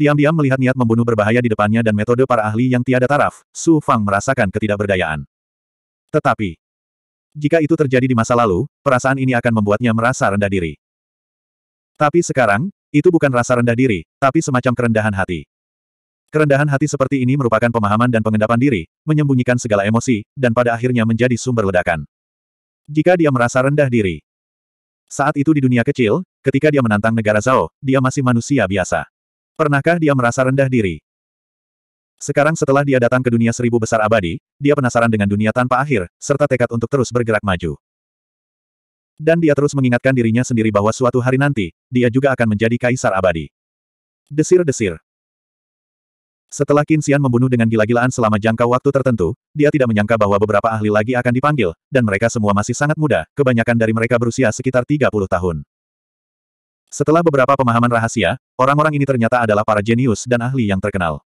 Diam-diam melihat niat membunuh berbahaya di depannya dan metode para ahli yang tiada taraf, Su Fang merasakan ketidakberdayaan. Tetapi, jika itu terjadi di masa lalu, perasaan ini akan membuatnya merasa rendah diri. Tapi sekarang, itu bukan rasa rendah diri, tapi semacam kerendahan hati. Kerendahan hati seperti ini merupakan pemahaman dan pengendapan diri, menyembunyikan segala emosi, dan pada akhirnya menjadi sumber ledakan. Jika dia merasa rendah diri. Saat itu di dunia kecil, ketika dia menantang negara Zhao, dia masih manusia biasa. Pernahkah dia merasa rendah diri? Sekarang setelah dia datang ke dunia seribu besar abadi, dia penasaran dengan dunia tanpa akhir, serta tekad untuk terus bergerak maju. Dan dia terus mengingatkan dirinya sendiri bahwa suatu hari nanti, dia juga akan menjadi kaisar abadi. Desir-desir. Setelah Qin Xian membunuh dengan gila-gilaan selama jangka waktu tertentu, dia tidak menyangka bahwa beberapa ahli lagi akan dipanggil, dan mereka semua masih sangat muda, kebanyakan dari mereka berusia sekitar 30 tahun. Setelah beberapa pemahaman rahasia, orang-orang ini ternyata adalah para jenius dan ahli yang terkenal.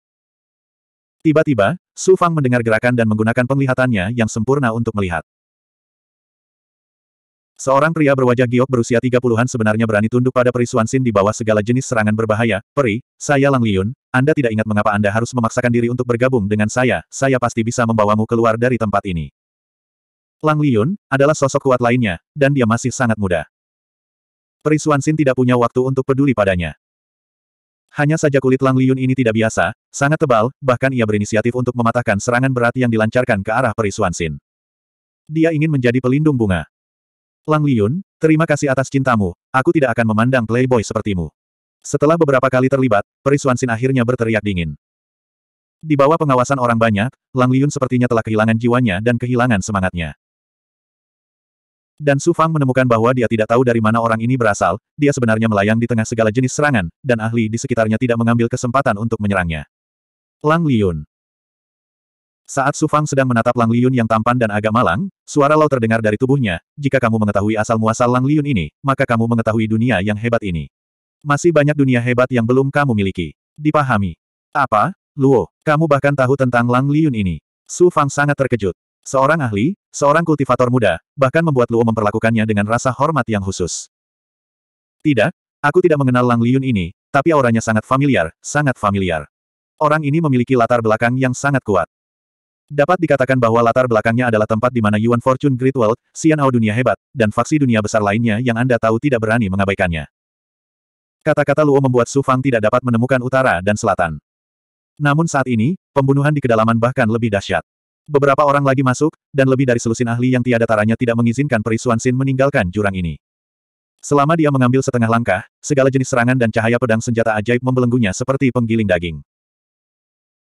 Tiba-tiba, Su Fang mendengar gerakan dan menggunakan penglihatannya yang sempurna untuk melihat. Seorang pria berwajah giok berusia 30-an sebenarnya berani tunduk pada peri Suansin di bawah segala jenis serangan berbahaya. Peri, saya Lang Liun, Anda tidak ingat mengapa Anda harus memaksakan diri untuk bergabung dengan saya, saya pasti bisa membawamu keluar dari tempat ini. Lang Liun, adalah sosok kuat lainnya, dan dia masih sangat muda. Peri Suansin tidak punya waktu untuk peduli padanya. Hanya saja kulit Lang Liun ini tidak biasa, sangat tebal, bahkan ia berinisiatif untuk mematahkan serangan berat yang dilancarkan ke arah Peri Suansin. Dia ingin menjadi pelindung bunga. Lang Liun, terima kasih atas cintamu, aku tidak akan memandang playboy sepertimu. Setelah beberapa kali terlibat, Peri Suansin akhirnya berteriak dingin. Di bawah pengawasan orang banyak, Lang Liun sepertinya telah kehilangan jiwanya dan kehilangan semangatnya. Dan Su Fang menemukan bahwa dia tidak tahu dari mana orang ini berasal, dia sebenarnya melayang di tengah segala jenis serangan, dan ahli di sekitarnya tidak mengambil kesempatan untuk menyerangnya. Lang Liun Saat Su Fang sedang menatap Lang Liun yang tampan dan agak malang, suara lau terdengar dari tubuhnya, jika kamu mengetahui asal-muasal Lang Liun ini, maka kamu mengetahui dunia yang hebat ini. Masih banyak dunia hebat yang belum kamu miliki. Dipahami. Apa, Luo, kamu bahkan tahu tentang Lang Liun ini. Su Fang sangat terkejut. Seorang ahli, seorang kultivator muda, bahkan membuat Luo memperlakukannya dengan rasa hormat yang khusus. Tidak, aku tidak mengenal Lang Liun ini, tapi auranya sangat familiar, sangat familiar. Orang ini memiliki latar belakang yang sangat kuat. Dapat dikatakan bahwa latar belakangnya adalah tempat di mana Yuan Fortune Great World, Xian Ao dunia hebat, dan faksi dunia besar lainnya yang Anda tahu tidak berani mengabaikannya. Kata-kata Luo membuat Su Fang tidak dapat menemukan utara dan selatan. Namun saat ini, pembunuhan di kedalaman bahkan lebih dahsyat. Beberapa orang lagi masuk, dan lebih dari selusin ahli yang tiada taranya tidak mengizinkan Peri Sin meninggalkan jurang ini. Selama dia mengambil setengah langkah, segala jenis serangan dan cahaya pedang senjata ajaib membelenggunya seperti penggiling daging.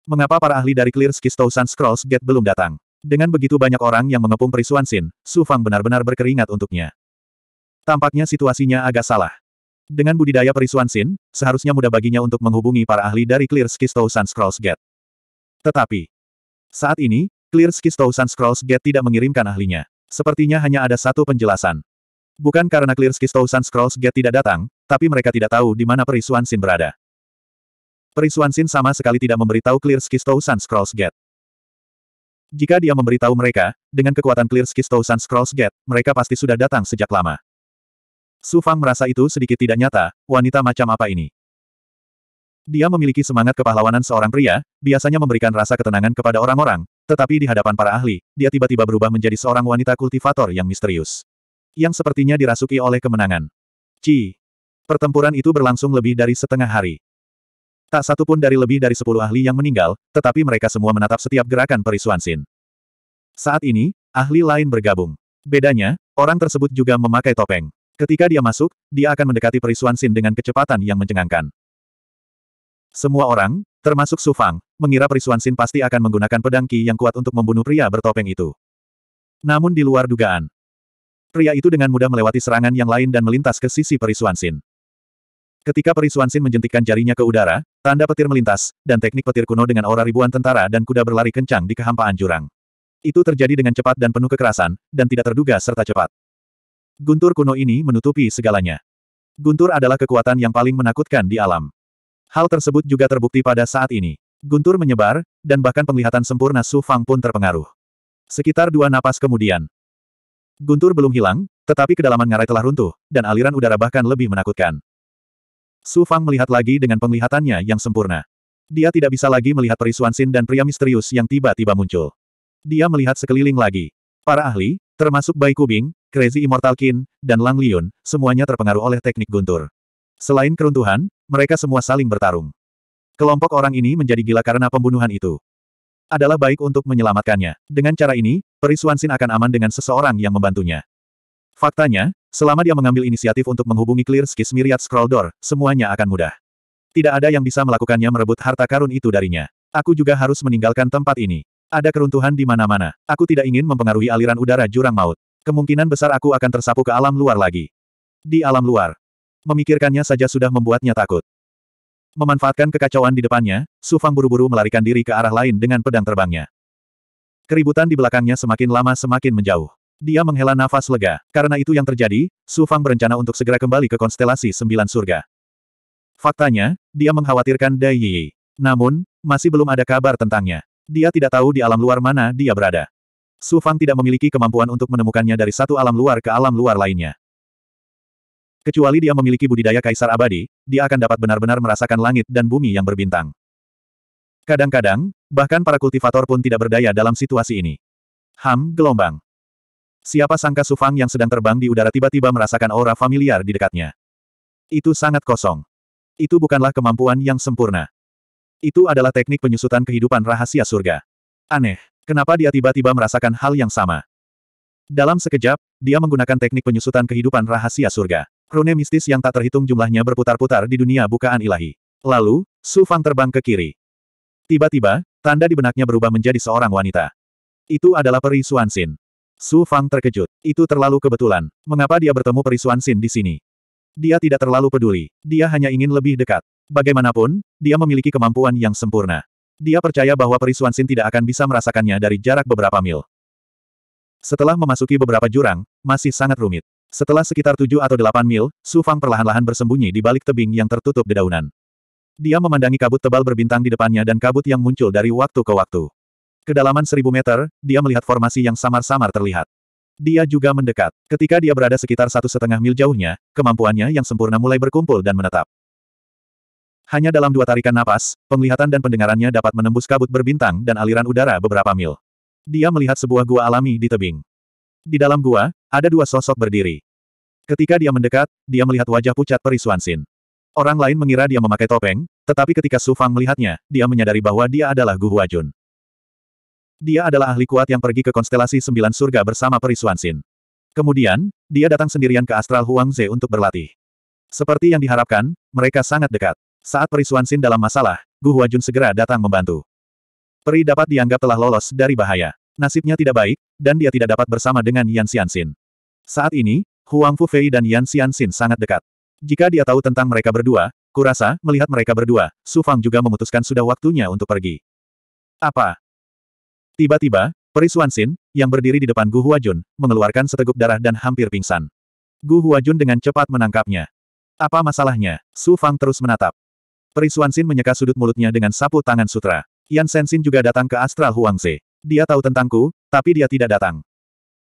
Mengapa para ahli dari Clear Skistow Sun Scrolls Gate belum datang? Dengan begitu banyak orang yang mengepung Peri Sin, Su Fang benar-benar berkeringat untuknya. Tampaknya situasinya agak salah. Dengan budidaya Peri Sin, seharusnya mudah baginya untuk menghubungi para ahli dari Clear Skistow Sun Scrolls Gate. Tetapi, saat ini, Clear Skistow Sun Scrolls Gate tidak mengirimkan ahlinya. Sepertinya hanya ada satu penjelasan. Bukan karena Clear Skistow Sun Scrolls Gate tidak datang, tapi mereka tidak tahu di mana Peri Sin berada. Peri Sin sama sekali tidak memberitahu Clear Skistow Sun Scrolls Gate. Jika dia memberitahu mereka, dengan kekuatan Clear Skistow Sun Scrolls Gate, mereka pasti sudah datang sejak lama. Su Fang merasa itu sedikit tidak nyata, wanita macam apa ini? Dia memiliki semangat kepahlawanan seorang pria, biasanya memberikan rasa ketenangan kepada orang-orang, tetapi di hadapan para ahli, dia tiba-tiba berubah menjadi seorang wanita kultivator yang misterius. Yang sepertinya dirasuki oleh kemenangan. Ci. Pertempuran itu berlangsung lebih dari setengah hari. Tak satu pun dari lebih dari sepuluh ahli yang meninggal, tetapi mereka semua menatap setiap gerakan Perisuansin. Saat ini, ahli lain bergabung. Bedanya, orang tersebut juga memakai topeng. Ketika dia masuk, dia akan mendekati Perisuansin dengan kecepatan yang mencengangkan. Semua orang, termasuk Su Fang, mengira Perisuan Sin pasti akan menggunakan pedang Qi yang kuat untuk membunuh pria bertopeng itu. Namun di luar dugaan. Pria itu dengan mudah melewati serangan yang lain dan melintas ke sisi Perisuan Sin. Ketika Perisuan Sin menjentikkan jarinya ke udara, tanda petir melintas, dan teknik petir kuno dengan aura ribuan tentara dan kuda berlari kencang di kehampaan jurang. Itu terjadi dengan cepat dan penuh kekerasan, dan tidak terduga serta cepat. Guntur kuno ini menutupi segalanya. Guntur adalah kekuatan yang paling menakutkan di alam. Hal tersebut juga terbukti pada saat ini. Guntur menyebar, dan bahkan penglihatan sempurna Su Fang pun terpengaruh. Sekitar dua napas kemudian. Guntur belum hilang, tetapi kedalaman ngarai telah runtuh, dan aliran udara bahkan lebih menakutkan. Su Fang melihat lagi dengan penglihatannya yang sempurna. Dia tidak bisa lagi melihat Perisuan Sin dan pria misterius yang tiba-tiba muncul. Dia melihat sekeliling lagi. Para ahli, termasuk Bai Kubing, Crazy Immortal Qin, dan Lang Liun, semuanya terpengaruh oleh teknik guntur. Selain keruntuhan, mereka semua saling bertarung. Kelompok orang ini menjadi gila karena pembunuhan itu. Adalah baik untuk menyelamatkannya. Dengan cara ini, Perisuan Sin akan aman dengan seseorang yang membantunya. Faktanya, selama dia mengambil inisiatif untuk menghubungi Clear Skis Myriad Scroll Door, semuanya akan mudah. Tidak ada yang bisa melakukannya merebut harta karun itu darinya. Aku juga harus meninggalkan tempat ini. Ada keruntuhan di mana-mana. Aku tidak ingin mempengaruhi aliran udara jurang maut. Kemungkinan besar aku akan tersapu ke alam luar lagi. Di alam luar. Memikirkannya saja sudah membuatnya takut. Memanfaatkan kekacauan di depannya, Su Fang buru-buru melarikan diri ke arah lain dengan pedang terbangnya. Keributan di belakangnya semakin lama semakin menjauh. Dia menghela nafas lega. Karena itu yang terjadi, Su Fang berencana untuk segera kembali ke konstelasi sembilan surga. Faktanya, dia mengkhawatirkan Dai Yi. Namun, masih belum ada kabar tentangnya. Dia tidak tahu di alam luar mana dia berada. Su Fang tidak memiliki kemampuan untuk menemukannya dari satu alam luar ke alam luar lainnya. Kecuali dia memiliki budidaya kaisar abadi, dia akan dapat benar-benar merasakan langit dan bumi yang berbintang. Kadang-kadang, bahkan para kultivator pun tidak berdaya dalam situasi ini. Ham, gelombang. Siapa sangka Su Fang yang sedang terbang di udara tiba-tiba merasakan aura familiar di dekatnya. Itu sangat kosong. Itu bukanlah kemampuan yang sempurna. Itu adalah teknik penyusutan kehidupan rahasia surga. Aneh, kenapa dia tiba-tiba merasakan hal yang sama? Dalam sekejap, dia menggunakan teknik penyusutan kehidupan rahasia surga. Rune mistis yang tak terhitung jumlahnya berputar-putar di dunia bukaan ilahi. Lalu, Su Fang terbang ke kiri. Tiba-tiba, tanda di benaknya berubah menjadi seorang wanita. Itu adalah Peri Suansin. Su Fang terkejut. Itu terlalu kebetulan. Mengapa dia bertemu Peri Suansin di sini? Dia tidak terlalu peduli. Dia hanya ingin lebih dekat. Bagaimanapun, dia memiliki kemampuan yang sempurna. Dia percaya bahwa Perisuan Sin tidak akan bisa merasakannya dari jarak beberapa mil. Setelah memasuki beberapa jurang, masih sangat rumit. Setelah sekitar tujuh atau delapan mil, Su Fang perlahan-lahan bersembunyi di balik tebing yang tertutup dedaunan. Dia memandangi kabut tebal berbintang di depannya dan kabut yang muncul dari waktu ke waktu. Kedalaman seribu meter, dia melihat formasi yang samar-samar terlihat. Dia juga mendekat. Ketika dia berada sekitar satu setengah mil jauhnya, kemampuannya yang sempurna mulai berkumpul dan menetap. Hanya dalam dua tarikan napas, penglihatan dan pendengarannya dapat menembus kabut berbintang dan aliran udara beberapa mil. Dia melihat sebuah gua alami di tebing. Di dalam gua, ada dua sosok berdiri. Ketika dia mendekat, dia melihat wajah pucat Peri Suansin. Orang lain mengira dia memakai topeng, tetapi ketika Su Fang melihatnya, dia menyadari bahwa dia adalah Gu Huajun. Dia adalah ahli kuat yang pergi ke konstelasi sembilan surga bersama Peri Suansin. Kemudian, dia datang sendirian ke Astral Huangze untuk berlatih. Seperti yang diharapkan, mereka sangat dekat. Saat Peri Suansin dalam masalah, Gu Huajun segera datang membantu. Peri dapat dianggap telah lolos dari bahaya. Nasibnya tidak baik, dan dia tidak dapat bersama dengan Yan Xianxin. Saat ini, Huang Fufei dan Yan Xianxin sangat dekat. Jika dia tahu tentang mereka berdua, kurasa, melihat mereka berdua, Su Fang juga memutuskan sudah waktunya untuk pergi. Apa? Tiba-tiba, Peri Suansin, yang berdiri di depan Gu Huajun, mengeluarkan seteguk darah dan hampir pingsan. Gu Huajun dengan cepat menangkapnya. Apa masalahnya? Su Fang terus menatap. Peri Suansin menyeka sudut mulutnya dengan sapu tangan sutra. Yan Sensin juga datang ke Astral Huangze. Dia tahu tentangku, tapi dia tidak datang.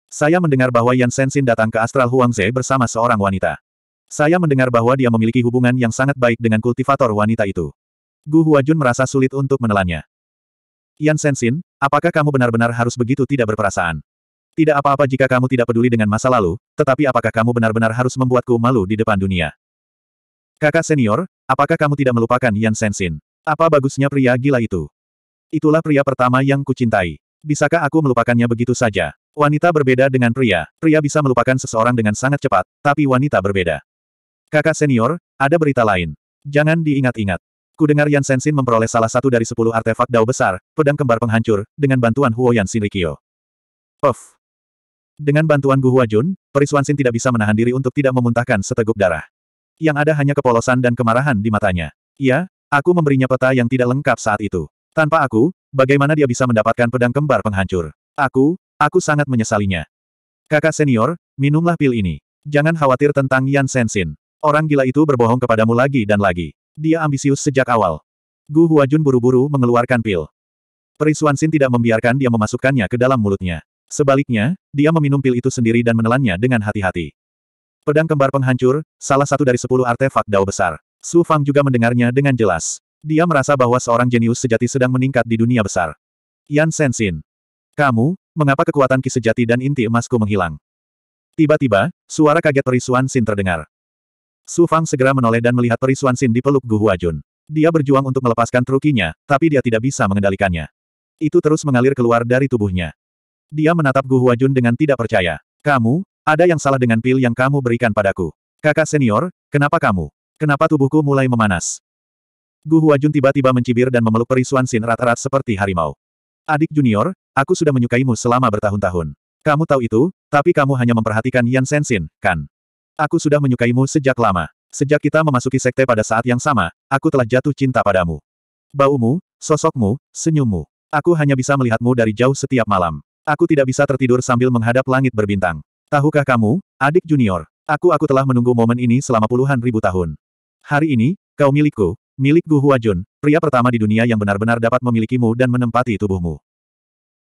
Saya mendengar bahwa Yan Sensin datang ke Astral Huangze bersama seorang wanita. Saya mendengar bahwa dia memiliki hubungan yang sangat baik dengan kultivator wanita itu. Gu Huajun merasa sulit untuk menelannya. Yan Sensin, apakah kamu benar-benar harus begitu tidak berperasaan? Tidak apa-apa jika kamu tidak peduli dengan masa lalu, tetapi apakah kamu benar-benar harus membuatku malu di depan dunia? Kakak senior, apakah kamu tidak melupakan Yan Sensin? Apa bagusnya pria gila itu? Itulah pria pertama yang kucintai. Bisakah aku melupakannya begitu saja? Wanita berbeda dengan pria. Pria bisa melupakan seseorang dengan sangat cepat, tapi wanita berbeda. Kakak senior, ada berita lain. Jangan diingat-ingat. Kudengar Yan Sensin memperoleh salah satu dari sepuluh artefak dao besar, pedang kembar penghancur, dengan bantuan Huo Yan Shinrikyo. Of. Dengan bantuan Gu Huajun, Periswansin tidak bisa menahan diri untuk tidak memuntahkan seteguk darah. Yang ada hanya kepolosan dan kemarahan di matanya. Ya, aku memberinya peta yang tidak lengkap saat itu. Tanpa aku, bagaimana dia bisa mendapatkan pedang kembar penghancur? Aku, aku sangat menyesalinya. Kakak senior, minumlah pil ini. Jangan khawatir tentang Yan Sensin. Orang gila itu berbohong kepadamu lagi dan lagi. Dia ambisius sejak awal. Gu Huajun buru-buru mengeluarkan pil. Peri Suansin tidak membiarkan dia memasukkannya ke dalam mulutnya. Sebaliknya, dia meminum pil itu sendiri dan menelannya dengan hati-hati. Pedang kembar penghancur, salah satu dari sepuluh artefak dao besar. Su Fang juga mendengarnya dengan jelas. Dia merasa bahwa seorang jenius sejati sedang meningkat di dunia besar. Yan Sensin. Kamu, mengapa kekuatan ki sejati dan inti emasku menghilang? Tiba-tiba, suara kaget Peri Suan Sin terdengar. Su Fang segera menoleh dan melihat Peri Suan Sin di peluk Gu Huajun. Dia berjuang untuk melepaskan trukinya, tapi dia tidak bisa mengendalikannya. Itu terus mengalir keluar dari tubuhnya. Dia menatap Gu Huajun dengan tidak percaya. Kamu, ada yang salah dengan pil yang kamu berikan padaku. Kakak senior, kenapa kamu? Kenapa tubuhku mulai memanas? Gu Huajun tiba-tiba mencibir dan memeluk Peri Suan Sin erat-erat seperti harimau. Adik junior, aku sudah menyukaimu selama bertahun-tahun. Kamu tahu itu, tapi kamu hanya memperhatikan Yan Sensin, kan? Aku sudah menyukaimu sejak lama. Sejak kita memasuki sekte pada saat yang sama, aku telah jatuh cinta padamu. Baumu, sosokmu, senyummu. Aku hanya bisa melihatmu dari jauh setiap malam. Aku tidak bisa tertidur sambil menghadap langit berbintang. Tahukah kamu, adik junior, aku aku telah menunggu momen ini selama puluhan ribu tahun. Hari ini, kau milikku, milik Gu Huajun, pria pertama di dunia yang benar-benar dapat memilikimu dan menempati tubuhmu.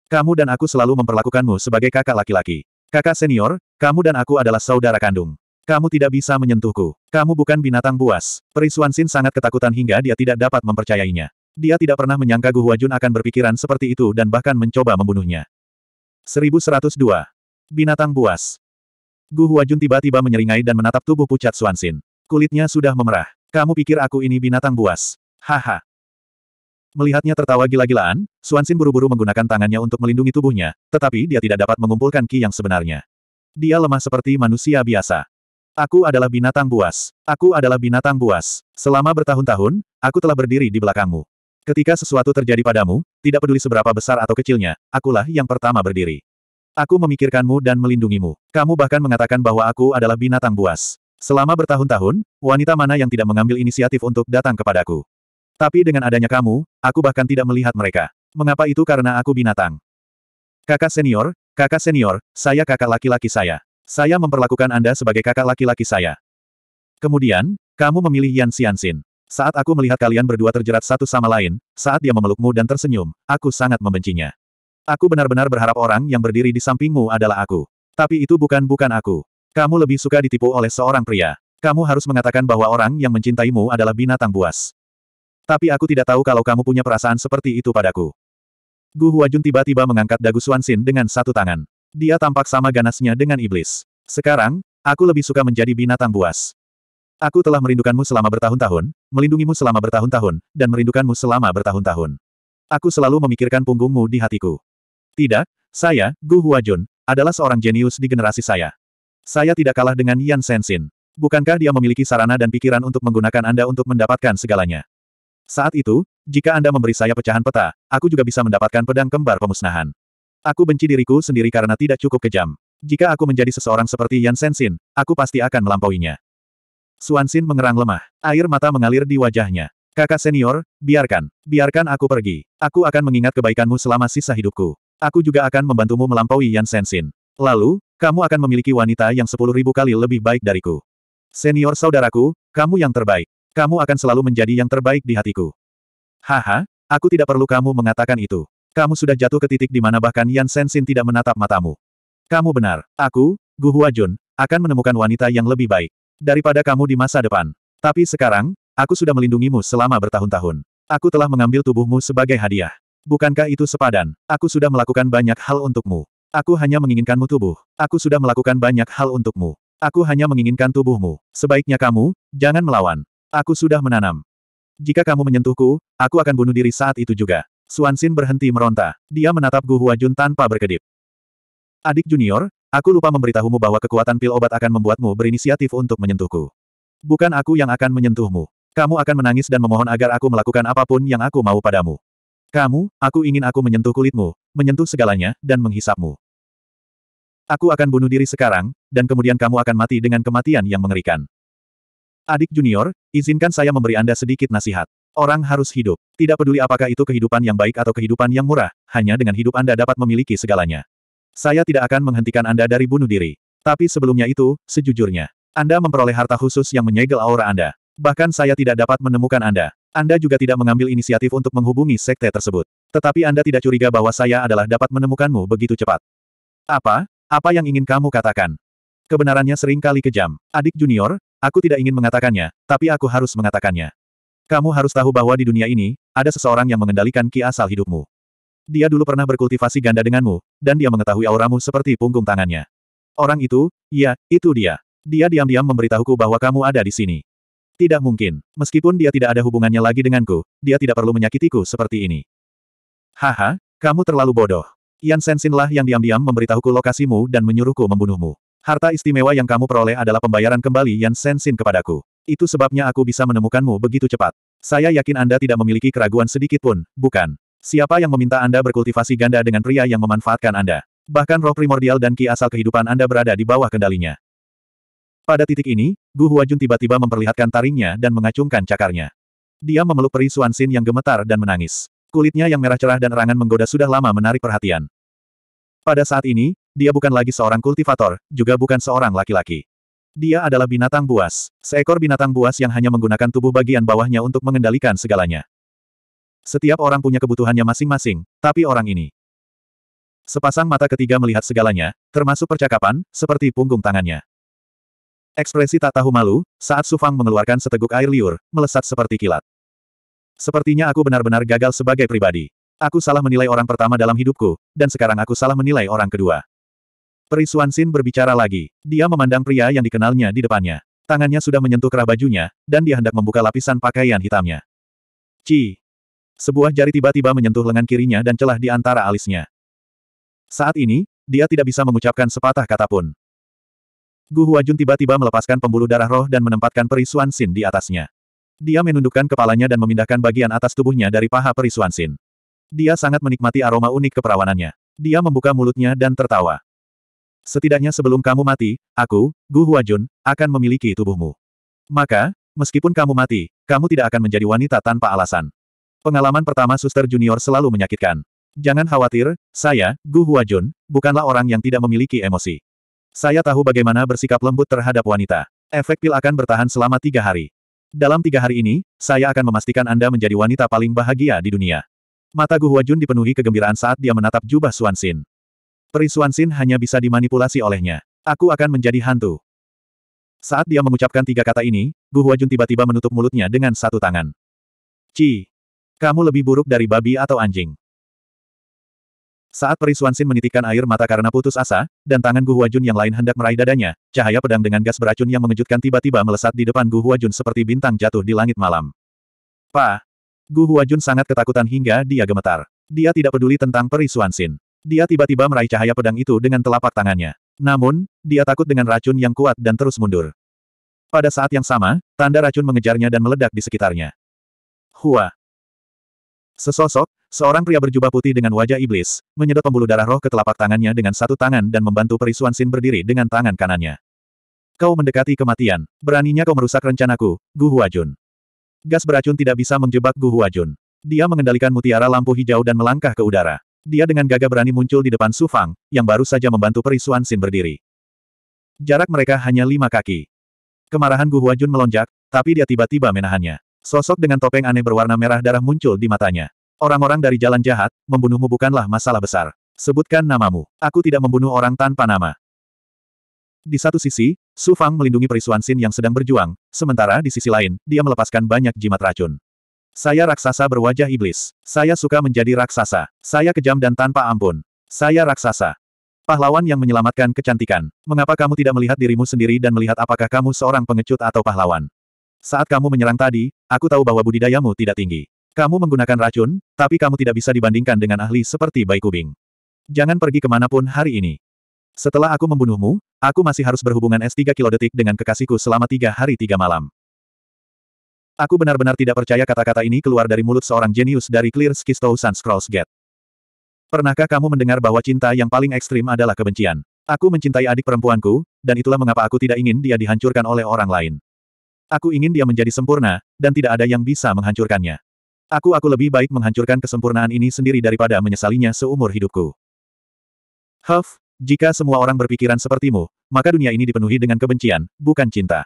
Kamu dan aku selalu memperlakukanmu sebagai kakak laki-laki. Kakak senior, kamu dan aku adalah saudara kandung. Kamu tidak bisa menyentuhku. Kamu bukan binatang buas. Peri Suansin sangat ketakutan hingga dia tidak dapat mempercayainya. Dia tidak pernah menyangka Gu Huajun akan berpikiran seperti itu dan bahkan mencoba membunuhnya. 1102. Binatang buas. Gu Huajun tiba-tiba menyeringai dan menatap tubuh pucat Suansin. Kulitnya sudah memerah. Kamu pikir aku ini binatang buas? Haha. Melihatnya tertawa gila-gilaan, Suansin buru-buru menggunakan tangannya untuk melindungi tubuhnya, tetapi dia tidak dapat mengumpulkan ki yang sebenarnya. Dia lemah seperti manusia biasa. Aku adalah binatang buas. Aku adalah binatang buas. Selama bertahun-tahun, aku telah berdiri di belakangmu. Ketika sesuatu terjadi padamu, tidak peduli seberapa besar atau kecilnya, akulah yang pertama berdiri. Aku memikirkanmu dan melindungimu. Kamu bahkan mengatakan bahwa aku adalah binatang buas. Selama bertahun-tahun, wanita mana yang tidak mengambil inisiatif untuk datang kepadaku? Tapi dengan adanya kamu, aku bahkan tidak melihat mereka. Mengapa itu karena aku binatang? Kakak senior, kakak senior, saya kakak laki-laki saya. Saya memperlakukan Anda sebagai kakak laki-laki saya. Kemudian, kamu memilih Yan Xianxin. Saat aku melihat kalian berdua terjerat satu sama lain, saat dia memelukmu dan tersenyum, aku sangat membencinya. Aku benar-benar berharap orang yang berdiri di sampingmu adalah aku. Tapi itu bukan-bukan aku. Kamu lebih suka ditipu oleh seorang pria. Kamu harus mengatakan bahwa orang yang mencintaimu adalah binatang buas. Tapi aku tidak tahu kalau kamu punya perasaan seperti itu padaku. Gu Huajun tiba-tiba mengangkat dagu Xuanxin dengan satu tangan. Dia tampak sama ganasnya dengan iblis. Sekarang, aku lebih suka menjadi binatang buas. Aku telah merindukanmu selama bertahun-tahun, melindungimu selama bertahun-tahun, dan merindukanmu selama bertahun-tahun. Aku selalu memikirkan punggungmu di hatiku. Tidak, saya, Gu Huajun, adalah seorang jenius di generasi saya. Saya tidak kalah dengan Yan Sensin. Bukankah dia memiliki sarana dan pikiran untuk menggunakan Anda untuk mendapatkan segalanya? Saat itu, jika Anda memberi saya pecahan peta, aku juga bisa mendapatkan pedang kembar pemusnahan. Aku benci diriku sendiri karena tidak cukup kejam. Jika aku menjadi seseorang seperti Yan Sensin, aku pasti akan melampauinya. Suansin mengerang lemah. Air mata mengalir di wajahnya. Kakak senior, biarkan. Biarkan aku pergi. Aku akan mengingat kebaikanmu selama sisa hidupku. Aku juga akan membantumu melampaui Yan Sensin. Lalu, kamu akan memiliki wanita yang sepuluh ribu kali lebih baik dariku. Senior saudaraku, kamu yang terbaik. Kamu akan selalu menjadi yang terbaik di hatiku. Haha, aku tidak perlu kamu mengatakan itu. Kamu sudah jatuh ke titik di mana bahkan Yan Sensin tidak menatap matamu. Kamu benar. Aku, Gu Huajun, akan menemukan wanita yang lebih baik daripada kamu di masa depan. Tapi sekarang, aku sudah melindungimu selama bertahun-tahun. Aku telah mengambil tubuhmu sebagai hadiah. Bukankah itu sepadan? Aku sudah melakukan banyak hal untukmu. Aku hanya menginginkanmu tubuh. Aku sudah melakukan banyak hal untukmu. Aku hanya menginginkan tubuhmu. Sebaiknya kamu, jangan melawan. Aku sudah menanam. Jika kamu menyentuhku, aku akan bunuh diri saat itu juga. Suansin berhenti meronta. Dia menatap Gu Huajun tanpa berkedip. Adik junior, aku lupa memberitahumu bahwa kekuatan pil obat akan membuatmu berinisiatif untuk menyentuhku. Bukan aku yang akan menyentuhmu. Kamu akan menangis dan memohon agar aku melakukan apa pun yang aku mau padamu. Kamu, aku ingin aku menyentuh kulitmu, menyentuh segalanya, dan menghisapmu. Aku akan bunuh diri sekarang, dan kemudian kamu akan mati dengan kematian yang mengerikan. Adik junior, izinkan saya memberi Anda sedikit nasihat. Orang harus hidup. Tidak peduli apakah itu kehidupan yang baik atau kehidupan yang murah, hanya dengan hidup Anda dapat memiliki segalanya. Saya tidak akan menghentikan Anda dari bunuh diri. Tapi sebelumnya itu, sejujurnya, Anda memperoleh harta khusus yang menyegel aura Anda. Bahkan saya tidak dapat menemukan Anda. Anda juga tidak mengambil inisiatif untuk menghubungi sekte tersebut. Tetapi Anda tidak curiga bahwa saya adalah dapat menemukanmu begitu cepat. Apa? Apa yang ingin kamu katakan? Kebenarannya sering kali kejam. Adik junior, aku tidak ingin mengatakannya, tapi aku harus mengatakannya. Kamu harus tahu bahwa di dunia ini, ada seseorang yang mengendalikan ki asal hidupmu. Dia dulu pernah berkultivasi ganda denganmu, dan dia mengetahui auramu seperti punggung tangannya. Orang itu, ya, itu dia. Dia diam-diam memberitahuku bahwa kamu ada di sini. Tidak mungkin. Meskipun dia tidak ada hubungannya lagi denganku, dia tidak perlu menyakitiku seperti ini. Haha, kamu terlalu bodoh. Yan Sensin lah yang diam-diam memberitahuku lokasimu dan menyuruhku membunuhmu. Harta istimewa yang kamu peroleh adalah pembayaran kembali Yan Sensin kepadaku. Itu sebabnya aku bisa menemukanmu begitu cepat. Saya yakin Anda tidak memiliki keraguan sedikit pun, bukan? Siapa yang meminta Anda berkultivasi ganda dengan pria yang memanfaatkan Anda? Bahkan roh primordial dan ki asal kehidupan Anda berada di bawah kendalinya. Pada titik ini, Gu Huajun tiba-tiba memperlihatkan taringnya dan mengacungkan cakarnya. Dia memeluk peri Suansin yang gemetar dan menangis. Kulitnya yang merah cerah dan erangan menggoda sudah lama menarik perhatian. Pada saat ini, dia bukan lagi seorang kultivator, juga bukan seorang laki-laki. Dia adalah binatang buas. Seekor binatang buas yang hanya menggunakan tubuh bagian bawahnya untuk mengendalikan segalanya. Setiap orang punya kebutuhannya masing-masing, tapi orang ini. Sepasang mata ketiga melihat segalanya, termasuk percakapan, seperti punggung tangannya. Ekspresi tak tahu malu, saat Sufang mengeluarkan seteguk air liur, melesat seperti kilat. Sepertinya aku benar-benar gagal sebagai pribadi. Aku salah menilai orang pertama dalam hidupku, dan sekarang aku salah menilai orang kedua. Peri Suansin berbicara lagi. Dia memandang pria yang dikenalnya di depannya. Tangannya sudah menyentuh kerah bajunya, dan dia hendak membuka lapisan pakaian hitamnya. Ci. Sebuah jari tiba-tiba menyentuh lengan kirinya dan celah di antara alisnya. Saat ini, dia tidak bisa mengucapkan sepatah kata pun. Gu Huajun tiba-tiba melepaskan pembuluh darah roh dan menempatkan peri Suansin di atasnya. Dia menundukkan kepalanya dan memindahkan bagian atas tubuhnya dari paha peri Suansin. Dia sangat menikmati aroma unik keperawanannya. Dia membuka mulutnya dan tertawa. Setidaknya sebelum kamu mati, aku, Gu Huajun, akan memiliki tubuhmu. Maka, meskipun kamu mati, kamu tidak akan menjadi wanita tanpa alasan. Pengalaman pertama suster junior selalu menyakitkan. Jangan khawatir, saya, Gu Huajun, bukanlah orang yang tidak memiliki emosi. Saya tahu bagaimana bersikap lembut terhadap wanita. Efek pil akan bertahan selama tiga hari. Dalam tiga hari ini, saya akan memastikan Anda menjadi wanita paling bahagia di dunia. Mata Gu Huajun dipenuhi kegembiraan saat dia menatap jubah Suansin. Peri Suansin hanya bisa dimanipulasi olehnya. Aku akan menjadi hantu. Saat dia mengucapkan tiga kata ini, Gu Huajun tiba-tiba menutup mulutnya dengan satu tangan. Ci. Kamu lebih buruk dari babi atau anjing. Saat Peri Suansin menitikkan air mata karena putus asa, dan tangan Gu Huajun yang lain hendak meraih dadanya, cahaya pedang dengan gas beracun yang mengejutkan tiba-tiba melesat di depan Gu Huajun seperti bintang jatuh di langit malam. Pa! Gu Huajun sangat ketakutan hingga dia gemetar. Dia tidak peduli tentang Peri Suansin. Dia tiba-tiba meraih cahaya pedang itu dengan telapak tangannya. Namun, dia takut dengan racun yang kuat dan terus mundur. Pada saat yang sama, tanda racun mengejarnya dan meledak di sekitarnya. Hua. Sesosok, seorang pria berjubah putih dengan wajah iblis, menyedot pembuluh darah roh ke telapak tangannya dengan satu tangan dan membantu Perisuan Sin berdiri dengan tangan kanannya. Kau mendekati kematian. Beraninya kau merusak rencanaku, Gu Huajun. Gas beracun tidak bisa menjebak Gu Huajun. Dia mengendalikan mutiara lampu hijau dan melangkah ke udara. Dia dengan gagah berani muncul di depan Su Fang, yang baru saja membantu Peri Sin berdiri. Jarak mereka hanya lima kaki. Kemarahan Gu Huajun melonjak, tapi dia tiba-tiba menahannya. Sosok dengan topeng aneh berwarna merah darah muncul di matanya. Orang-orang dari jalan jahat, membunuhmu bukanlah masalah besar. Sebutkan namamu. Aku tidak membunuh orang tanpa nama. Di satu sisi, Su Fang melindungi Peri Sin yang sedang berjuang, sementara di sisi lain, dia melepaskan banyak jimat racun. Saya raksasa berwajah iblis. Saya suka menjadi raksasa. Saya kejam dan tanpa ampun. Saya raksasa. Pahlawan yang menyelamatkan kecantikan. Mengapa kamu tidak melihat dirimu sendiri dan melihat apakah kamu seorang pengecut atau pahlawan? Saat kamu menyerang tadi, aku tahu bahwa budidayamu tidak tinggi. Kamu menggunakan racun, tapi kamu tidak bisa dibandingkan dengan ahli seperti Bai Kubing. Jangan pergi ke mana pun hari ini. Setelah aku membunuhmu, aku masih harus berhubungan S3 kilodetik dengan kekasihku selama tiga hari tiga malam. Aku benar-benar tidak percaya kata-kata ini keluar dari mulut seorang jenius dari Clear Skisto Sun Scrolls Gate. Pernahkah kamu mendengar bahwa cinta yang paling ekstrim adalah kebencian? Aku mencintai adik perempuanku, dan itulah mengapa aku tidak ingin dia dihancurkan oleh orang lain. Aku ingin dia menjadi sempurna, dan tidak ada yang bisa menghancurkannya. Aku-aku lebih baik menghancurkan kesempurnaan ini sendiri daripada menyesalinya seumur hidupku. Huff, jika semua orang berpikiran sepertimu, maka dunia ini dipenuhi dengan kebencian, bukan cinta.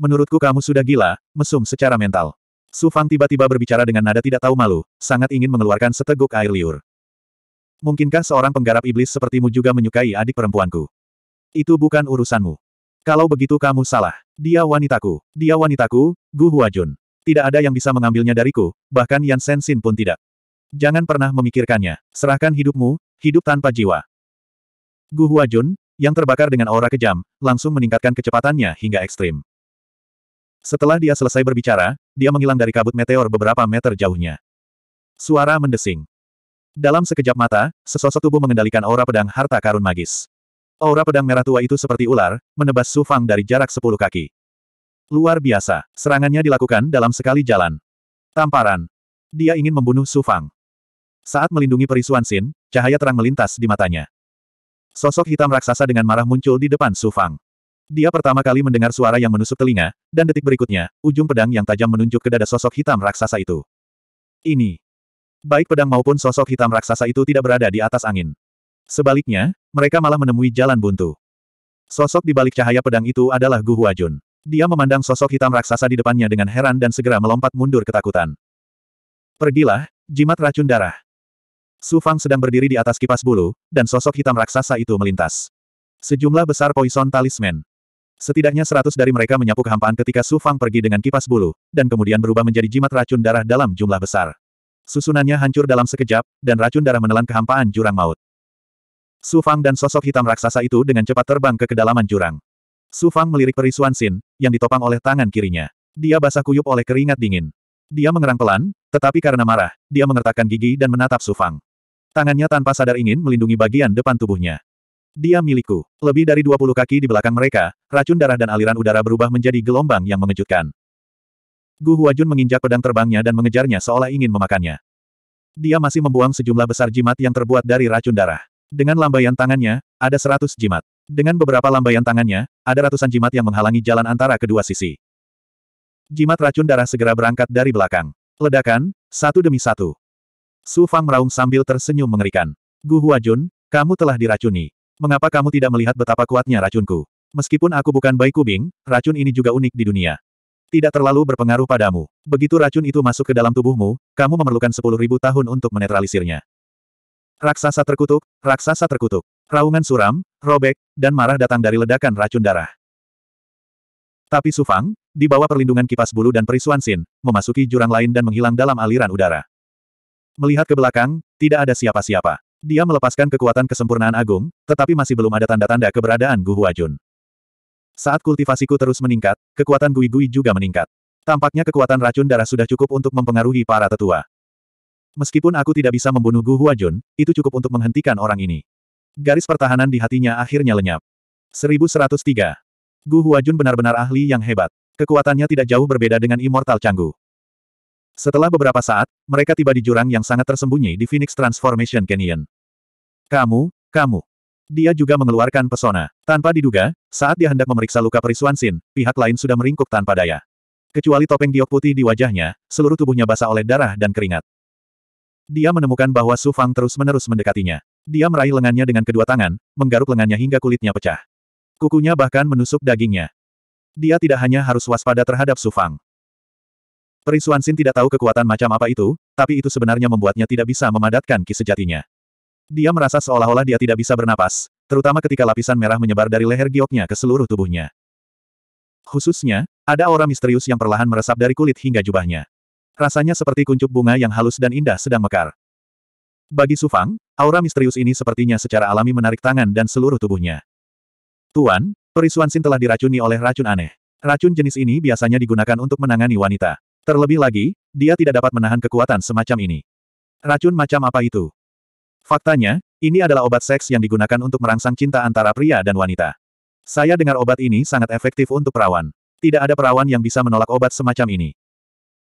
Menurutku kamu sudah gila, mesum secara mental. Su Fang tiba-tiba berbicara dengan nada tidak tahu malu, sangat ingin mengeluarkan seteguk air liur. Mungkinkah seorang penggarap iblis sepertimu juga menyukai adik perempuanku? Itu bukan urusanmu. Kalau begitu kamu salah. Dia wanitaku. Dia wanitaku, Gu Huajun. Tidak ada yang bisa mengambilnya dariku, bahkan Yan Sensin pun tidak. Jangan pernah memikirkannya. Serahkan hidupmu, hidup tanpa jiwa. Gu Huajun, yang terbakar dengan aura kejam, langsung meningkatkan kecepatannya hingga ekstrim. Setelah dia selesai berbicara, dia menghilang dari kabut meteor beberapa meter jauhnya. Suara mendesing. Dalam sekejap mata, sesosok tubuh mengendalikan aura pedang harta karun magis. Aura pedang merah tua itu seperti ular, menebas Su Fang dari jarak sepuluh kaki. Luar biasa, serangannya dilakukan dalam sekali jalan. Tamparan. Dia ingin membunuh Su Fang. Saat melindungi perisuan Xin, cahaya terang melintas di matanya. Sosok hitam raksasa dengan marah muncul di depan Su Fang. Dia pertama kali mendengar suara yang menusuk telinga, dan detik berikutnya, ujung pedang yang tajam menunjuk ke dada sosok hitam raksasa itu. Ini. Baik pedang maupun sosok hitam raksasa itu tidak berada di atas angin. Sebaliknya, mereka malah menemui jalan buntu. Sosok di balik cahaya pedang itu adalah Gu Huajun. Dia memandang sosok hitam raksasa di depannya dengan heran dan segera melompat mundur ketakutan. Pergilah, jimat racun darah. Su Fang sedang berdiri di atas kipas bulu, dan sosok hitam raksasa itu melintas. Sejumlah besar poison talisman. Setidaknya seratus dari mereka menyapu kehampaan ketika Su Fang pergi dengan kipas bulu, dan kemudian berubah menjadi jimat racun darah dalam jumlah besar. Susunannya hancur dalam sekejap, dan racun darah menelan kehampaan jurang maut. Su Fang dan sosok hitam raksasa itu dengan cepat terbang ke kedalaman jurang. Su Fang melirik perisuan Xin, yang ditopang oleh tangan kirinya. Dia basah kuyup oleh keringat dingin. Dia mengerang pelan, tetapi karena marah, dia mengertakkan gigi dan menatap Su Fang. Tangannya tanpa sadar ingin melindungi bagian depan tubuhnya. Dia milikku. Lebih dari 20 kaki di belakang mereka, racun darah dan aliran udara berubah menjadi gelombang yang mengejutkan. Gu Huajun menginjak pedang terbangnya dan mengejarnya seolah ingin memakannya. Dia masih membuang sejumlah besar jimat yang terbuat dari racun darah. Dengan lambaian tangannya, ada seratus jimat. Dengan beberapa lambaian tangannya, ada ratusan jimat yang menghalangi jalan antara kedua sisi. Jimat racun darah segera berangkat dari belakang. Ledakan, satu demi satu. Su Fang meraung sambil tersenyum mengerikan. Gu Huajun, kamu telah diracuni. Mengapa kamu tidak melihat betapa kuatnya racunku? Meskipun aku bukan Bai Kubing, racun ini juga unik di dunia. Tidak terlalu berpengaruh padamu. Begitu racun itu masuk ke dalam tubuhmu, kamu memerlukan sepuluh ribu tahun untuk menetralisirnya. Raksasa terkutuk, raksasa terkutuk. Raungan suram, robek, dan marah datang dari ledakan racun darah. Tapi Su Fang, di bawah perlindungan kipas bulu dan perisuan Sin, memasuki jurang lain dan menghilang dalam aliran udara. Melihat ke belakang, tidak ada siapa-siapa. Dia melepaskan kekuatan kesempurnaan agung, tetapi masih belum ada tanda-tanda keberadaan Gu Huajun. Saat kultivasiku terus meningkat, kekuatan Gui Gui juga meningkat. Tampaknya kekuatan racun darah sudah cukup untuk mempengaruhi para tetua. Meskipun aku tidak bisa membunuh Gu Huajun, itu cukup untuk menghentikan orang ini. Garis pertahanan di hatinya akhirnya lenyap. 1103. Gu Huajun benar-benar ahli yang hebat. Kekuatannya tidak jauh berbeda dengan Immortal Canggu. Setelah beberapa saat, mereka tiba di jurang yang sangat tersembunyi di Phoenix Transformation Canyon. Kamu, kamu. Dia juga mengeluarkan pesona. Tanpa diduga, saat dia hendak memeriksa luka perisuan Sin, pihak lain sudah meringkuk tanpa daya. Kecuali topeng giok putih di wajahnya, seluruh tubuhnya basah oleh darah dan keringat. Dia menemukan bahwa Su Fang terus-menerus mendekatinya. Dia meraih lengannya dengan kedua tangan, menggaruk lengannya hingga kulitnya pecah. Kukunya bahkan menusuk dagingnya. Dia tidak hanya harus waspada terhadap Su Fang. Perisuan Xin tidak tahu kekuatan macam apa itu, tapi itu sebenarnya membuatnya tidak bisa memadatkan ki sejatinya. Dia merasa seolah-olah dia tidak bisa bernapas, terutama ketika lapisan merah menyebar dari leher gioknya ke seluruh tubuhnya. Khususnya, ada aura misterius yang perlahan meresap dari kulit hingga jubahnya. Rasanya seperti kuncup bunga yang halus dan indah sedang mekar. Bagi Su Fang, aura misterius ini sepertinya secara alami menarik tangan dan seluruh tubuhnya. Tuan, perisuan Sin telah diracuni oleh racun aneh. Racun jenis ini biasanya digunakan untuk menangani wanita. Terlebih lagi, dia tidak dapat menahan kekuatan semacam ini. Racun macam apa itu? Faktanya, ini adalah obat seks yang digunakan untuk merangsang cinta antara pria dan wanita. Saya dengar obat ini sangat efektif untuk perawan. Tidak ada perawan yang bisa menolak obat semacam ini.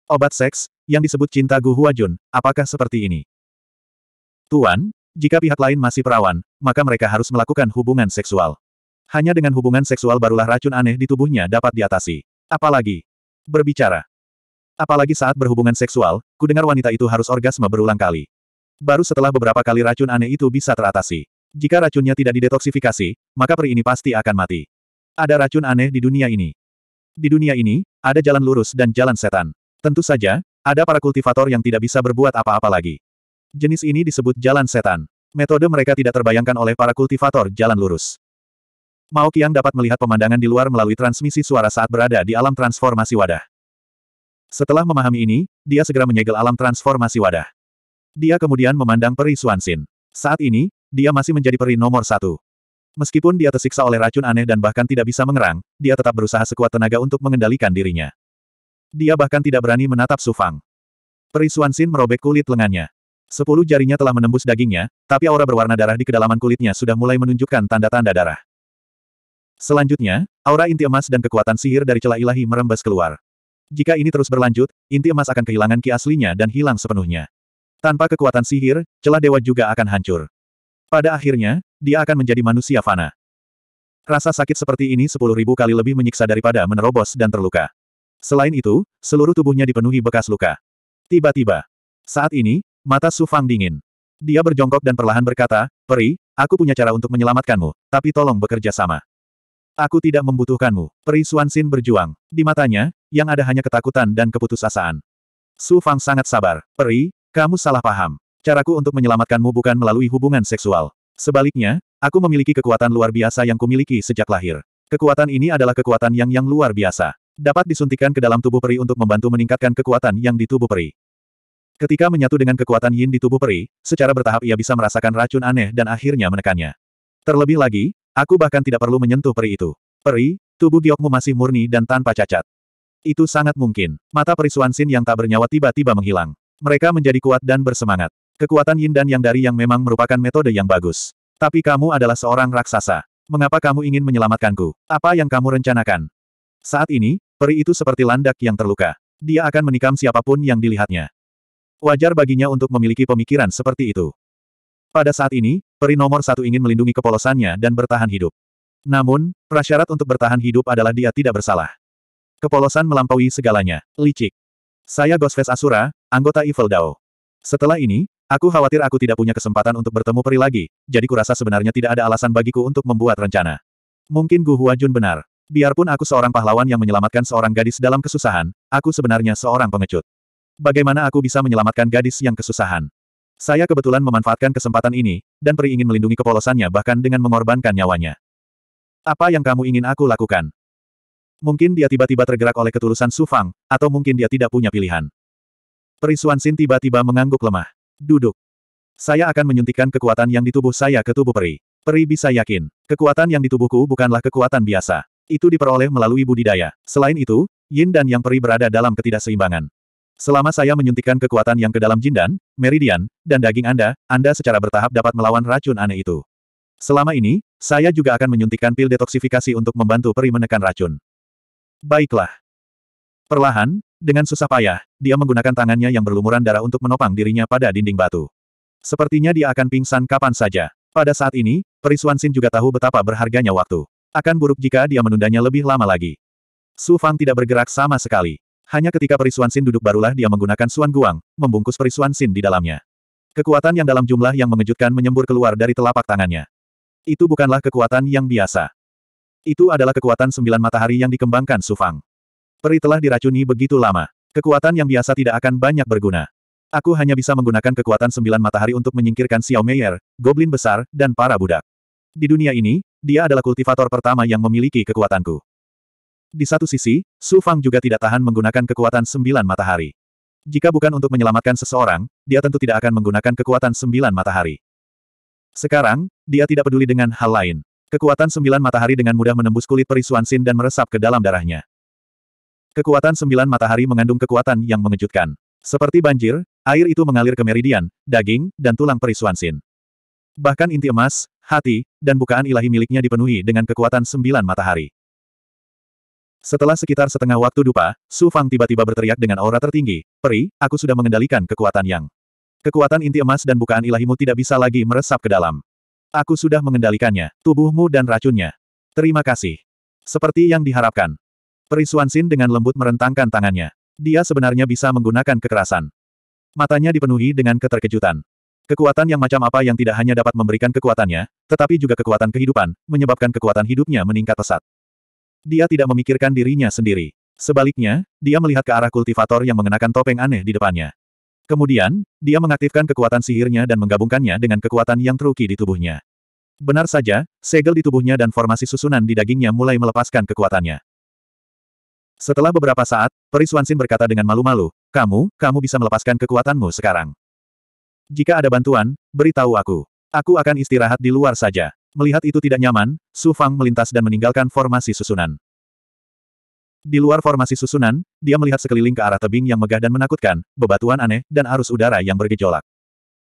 Obat seks, yang disebut cinta Gu Huajun, apakah seperti ini? Tuan, jika pihak lain masih perawan, maka mereka harus melakukan hubungan seksual. Hanya dengan hubungan seksual barulah racun aneh di tubuhnya dapat diatasi. Apalagi berbicara. Apalagi saat berhubungan seksual, kudengar wanita itu harus orgasme berulang kali. Baru setelah beberapa kali racun aneh itu bisa teratasi. Jika racunnya tidak didetoksifikasi, maka peri ini pasti akan mati. Ada racun aneh di dunia ini. Di dunia ini, ada jalan lurus dan jalan setan. Tentu saja, ada para kultivator yang tidak bisa berbuat apa-apa lagi. Jenis ini disebut jalan setan. Metode mereka tidak terbayangkan oleh para kultivator jalan lurus. Mao Qiang dapat melihat pemandangan di luar melalui transmisi suara saat berada di alam transformasi wadah. Setelah memahami ini, dia segera menyegel alam transformasi wadah. Dia kemudian memandang peri Suansin. Saat ini, dia masih menjadi peri nomor satu. Meskipun dia tersiksa oleh racun aneh dan bahkan tidak bisa mengerang, dia tetap berusaha sekuat tenaga untuk mengendalikan dirinya. Dia bahkan tidak berani menatap Sufang. Peri Suansin merobek kulit lengannya. Sepuluh jarinya telah menembus dagingnya, tapi aura berwarna darah di kedalaman kulitnya sudah mulai menunjukkan tanda-tanda darah. Selanjutnya, aura inti emas dan kekuatan sihir dari celah ilahi merembes keluar. Jika ini terus berlanjut, inti emas akan kehilangan ki aslinya dan hilang sepenuhnya. Tanpa kekuatan sihir, celah dewa juga akan hancur. Pada akhirnya, dia akan menjadi manusia fana. Rasa sakit seperti ini sepuluh ribu kali lebih menyiksa daripada menerobos dan terluka. Selain itu, seluruh tubuhnya dipenuhi bekas luka. Tiba-tiba, saat ini, mata Su Fang dingin. Dia berjongkok dan perlahan berkata, Peri, aku punya cara untuk menyelamatkanmu, tapi tolong bekerja sama. Aku tidak membutuhkanmu. Peri Suansin berjuang. Di matanya, yang ada hanya ketakutan dan keputusasaan. Su Fang sangat sabar. Peri, kamu salah paham. Caraku untuk menyelamatkanmu bukan melalui hubungan seksual. Sebaliknya, aku memiliki kekuatan luar biasa yang kumiliki sejak lahir. Kekuatan ini adalah kekuatan yang yang luar biasa. Dapat disuntikan ke dalam tubuh peri untuk membantu meningkatkan kekuatan yang di tubuh peri. Ketika menyatu dengan kekuatan yin di tubuh peri, secara bertahap ia bisa merasakan racun aneh dan akhirnya menekannya. Terlebih lagi, Aku bahkan tidak perlu menyentuh peri itu. Peri, tubuh giokmu masih murni dan tanpa cacat. Itu sangat mungkin. Mata peri Suansin yang tak bernyawa tiba-tiba menghilang. Mereka menjadi kuat dan bersemangat. Kekuatan yin dan yang dari yang memang merupakan metode yang bagus. Tapi kamu adalah seorang raksasa. Mengapa kamu ingin menyelamatkanku? Apa yang kamu rencanakan? Saat ini, peri itu seperti landak yang terluka. Dia akan menikam siapa pun yang dilihatnya. Wajar baginya untuk memiliki pemikiran seperti itu. Pada saat ini, peri nomor satu ingin melindungi kepolosannya dan bertahan hidup. Namun, prasyarat untuk bertahan hidup adalah dia tidak bersalah. Kepolosan melampaui segalanya. Licik. Saya Ghostface Asura, anggota Evil Dao. Setelah ini, aku khawatir aku tidak punya kesempatan untuk bertemu peri lagi, jadi kurasa sebenarnya tidak ada alasan bagiku untuk membuat rencana. Mungkin Gu Huajun benar. Biarpun aku seorang pahlawan yang menyelamatkan seorang gadis dalam kesusahan, aku sebenarnya seorang pengecut. Bagaimana aku bisa menyelamatkan gadis yang kesusahan? Saya kebetulan memanfaatkan kesempatan ini, dan peri ingin melindungi kepolosannya bahkan dengan mengorbankan nyawanya. Apa yang kamu ingin aku lakukan? Mungkin dia tiba-tiba tergerak oleh ketulusan Su Fang, atau mungkin dia tidak punya pilihan. Peri Xuanxin tiba-tiba mengangguk lemah. Duduk. Saya akan menyuntikkan kekuatan yang di tubuh saya ke tubuh peri. Peri bisa yakin, kekuatan yang di tubuhku bukanlah kekuatan biasa. Itu diperoleh melalui budidaya. Selain itu, Yin dan Yang peri berada dalam ketidakseimbangan. Selama saya menyuntikkan kekuatan yang ke dalam jindan, meridian, dan daging Anda, Anda secara bertahap dapat melawan racun aneh itu. Selama ini, saya juga akan menyuntikkan pil detoksifikasi untuk membantu peri menekan racun. Baiklah. Perlahan, dengan susah payah, dia menggunakan tangannya yang berlumuran darah untuk menopang dirinya pada dinding batu. Sepertinya dia akan pingsan kapan saja. Pada saat ini, peri Swansin juga tahu betapa berharganya waktu. Akan buruk jika dia menundanya lebih lama lagi. Su Fang tidak bergerak sama sekali. Hanya ketika perisuan Sin duduk barulah dia menggunakan Suan Guang, membungkus perisuan Sin di dalamnya. Kekuatan yang dalam jumlah yang mengejutkan menyembur keluar dari telapak tangannya. Itu bukanlah kekuatan yang biasa. Itu adalah kekuatan sembilan matahari yang dikembangkan Su Fang. Peri telah diracuni begitu lama. Kekuatan yang biasa tidak akan banyak berguna. Aku hanya bisa menggunakan kekuatan sembilan matahari untuk menyingkirkan Xiao Meier, goblin besar, dan para budak. Di dunia ini, dia adalah kultivator pertama yang memiliki kekuatanku. Di satu sisi, Su Fang juga tidak tahan menggunakan kekuatan sembilan matahari. Jika bukan untuk menyelamatkan seseorang, dia tentu tidak akan menggunakan kekuatan sembilan matahari. Sekarang, dia tidak peduli dengan hal lain. Kekuatan sembilan matahari dengan mudah menembus kulit peri Sin dan meresap ke dalam darahnya. Kekuatan sembilan matahari mengandung kekuatan yang mengejutkan. Seperti banjir, air itu mengalir ke meridian, daging, dan tulang peri Sin. Bahkan inti emas, hati, dan bukaan ilahi miliknya dipenuhi dengan kekuatan sembilan matahari. Setelah sekitar setengah waktu dupa, Su Fang tiba-tiba berteriak dengan aura tertinggi, Peri, aku sudah mengendalikan kekuatan yang. Kekuatan inti emas dan bukaan ilahimu tidak bisa lagi meresap ke dalam. Aku sudah mengendalikannya, tubuhmu dan racunnya. Terima kasih. Seperti yang diharapkan. Peri Suansin dengan lembut merentangkan tangannya. Dia sebenarnya bisa menggunakan kekerasan. Matanya dipenuhi dengan keterkejutan. Kekuatan yang macam apa yang tidak hanya dapat memberikan kekuatannya, tetapi juga kekuatan kehidupan, menyebabkan kekuatan hidupnya meningkat pesat. Dia tidak memikirkan dirinya sendiri. Sebaliknya, dia melihat ke arah kultivator yang mengenakan topeng aneh di depannya. Kemudian, dia mengaktifkan kekuatan sihirnya dan menggabungkannya dengan kekuatan yang truki di tubuhnya. Benar saja, segel di tubuhnya dan formasi susunan di dagingnya mulai melepaskan kekuatannya. Setelah beberapa saat, Peri Swansin berkata dengan malu-malu, kamu, kamu bisa melepaskan kekuatanmu sekarang. Jika ada bantuan, beritahu aku. Aku akan istirahat di luar saja. Melihat itu tidak nyaman, Su Fang melintas dan meninggalkan formasi susunan. Di luar formasi susunan, dia melihat sekeliling ke arah tebing yang megah dan menakutkan, bebatuan aneh, dan arus udara yang bergejolak.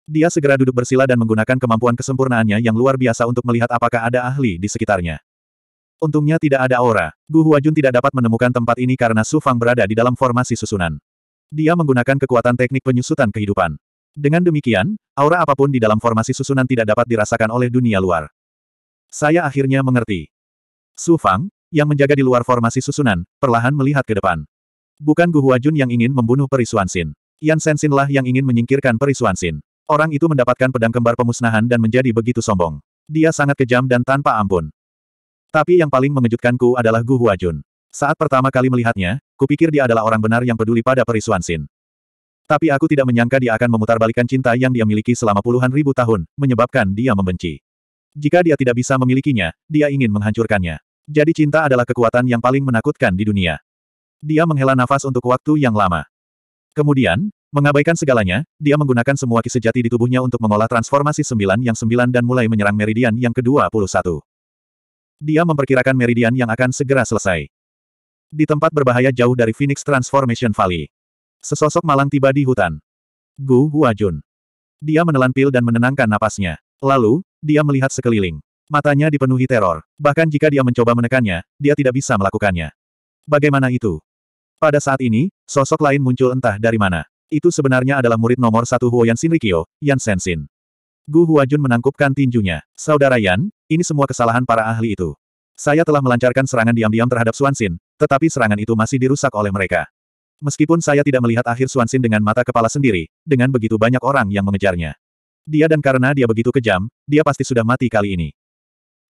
Dia segera duduk bersila dan menggunakan kemampuan kesempurnaannya yang luar biasa untuk melihat apakah ada ahli di sekitarnya. Untungnya tidak ada aura. Gu Huajun tidak dapat menemukan tempat ini karena Su Fang berada di dalam formasi susunan. Dia menggunakan kekuatan teknik penyusutan kehidupan. Dengan demikian, aura apa pun di dalam formasi susunan tidak dapat dirasakan oleh dunia luar. Saya akhirnya mengerti. Su Fang, yang menjaga di luar formasi susunan, perlahan melihat ke depan. Bukan Gu Huajun yang ingin membunuh Peri Suansin. Yan Sensin lah yang ingin menyingkirkan Peri Suansin. Orang itu mendapatkan pedang kembar pemusnahan dan menjadi begitu sombong. Dia sangat kejam dan tanpa ampun. Tapi yang paling mengejutkanku adalah Gu Huajun. Saat pertama kali melihatnya, kupikir dia adalah orang benar yang peduli pada perisuan Sin. Tapi aku tidak menyangka dia akan memutarbalikkan cinta yang dia miliki selama puluhan ribu tahun, menyebabkan dia membenci. Jika dia tidak bisa memilikinya, dia ingin menghancurkannya. Jadi cinta adalah kekuatan yang paling menakutkan di dunia. Dia menghela nafas untuk waktu yang lama. Kemudian, Mengabaikan segalanya, dia menggunakan semua ki sejati di tubuhnya untuk mengolah transformasi sembilan yang sembilan dan mulai menyerang meridian yang ke-21. Dia memperkirakan meridian yang akan segera selesai. Di tempat berbahaya jauh dari Phoenix Transformation Valley. Sesosok malang tiba di hutan. Gu Huajun. Dia menelan pil dan menenangkan napasnya. Lalu, dia melihat sekeliling. Matanya dipenuhi teror. Bahkan jika dia mencoba menekannya, dia tidak bisa melakukannya. Bagaimana itu? Pada saat ini, sosok lain muncul entah dari mana. Itu sebenarnya adalah murid nomor satu Huoyan Shinrikyo, Yan Sensin. Gu Huajun menangkupkan tinjunya. Saudara Yan, ini semua kesalahan para ahli itu. Saya telah melancarkan serangan diam-diam terhadap Suansin, tetapi serangan itu masih dirusak oleh mereka. Meskipun saya tidak melihat akhir Suansin dengan mata kepala sendiri, dengan begitu banyak orang yang mengejarnya. Dia dan karena dia begitu kejam, dia pasti sudah mati kali ini.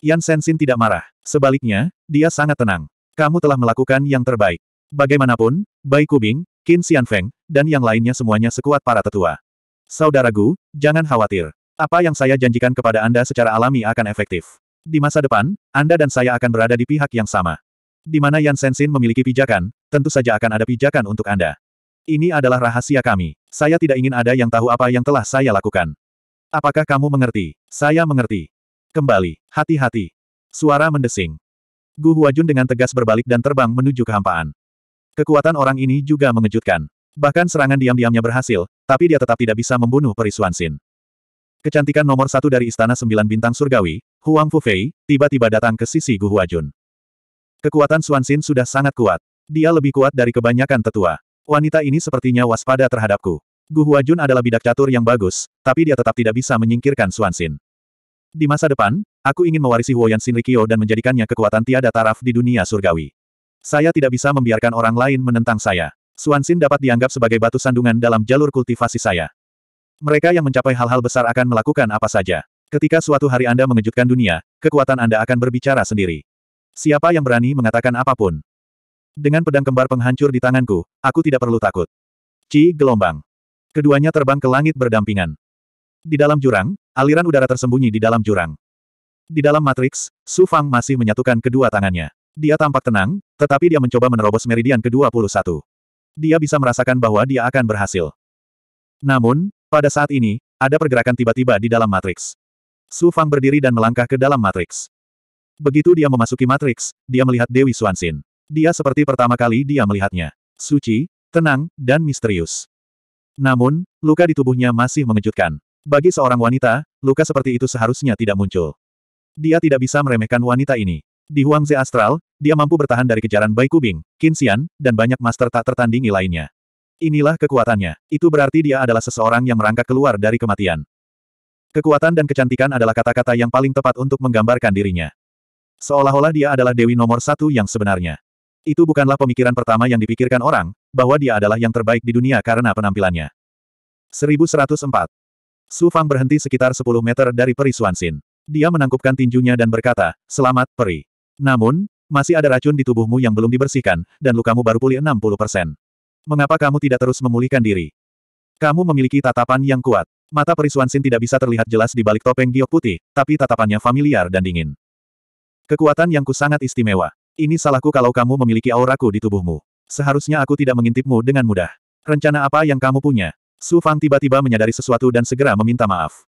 Yan Sensin tidak marah. Sebaliknya, dia sangat tenang. Kamu telah melakukan yang terbaik. Bagaimanapun, Bai Kubing, Qin Xianfeng, dan yang lainnya semuanya sekuat para tetua. Saudara Gu, jangan khawatir. Apa yang saya janjikan kepada Anda secara alami akan efektif. Di masa depan, Anda dan saya akan berada di pihak yang sama. Di mana Yan Sensin memiliki pijakan, tentu saja akan ada pijakan untuk Anda. Ini adalah rahasia kami. Saya tidak ingin ada yang tahu apa yang telah saya lakukan. Apakah kamu mengerti? Saya mengerti. Kembali, hati-hati. Suara mendesing. Gu Huajun dengan tegas berbalik dan terbang menuju kehampaan. Kekuatan orang ini juga mengejutkan. Bahkan serangan diam-diamnya berhasil, tapi dia tetap tidak bisa membunuh Peri Suansin. Kecantikan nomor satu dari Istana Sembilan Bintang Surgawi, Huang Fufei, tiba-tiba datang ke sisi Gu Huajun. Kekuatan Suansin sudah sangat kuat. Dia lebih kuat dari kebanyakan tetua. Wanita ini sepertinya waspada terhadapku. Gu Huajun adalah bidak catur yang bagus, tapi dia tetap tidak bisa menyingkirkan Suansin. Di masa depan, aku ingin mewarisi Huoyan Shinrikyo dan menjadikannya kekuatan tiada taraf di dunia surgawi. Saya tidak bisa membiarkan orang lain menentang saya. Suansin dapat dianggap sebagai batu sandungan dalam jalur kultivasi saya. Mereka yang mencapai hal-hal besar akan melakukan apa saja. Ketika suatu hari Anda mengejutkan dunia, kekuatan Anda akan berbicara sendiri. Siapa yang berani mengatakan apa pun? Dengan pedang kembar penghancur di tanganku, aku tidak perlu takut. Ci gelombang. Keduanya terbang ke langit berdampingan. Di dalam jurang, aliran udara tersembunyi di dalam jurang. Di dalam matriks, Su Fang masih menyatukan kedua tangannya. Dia tampak tenang, tetapi dia mencoba menerobos meridian ke-21. Dia bisa merasakan bahwa dia akan berhasil. Namun, pada saat ini, ada pergerakan tiba-tiba di dalam matriks. Su Fang berdiri dan melangkah ke dalam matriks. Begitu dia memasuki matriks, dia melihat Dewi Xuanxin. Dia seperti pertama kali dia melihatnya. Suci, tenang, dan misterius. Namun, luka di tubuhnya masih mengejutkan. Bagi seorang wanita, luka seperti itu seharusnya tidak muncul. Dia tidak bisa meremehkan wanita ini. Di Huangze Astral, dia mampu bertahan dari kejaran Bai Kubing, Qin Xian, dan banyak master tak tertandingi lainnya. Inilah kekuatannya. Itu berarti dia adalah seseorang yang merangkak keluar dari kematian. Kekuatan dan kecantikan adalah kata-kata yang paling tepat untuk menggambarkan dirinya. Seolah-olah dia adalah dewi nomor satu yang sebenarnya. Itu bukanlah pemikiran pertama yang dipikirkan orang, bahwa dia adalah yang terbaik di dunia karena penampilannya. 1104. Su Fang berhenti sekitar 10 meter dari Peri Suansin. Dia menangkupkan tinjunya dan berkata, Selamat, Peri. Namun, masih ada racun di tubuhmu yang belum dibersihkan, dan lukamu baru pulih 60%. Mengapa kamu tidak terus memulihkan diri? Kamu memiliki tatapan yang kuat. Mata peri Suansin tidak bisa terlihat jelas di balik topeng giok putih, tapi tatapannya familiar dan dingin. Kekuatan yang ku sangat istimewa. Ini salahku kalau kamu memiliki auraku di tubuhmu. Seharusnya aku tidak mengintipmu dengan mudah. Rencana apa yang kamu punya? Su Fang tiba-tiba menyadari sesuatu dan segera meminta maaf.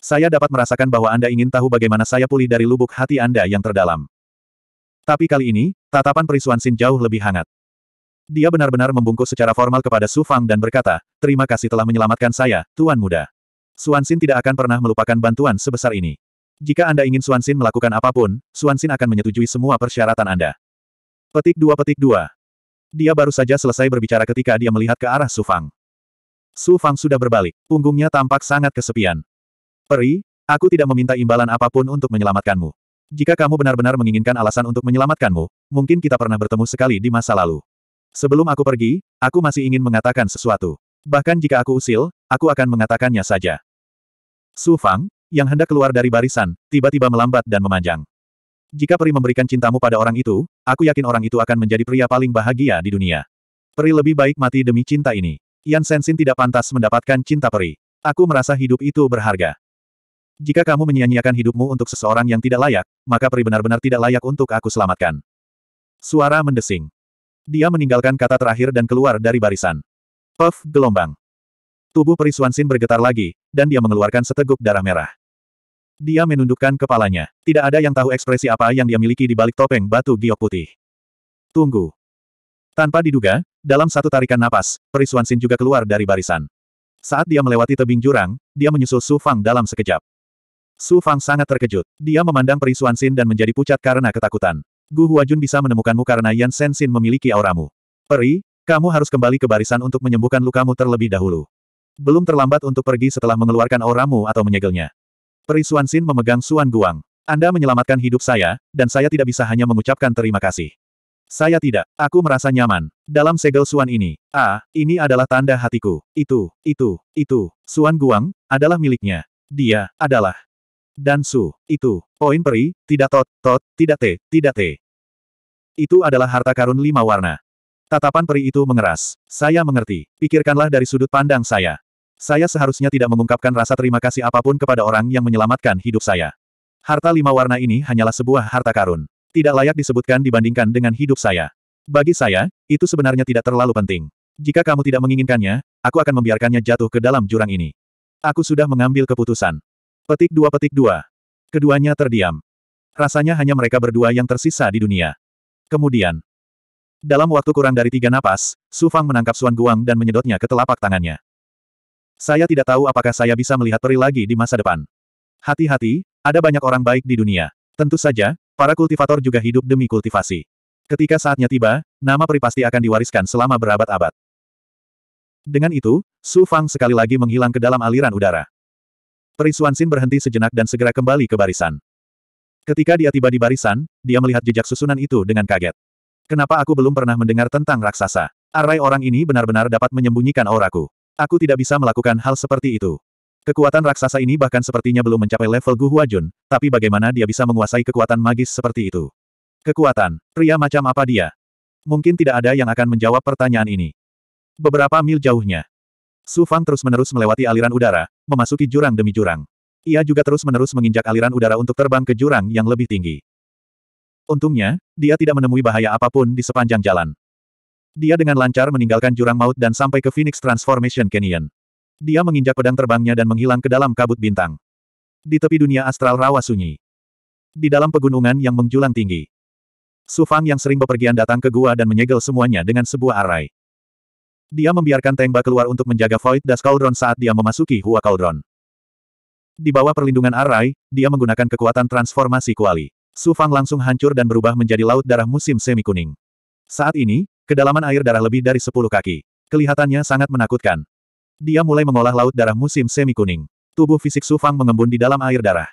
Saya dapat merasakan bahwa Anda ingin tahu bagaimana saya pulih dari lubuk hati Anda yang terdalam. Tapi kali ini, tatapan Peri Suansin jauh lebih hangat. Dia benar-benar membungkuk secara formal kepada Su Fang dan berkata, terima kasih telah menyelamatkan saya, Tuan Muda. Suansin tidak akan pernah melupakan bantuan sebesar ini. Jika Anda ingin Suansin melakukan apa pun, Suansin akan menyetujui semua persyaratan Anda. Petik 2 Petik 2 Dia baru saja selesai berbicara ketika dia melihat ke arah Su Fang. Su Fang sudah berbalik, punggungnya tampak sangat kesepian. Peri, aku tidak meminta imbalan apa pun untuk menyelamatkanmu. Jika kamu benar-benar menginginkan alasan untuk menyelamatkanmu, mungkin kita pernah bertemu sekali di masa lalu. Sebelum aku pergi, aku masih ingin mengatakan sesuatu. Bahkan jika aku usil, aku akan mengatakannya saja. Su Fang, yang hendak keluar dari barisan, tiba-tiba melambat dan memanjang. Jika peri memberikan cintamu pada orang itu, aku yakin orang itu akan menjadi pria paling bahagia di dunia. Peri lebih baik mati demi cinta ini. Yan Sensin tidak pantas mendapatkan cinta peri. Aku merasa hidup itu berharga. Jika kamu menyia-nyiakan hidupmu untuk seseorang yang tidak layak, maka peri benar-benar tidak layak untuk aku selamatkan. Suara mendesing. Dia meninggalkan kata terakhir dan keluar dari barisan. Puff, gelombang. Tubuh Peri Swansin bergetar lagi, dan dia mengeluarkan seteguk darah merah. Dia menundukkan kepalanya. Tidak ada yang tahu ekspresi apa yang dia miliki di balik topeng batu giok putih. Tunggu. Tanpa diduga, dalam satu tarikan napas, Peri Swansin juga keluar dari barisan. Saat dia melewati tebing jurang, dia menyusul Su Fang dalam sekejap. Su Fang sangat terkejut. Dia memandang Peri Swansin dan menjadi pucat karena ketakutan. Gu Huajun bisa menemukanmu karena Yan Sensin memiliki auramu. Peri, kamu harus kembali ke barisan untuk menyembuhkan lukamu terlebih dahulu. Belum terlambat untuk pergi setelah mengeluarkan auramu atau menyegelnya. Peri Suansin memegang Suan Guang. Anda menyelamatkan hidup saya, dan saya tidak bisa hanya mengucapkan terima kasih. Saya tidak. Aku merasa nyaman. Dalam segel Suan ini. Ah, ini adalah tanda hatiku. Itu, itu, itu. Suan Guang, adalah miliknya. Dia, adalah dan su. Itu. Poin peri, tidak tot, tot, tidak te, tidak te. Itu adalah harta karun lima warna. Tatapan peri itu mengeras. Saya mengerti. Pikirkanlah dari sudut pandang saya. Saya seharusnya tidak mengungkapkan rasa terima kasih apa pun kepada orang yang menyelamatkan hidup saya. Harta lima warna ini hanyalah sebuah harta karun. Tidak layak disebutkan dibandingkan dengan hidup saya. Bagi saya, itu sebenarnya tidak terlalu penting. Jika kamu tidak menginginkannya, aku akan membiarkannya jatuh ke dalam jurang ini. Aku sudah mengambil keputusan. Petik dua petik dua. Keduanya terdiam. Rasanya hanya mereka berdua yang tersisa di dunia. Kemudian, dalam waktu kurang dari tiga napas, Su Fang menangkap Suan Guang dan menyedotnya ke telapak tangannya. Saya tidak tahu apakah saya bisa melihat peri lagi di masa depan. Hati-hati, ada banyak orang baik di dunia. Tentu saja, para kultivator juga hidup demi kultivasi. Ketika saatnya tiba, nama peri pasti akan diwariskan selama berabad-abad. Dengan itu, Su Fang sekali lagi menghilang ke dalam aliran udara. Peri Suansin berhenti sejenak dan segera kembali ke barisan. Ketika dia tiba di barisan, dia melihat jejak susunan itu dengan kaget. Kenapa aku belum pernah mendengar tentang raksasa? Arai orang ini benar-benar dapat menyembunyikan auraku. Aku tidak bisa melakukan hal seperti itu. Kekuatan raksasa ini bahkan sepertinya belum mencapai level Gu Huajun, tapi bagaimana dia bisa menguasai kekuatan magis seperti itu? Kekuatan, pria macam apa dia? Mungkin tidak ada yang akan menjawab pertanyaan ini. Beberapa mil jauhnya, Su Fang terus-menerus melewati aliran udara, memasuki jurang demi jurang. Ia juga terus-menerus menginjak aliran udara untuk terbang ke jurang yang lebih tinggi. Untungnya, dia tidak menemui bahaya apa pun di sepanjang jalan. Dia dengan lancar meninggalkan jurang maut dan sampai ke Phoenix Transformation Canyon. Dia menginjak pedang terbangnya dan menghilang ke dalam kabut bintang. Di tepi dunia astral rawa sunyi. Di dalam pegunungan yang menjulang tinggi. Su Fang yang sering bepergian datang ke gua dan menyegel semuanya dengan sebuah arai. Dia membiarkan Tengba keluar untuk menjaga Void Das Cauldron saat dia memasuki Hua Cauldron. Di bawah perlindungan Arai, dia menggunakan kekuatan transformasi kuali. Su Fang langsung hancur dan berubah menjadi laut darah musim semi kuning. Saat ini, kedalaman air darah lebih dari 10 kaki. Kelihatannya sangat menakutkan. Dia mulai mengolah laut darah musim semi kuning. Tubuh fisik Su Fang mengembun di dalam air darah.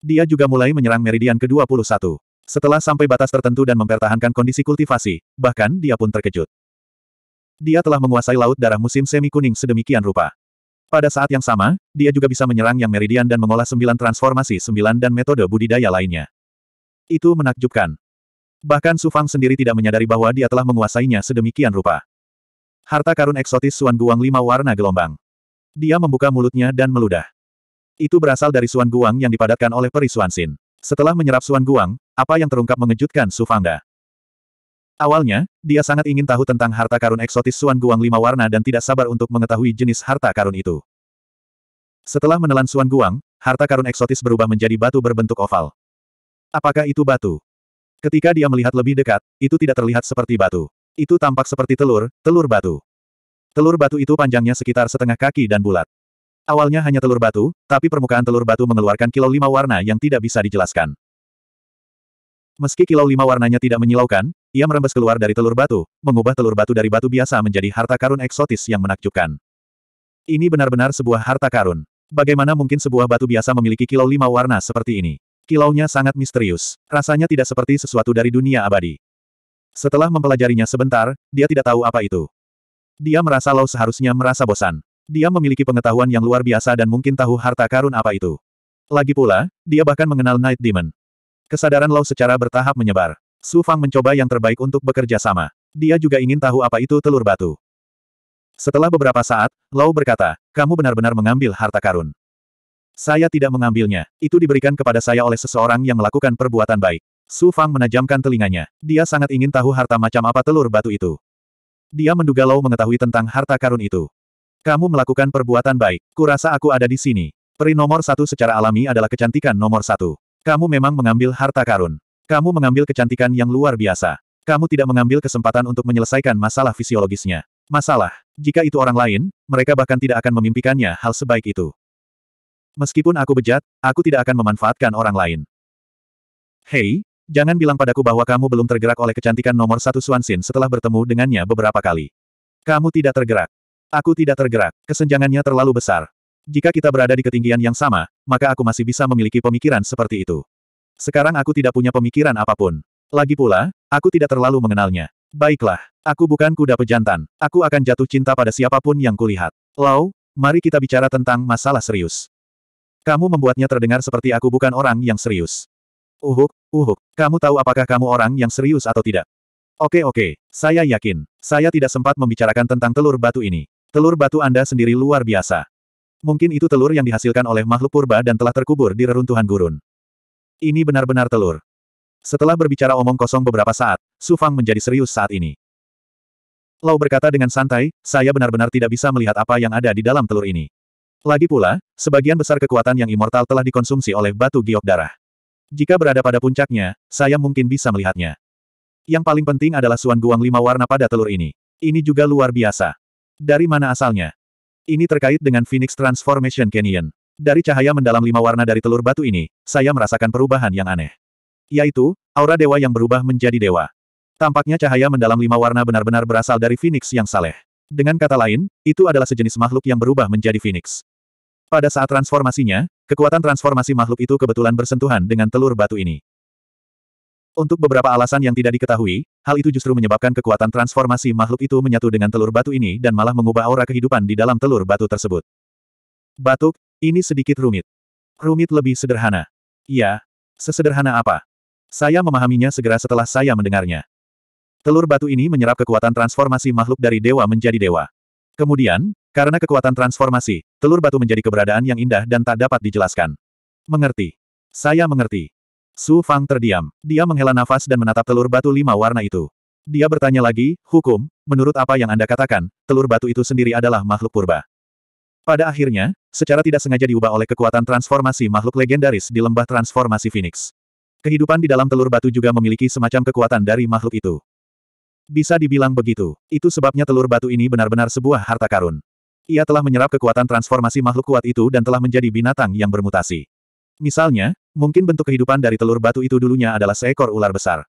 Dia juga mulai menyerang meridian ke-21. Setelah sampai batas tertentu dan mempertahankan kondisi kultivasi, bahkan dia pun terkejut. Dia telah menguasai laut darah musim semi kuning sedemikian rupa. Pada saat yang sama, dia juga bisa menyerang yang meridian dan mengolah sembilan transformasi sembilan dan metode budidaya lainnya. Itu menakjubkan. Bahkan Su Fang sendiri tidak menyadari bahwa dia telah menguasainya sedemikian rupa. Harta karun eksotis Suan Guang lima warna gelombang. Dia membuka mulutnya dan meludah. Itu berasal dari Suan Guang yang dipadatkan oleh peri Suansin. Setelah menyerap Suan Guang, apa yang terungkap mengejutkan Su Fangda. Awalnya, dia sangat ingin tahu tentang harta karun eksotis Suan Guang lima warna dan tidak sabar untuk mengetahui jenis harta karun itu. Setelah menelan Suan Guang, harta karun eksotis berubah menjadi batu berbentuk oval. Apakah itu batu? Ketika dia melihat lebih dekat, itu tidak terlihat seperti batu. Itu tampak seperti telur, telur batu. Telur batu itu panjangnya sekitar setengah kaki dan bulat. Awalnya hanya telur batu, tapi permukaan telur batu mengeluarkan kilau lima warna yang tidak bisa dijelaskan. Meski kilau lima warnanya tidak menyilaukan, ia merembes keluar dari telur batu, mengubah telur batu dari batu biasa menjadi harta karun eksotis yang menakjubkan. Ini benar-benar sebuah harta karun. Bagaimana mungkin sebuah batu biasa memiliki kilau lima warna seperti ini? Kilaunya sangat misterius. Rasanya tidak seperti sesuatu dari dunia abadi. Setelah mempelajarinya sebentar, dia tidak tahu apa itu. Dia merasa Lau seharusnya merasa bosan. Dia memiliki pengetahuan yang luar biasa dan mungkin tahu harta karun apa itu. Lagi pula, dia bahkan mengenal Night Demon. Kesadaran Lau secara bertahap menyebar. Su Fang mencoba yang terbaik untuk bekerja sama. Dia juga ingin tahu apa itu telur batu. Setelah beberapa saat, Lau berkata, kamu benar-benar mengambil harta karun. Saya tidak mengambilnya. Itu diberikan kepada saya oleh seseorang yang melakukan perbuatan baik. Su Fang menajamkan telinganya. Dia sangat ingin tahu harta macam apa telur batu itu. Dia menduga Lau mengetahui tentang harta karun itu. Kamu melakukan perbuatan baik. Kurasa aku ada di sini. Peri nomor satu secara alami adalah kecantikan nomor satu. Kamu memang mengambil harta karun. Kamu mengambil kecantikan yang luar biasa. Kamu tidak mengambil kesempatan untuk menyelesaikan masalah fisiologisnya. Masalah, jika itu orang lain, mereka bahkan tidak akan memimpikannya hal sebaik itu. Meskipun aku bejat, aku tidak akan memanfaatkan orang lain. Hei, jangan bilang padaku bahwa kamu belum tergerak oleh kecantikan nomor satu Swansin setelah bertemu dengannya beberapa kali. Kamu tidak tergerak. Aku tidak tergerak, kesenjangannya terlalu besar. Jika kita berada di ketinggian yang sama, maka aku masih bisa memiliki pemikiran seperti itu. Sekarang aku tidak punya pemikiran apa pun. Lagi pula, aku tidak terlalu mengenalnya. Baiklah, aku bukan kuda pejantan. Aku akan jatuh cinta pada siapa pun yang kulihat. Lau, mari kita bicara tentang masalah serius. Kamu membuatnya terdengar seperti aku bukan orang yang serius. Uhuk, uhuk, kamu tahu apakah kamu orang yang serius atau tidak? Oke oke, saya yakin. Saya tidak sempat membicarakan tentang telur batu ini. Telur batu Anda sendiri luar biasa. Mungkin itu telur yang dihasilkan oleh makhluk purba dan telah terkubur di reruntuhan gurun. Ini benar-benar telur. Setelah berbicara omong kosong beberapa saat, Su Fang menjadi serius saat ini. Lau berkata dengan santai, saya benar-benar tidak bisa melihat apa yang ada di dalam telur ini. Lagi pula, sebagian besar kekuatan yang immortal telah dikonsumsi oleh batu giok darah. Jika berada pada puncaknya, saya mungkin bisa melihatnya. Yang paling penting adalah suan guang lima warna pada telur ini. Ini juga luar biasa. Dari mana asalnya? Ini terkait dengan Phoenix Transformation Canyon. Dari cahaya mendalam lima warna dari telur batu ini, saya merasakan perubahan yang aneh. Yaitu, aura dewa yang berubah menjadi dewa. Tampaknya cahaya mendalam lima warna benar-benar berasal dari Phoenix yang saleh. Dengan kata lain, itu adalah sejenis makhluk yang berubah menjadi Phoenix. Pada saat transformasinya, kekuatan transformasi makhluk itu kebetulan bersentuhan dengan telur batu ini. Untuk beberapa alasan yang tidak diketahui, hal itu justru menyebabkan kekuatan transformasi makhluk itu menyatu dengan telur batu ini dan malah mengubah aura kehidupan di dalam telur batu tersebut. Batuk, ini sedikit rumit. Rumit lebih sederhana. Ya, sesederhana apa? Saya memahaminya segera setelah saya mendengarnya. Telur batu ini menyerap kekuatan transformasi makhluk dari dewa menjadi dewa. Kemudian, karena kekuatan transformasi, telur batu menjadi keberadaan yang indah dan tak dapat dijelaskan. Mengerti. Saya mengerti. Su Fang terdiam. Dia menghela nafas dan menatap telur batu lima warna itu. Dia bertanya lagi, hukum, menurut apa yang Anda katakan, telur batu itu sendiri adalah makhluk purba. Pada akhirnya, secara tidak sengaja diubah oleh kekuatan transformasi makhluk legendaris di lembah transformasi Phoenix. Kehidupan di dalam telur batu juga memiliki semacam kekuatan dari makhluk itu. Bisa dibilang begitu. Itu sebabnya telur batu ini benar-benar sebuah harta karun. Ia telah menyerap kekuatan transformasi makhluk kuat itu dan telah menjadi binatang yang bermutasi. Misalnya, mungkin bentuk kehidupan dari telur batu itu dulunya adalah seekor ular besar.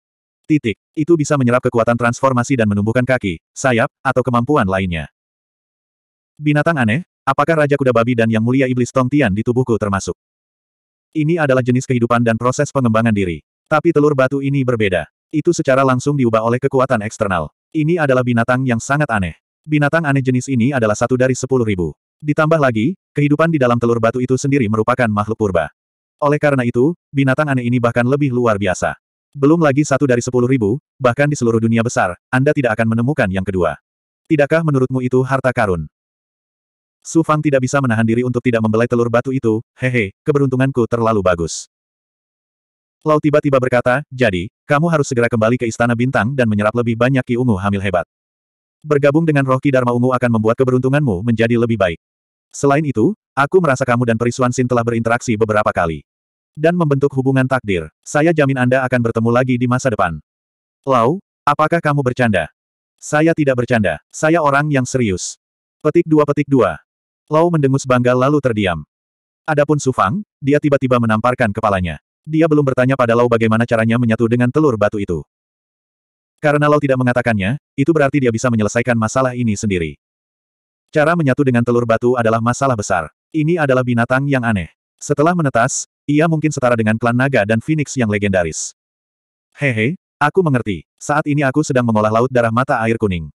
Titik. Itu bisa menyerap kekuatan transformasi dan menumbuhkan kaki, sayap, atau kemampuan lainnya. Binatang aneh, apakah Raja Kuda Babi dan Yang Mulia Iblis Tong Tian di tubuhku termasuk? Ini adalah jenis kehidupan dan proses pengembangan diri. Tapi telur batu ini berbeda. Itu secara langsung diubah oleh kekuatan eksternal. Ini adalah binatang yang sangat aneh. Binatang aneh jenis ini adalah satu dari sepuluh ribu. Ditambah lagi, kehidupan di dalam telur batu itu sendiri merupakan makhluk purba. Oleh karena itu, binatang aneh ini bahkan lebih luar biasa. Belum lagi satu dari sepuluh ribu, bahkan di seluruh dunia besar, Anda tidak akan menemukan yang kedua. Tidakkah menurutmu itu harta karun? Su Fang tidak bisa menahan diri untuk tidak membelai telur batu itu, hehe, keberuntunganku terlalu bagus. Lau tiba-tiba berkata, jadi, kamu harus segera kembali ke Istana Bintang dan menyerap lebih banyak Ki Ungu hamil hebat. Bergabung dengan roh Ki Dharma Ungu akan membuat keberuntunganmu menjadi lebih baik. Selain itu, aku merasa kamu dan Perisuan Sin telah berinteraksi beberapa kali. Dan membentuk hubungan takdir. Saya jamin Anda akan bertemu lagi di masa depan. Lau, apakah kamu bercanda? Saya tidak bercanda. Saya orang yang serius. Petik dua petik dua. Lau mendengus bangga lalu terdiam. Adapun Su Fang, dia tiba-tiba menamparkan kepalanya. Dia belum bertanya pada Lau bagaimana caranya menyatu dengan telur batu itu. Karena Lau tidak mengatakannya, itu berarti dia bisa menyelesaikan masalah ini sendiri. Cara menyatu dengan telur batu adalah masalah besar. Ini adalah binatang yang aneh. Setelah menetas, ia mungkin setara dengan klan naga dan phoenix yang legendaris. Hehe, aku mengerti. Saat ini aku sedang mengolah laut darah mata air kuning.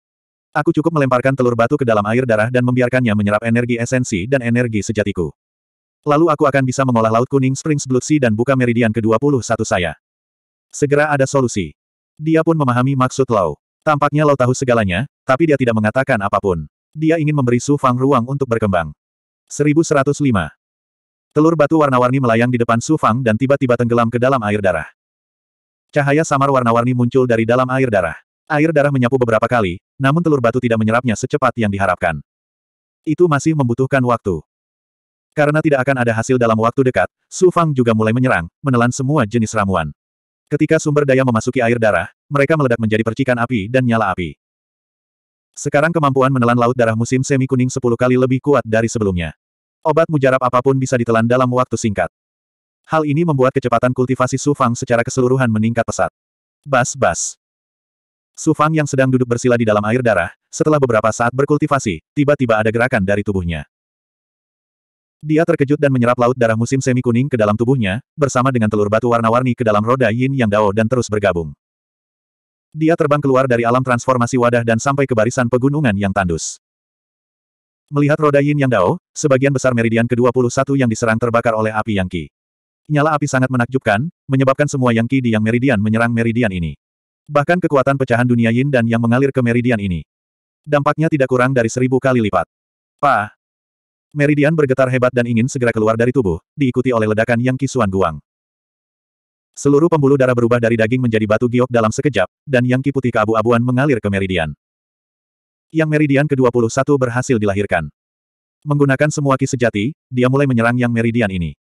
Aku cukup melemparkan telur batu ke dalam air darah dan membiarkannya menyerap energi esensi dan energi sejatiku. Lalu aku akan bisa mengolah Laut Kuning Springs Blood Sea dan buka meridian ke-21 saya. Segera ada solusi. Dia pun memahami maksud Lau. Tampaknya Lau tahu segalanya, tapi dia tidak mengatakan apa pun. Dia ingin memberi Su Fang ruang untuk berkembang. 1105. Telur batu warna-warni melayang di depan Su Fang dan tiba-tiba tenggelam ke dalam air darah. Cahaya samar warna-warni muncul dari dalam air darah. Air darah menyapu beberapa kali, namun telur batu tidak menyerapnya secepat yang diharapkan. Itu masih membutuhkan waktu. Karena tidak akan ada hasil dalam waktu dekat, Su Fang juga mulai menyerang, menelan semua jenis ramuan. Ketika sumber daya memasuki air darah, mereka meledak menjadi percikan api dan nyala api. Sekarang kemampuan menelan laut darah musim semi kuning 10 kali lebih kuat dari sebelumnya. Obat mujarab apa pun bisa ditelan dalam waktu singkat. Hal ini membuat kecepatan kultivasi Su Fang secara keseluruhan meningkat pesat. Bas-bas. Su Fang yang sedang duduk bersila di dalam air darah, setelah beberapa saat berkultivasi, tiba-tiba ada gerakan dari tubuhnya. Dia terkejut dan menyerap laut darah musim semi kuning ke dalam tubuhnya, bersama dengan telur batu warna-warni ke dalam roda yin yang dao dan terus bergabung. Dia terbang keluar dari alam transformasi wadah dan sampai ke barisan pegunungan yang tandus. Melihat roda yin yang dao, sebagian besar meridian ke-21 yang diserang terbakar oleh api yang ki. Nyala api sangat menakjubkan, menyebabkan semua yang ki di yang meridian menyerang meridian ini. Bahkan kekuatan pecahan dunia yin dan yang mengalir ke meridian ini. Dampaknya tidak kurang dari seribu kali lipat. Pa, Meridian bergetar hebat dan ingin segera keluar dari tubuh, diikuti oleh ledakan yang kisuan guang. Seluruh pembuluh darah berubah dari daging menjadi batu giok dalam sekejap, dan yang putih keabu-abuan mengalir ke meridian. Yang meridian ke-21 berhasil dilahirkan. Menggunakan semua ki sejati, dia mulai menyerang yang meridian ini.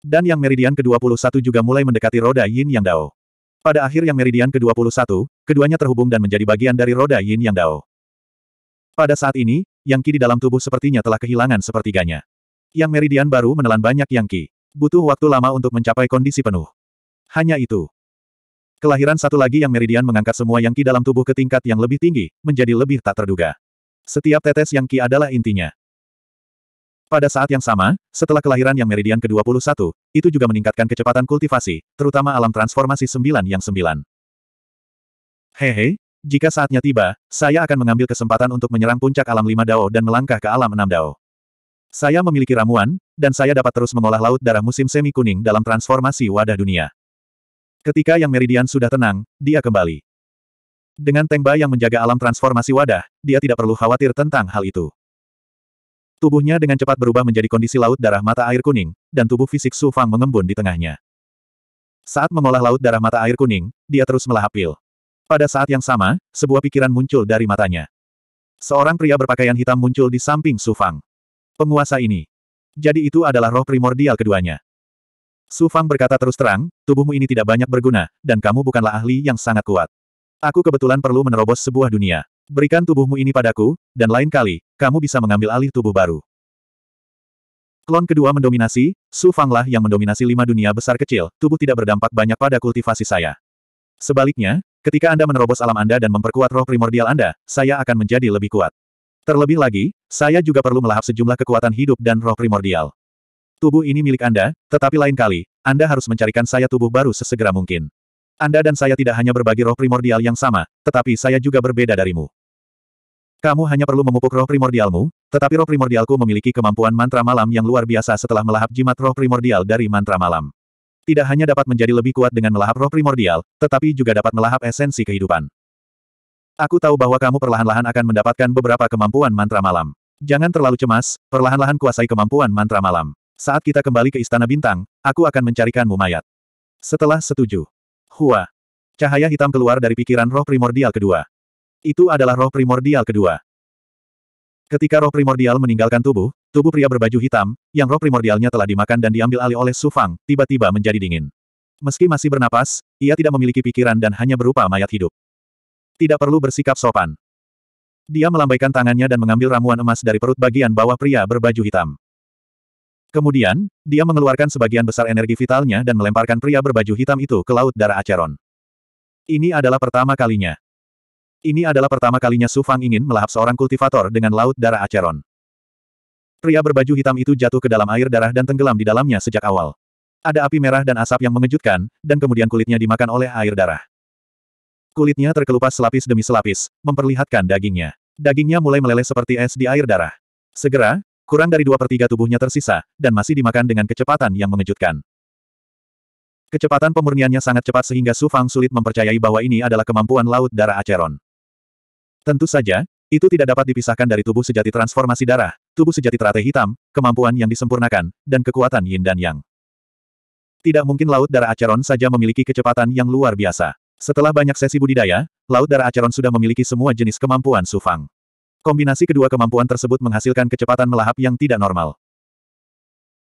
Dan yang meridian ke-21 juga mulai mendekati roda yin yang dao. Pada akhir yang meridian ke-21, keduanya terhubung dan menjadi bagian dari roda yin yang dao. Pada saat ini, yang ki di dalam tubuh sepertinya telah kehilangan sepertiganya. Yang meridian baru menelan banyak yang ki. Butuh waktu lama untuk mencapai kondisi penuh. Hanya itu. Kelahiran satu lagi yang meridian mengangkat semua yang ki dalam tubuh ke tingkat yang lebih tinggi, menjadi lebih tak terduga. Setiap tetes yang ki adalah intinya. Pada saat yang sama, setelah kelahiran yang meridian ke-21, itu juga meningkatkan kecepatan kultivasi, terutama alam transformasi sembilan yang sembilan. Hehe, jika saatnya tiba, saya akan mengambil kesempatan untuk menyerang puncak alam lima dao dan melangkah ke alam enam dao. Saya memiliki ramuan, dan saya dapat terus mengolah laut darah musim semi kuning dalam transformasi wadah dunia. Ketika yang meridian sudah tenang, dia kembali. Dengan Tengba yang menjaga alam transformasi wadah, dia tidak perlu khawatir tentang hal itu. Tubuhnya dengan cepat berubah menjadi kondisi laut darah mata air kuning, dan tubuh fisik Su Fang mengembun di tengahnya. Saat mengolah laut darah mata air kuning, dia terus melahap pil. Pada saat yang sama, sebuah pikiran muncul dari matanya. Seorang pria berpakaian hitam muncul di samping Su Fang. Penguasa ini. Jadi itu adalah roh primordial keduanya. Su Fang berkata terus terang, tubuhmu ini tidak banyak berguna, dan kamu bukanlah ahli yang sangat kuat. Aku kebetulan perlu menerobos sebuah dunia. Berikan tubuhmu ini padaku, dan lain kali, kamu bisa mengambil alih tubuh baru. Klon kedua mendominasi, Su Fang lah yang mendominasi lima dunia besar kecil, tubuh tidak berdampak banyak pada kultivasi saya. Sebaliknya, Ketika Anda menerobos alam Anda dan memperkuat roh primordial Anda, saya akan menjadi lebih kuat. Terlebih lagi, saya juga perlu melahap sejumlah kekuatan hidup dan roh primordial. Tubuh ini milik Anda, tetapi lain kali, Anda harus mencarikan saya tubuh baru sesegera mungkin. Anda dan saya tidak hanya berbagi roh primordial yang sama, tetapi saya juga berbeda darimu. Kamu hanya perlu memupuk roh primordialmu, tetapi roh primordialku memiliki kemampuan mantra malam yang luar biasa setelah melahap jimat roh primordial dari mantra malam tidak hanya dapat menjadi lebih kuat dengan melahap roh primordial, tetapi juga dapat melahap esensi kehidupan. Aku tahu bahwa kamu perlahan-lahan akan mendapatkan beberapa kemampuan mantra malam. Jangan terlalu cemas, perlahan-lahan kuasai kemampuan mantra malam. Saat kita kembali ke Istana Bintang, aku akan mencarikanmu mayat. Setelah setuju. Hua. Cahaya hitam keluar dari pikiran roh primordial kedua. Itu adalah roh primordial kedua. Ketika roh primordial meninggalkan tubuh, tubuh pria berbaju hitam, yang roh primordialnya telah dimakan dan diambil alih oleh Su Fang, tiba-tiba menjadi dingin. Meski masih bernapas, ia tidak memiliki pikiran dan hanya berupa mayat hidup. Tidak perlu bersikap sopan. Dia melambaikan tangannya dan mengambil ramuan emas dari perut bagian bawah pria berbaju hitam. Kemudian, dia mengeluarkan sebagian besar energi vitalnya dan melemparkan pria berbaju hitam itu ke laut darah Acheron. Ini adalah pertama kalinya. Ini adalah pertama kalinya Su Fang ingin melahap seorang kultivator dengan laut darah Acheron. Pria berbaju hitam itu jatuh ke dalam air darah dan tenggelam di dalamnya sejak awal. Ada api merah dan asap yang mengejutkan, dan kemudian kulitnya dimakan oleh air darah. Kulitnya terkelupas selapis demi selapis, memperlihatkan dagingnya. Dagingnya mulai meleleh seperti es di air darah. Segera, kurang dari dua per tiga tubuhnya tersisa, dan masih dimakan dengan kecepatan yang mengejutkan. Kecepatan pemurniannya sangat cepat sehingga Su Fang sulit mempercayai bahwa ini adalah kemampuan laut darah Acheron. Tentu saja, itu tidak dapat dipisahkan dari tubuh sejati transformasi darah, tubuh sejati teratai hitam, kemampuan yang disempurnakan, dan kekuatan yin dan yang. Tidak mungkin Laut Darah Acheron saja memiliki kecepatan yang luar biasa. Setelah banyak sesi budidaya, Laut Darah Acheron sudah memiliki semua jenis kemampuan Sufang. Kombinasi kedua kemampuan tersebut menghasilkan kecepatan melahap yang tidak normal.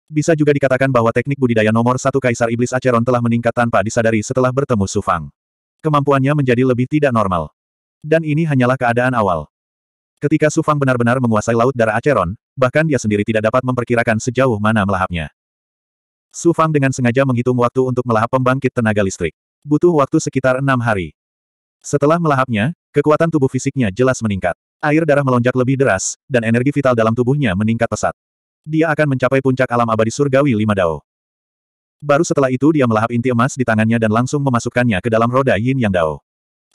Bisa juga dikatakan bahwa teknik budidaya nomor satu Kaisar Iblis Acheron telah meningkat tanpa disadari setelah bertemu Sufang. Kemampuannya menjadi lebih tidak normal. Dan ini hanyalah keadaan awal. Ketika Su Fang benar-benar menguasai Laut Darah Acheron, bahkan dia sendiri tidak dapat memperkirakan sejauh mana melahapnya. Su Fang dengan sengaja menghitung waktu untuk melahap pembangkit tenaga listrik. Butuh waktu sekitar enam hari. Setelah melahapnya, kekuatan tubuh fisiknya jelas meningkat. Air darah melonjak lebih deras, dan energi vital dalam tubuhnya meningkat pesat. Dia akan mencapai puncak alam abadi surgawi lima dao. Baru setelah itu dia melahap inti emas di tangannya dan langsung memasukkannya ke dalam roda yin yang dao.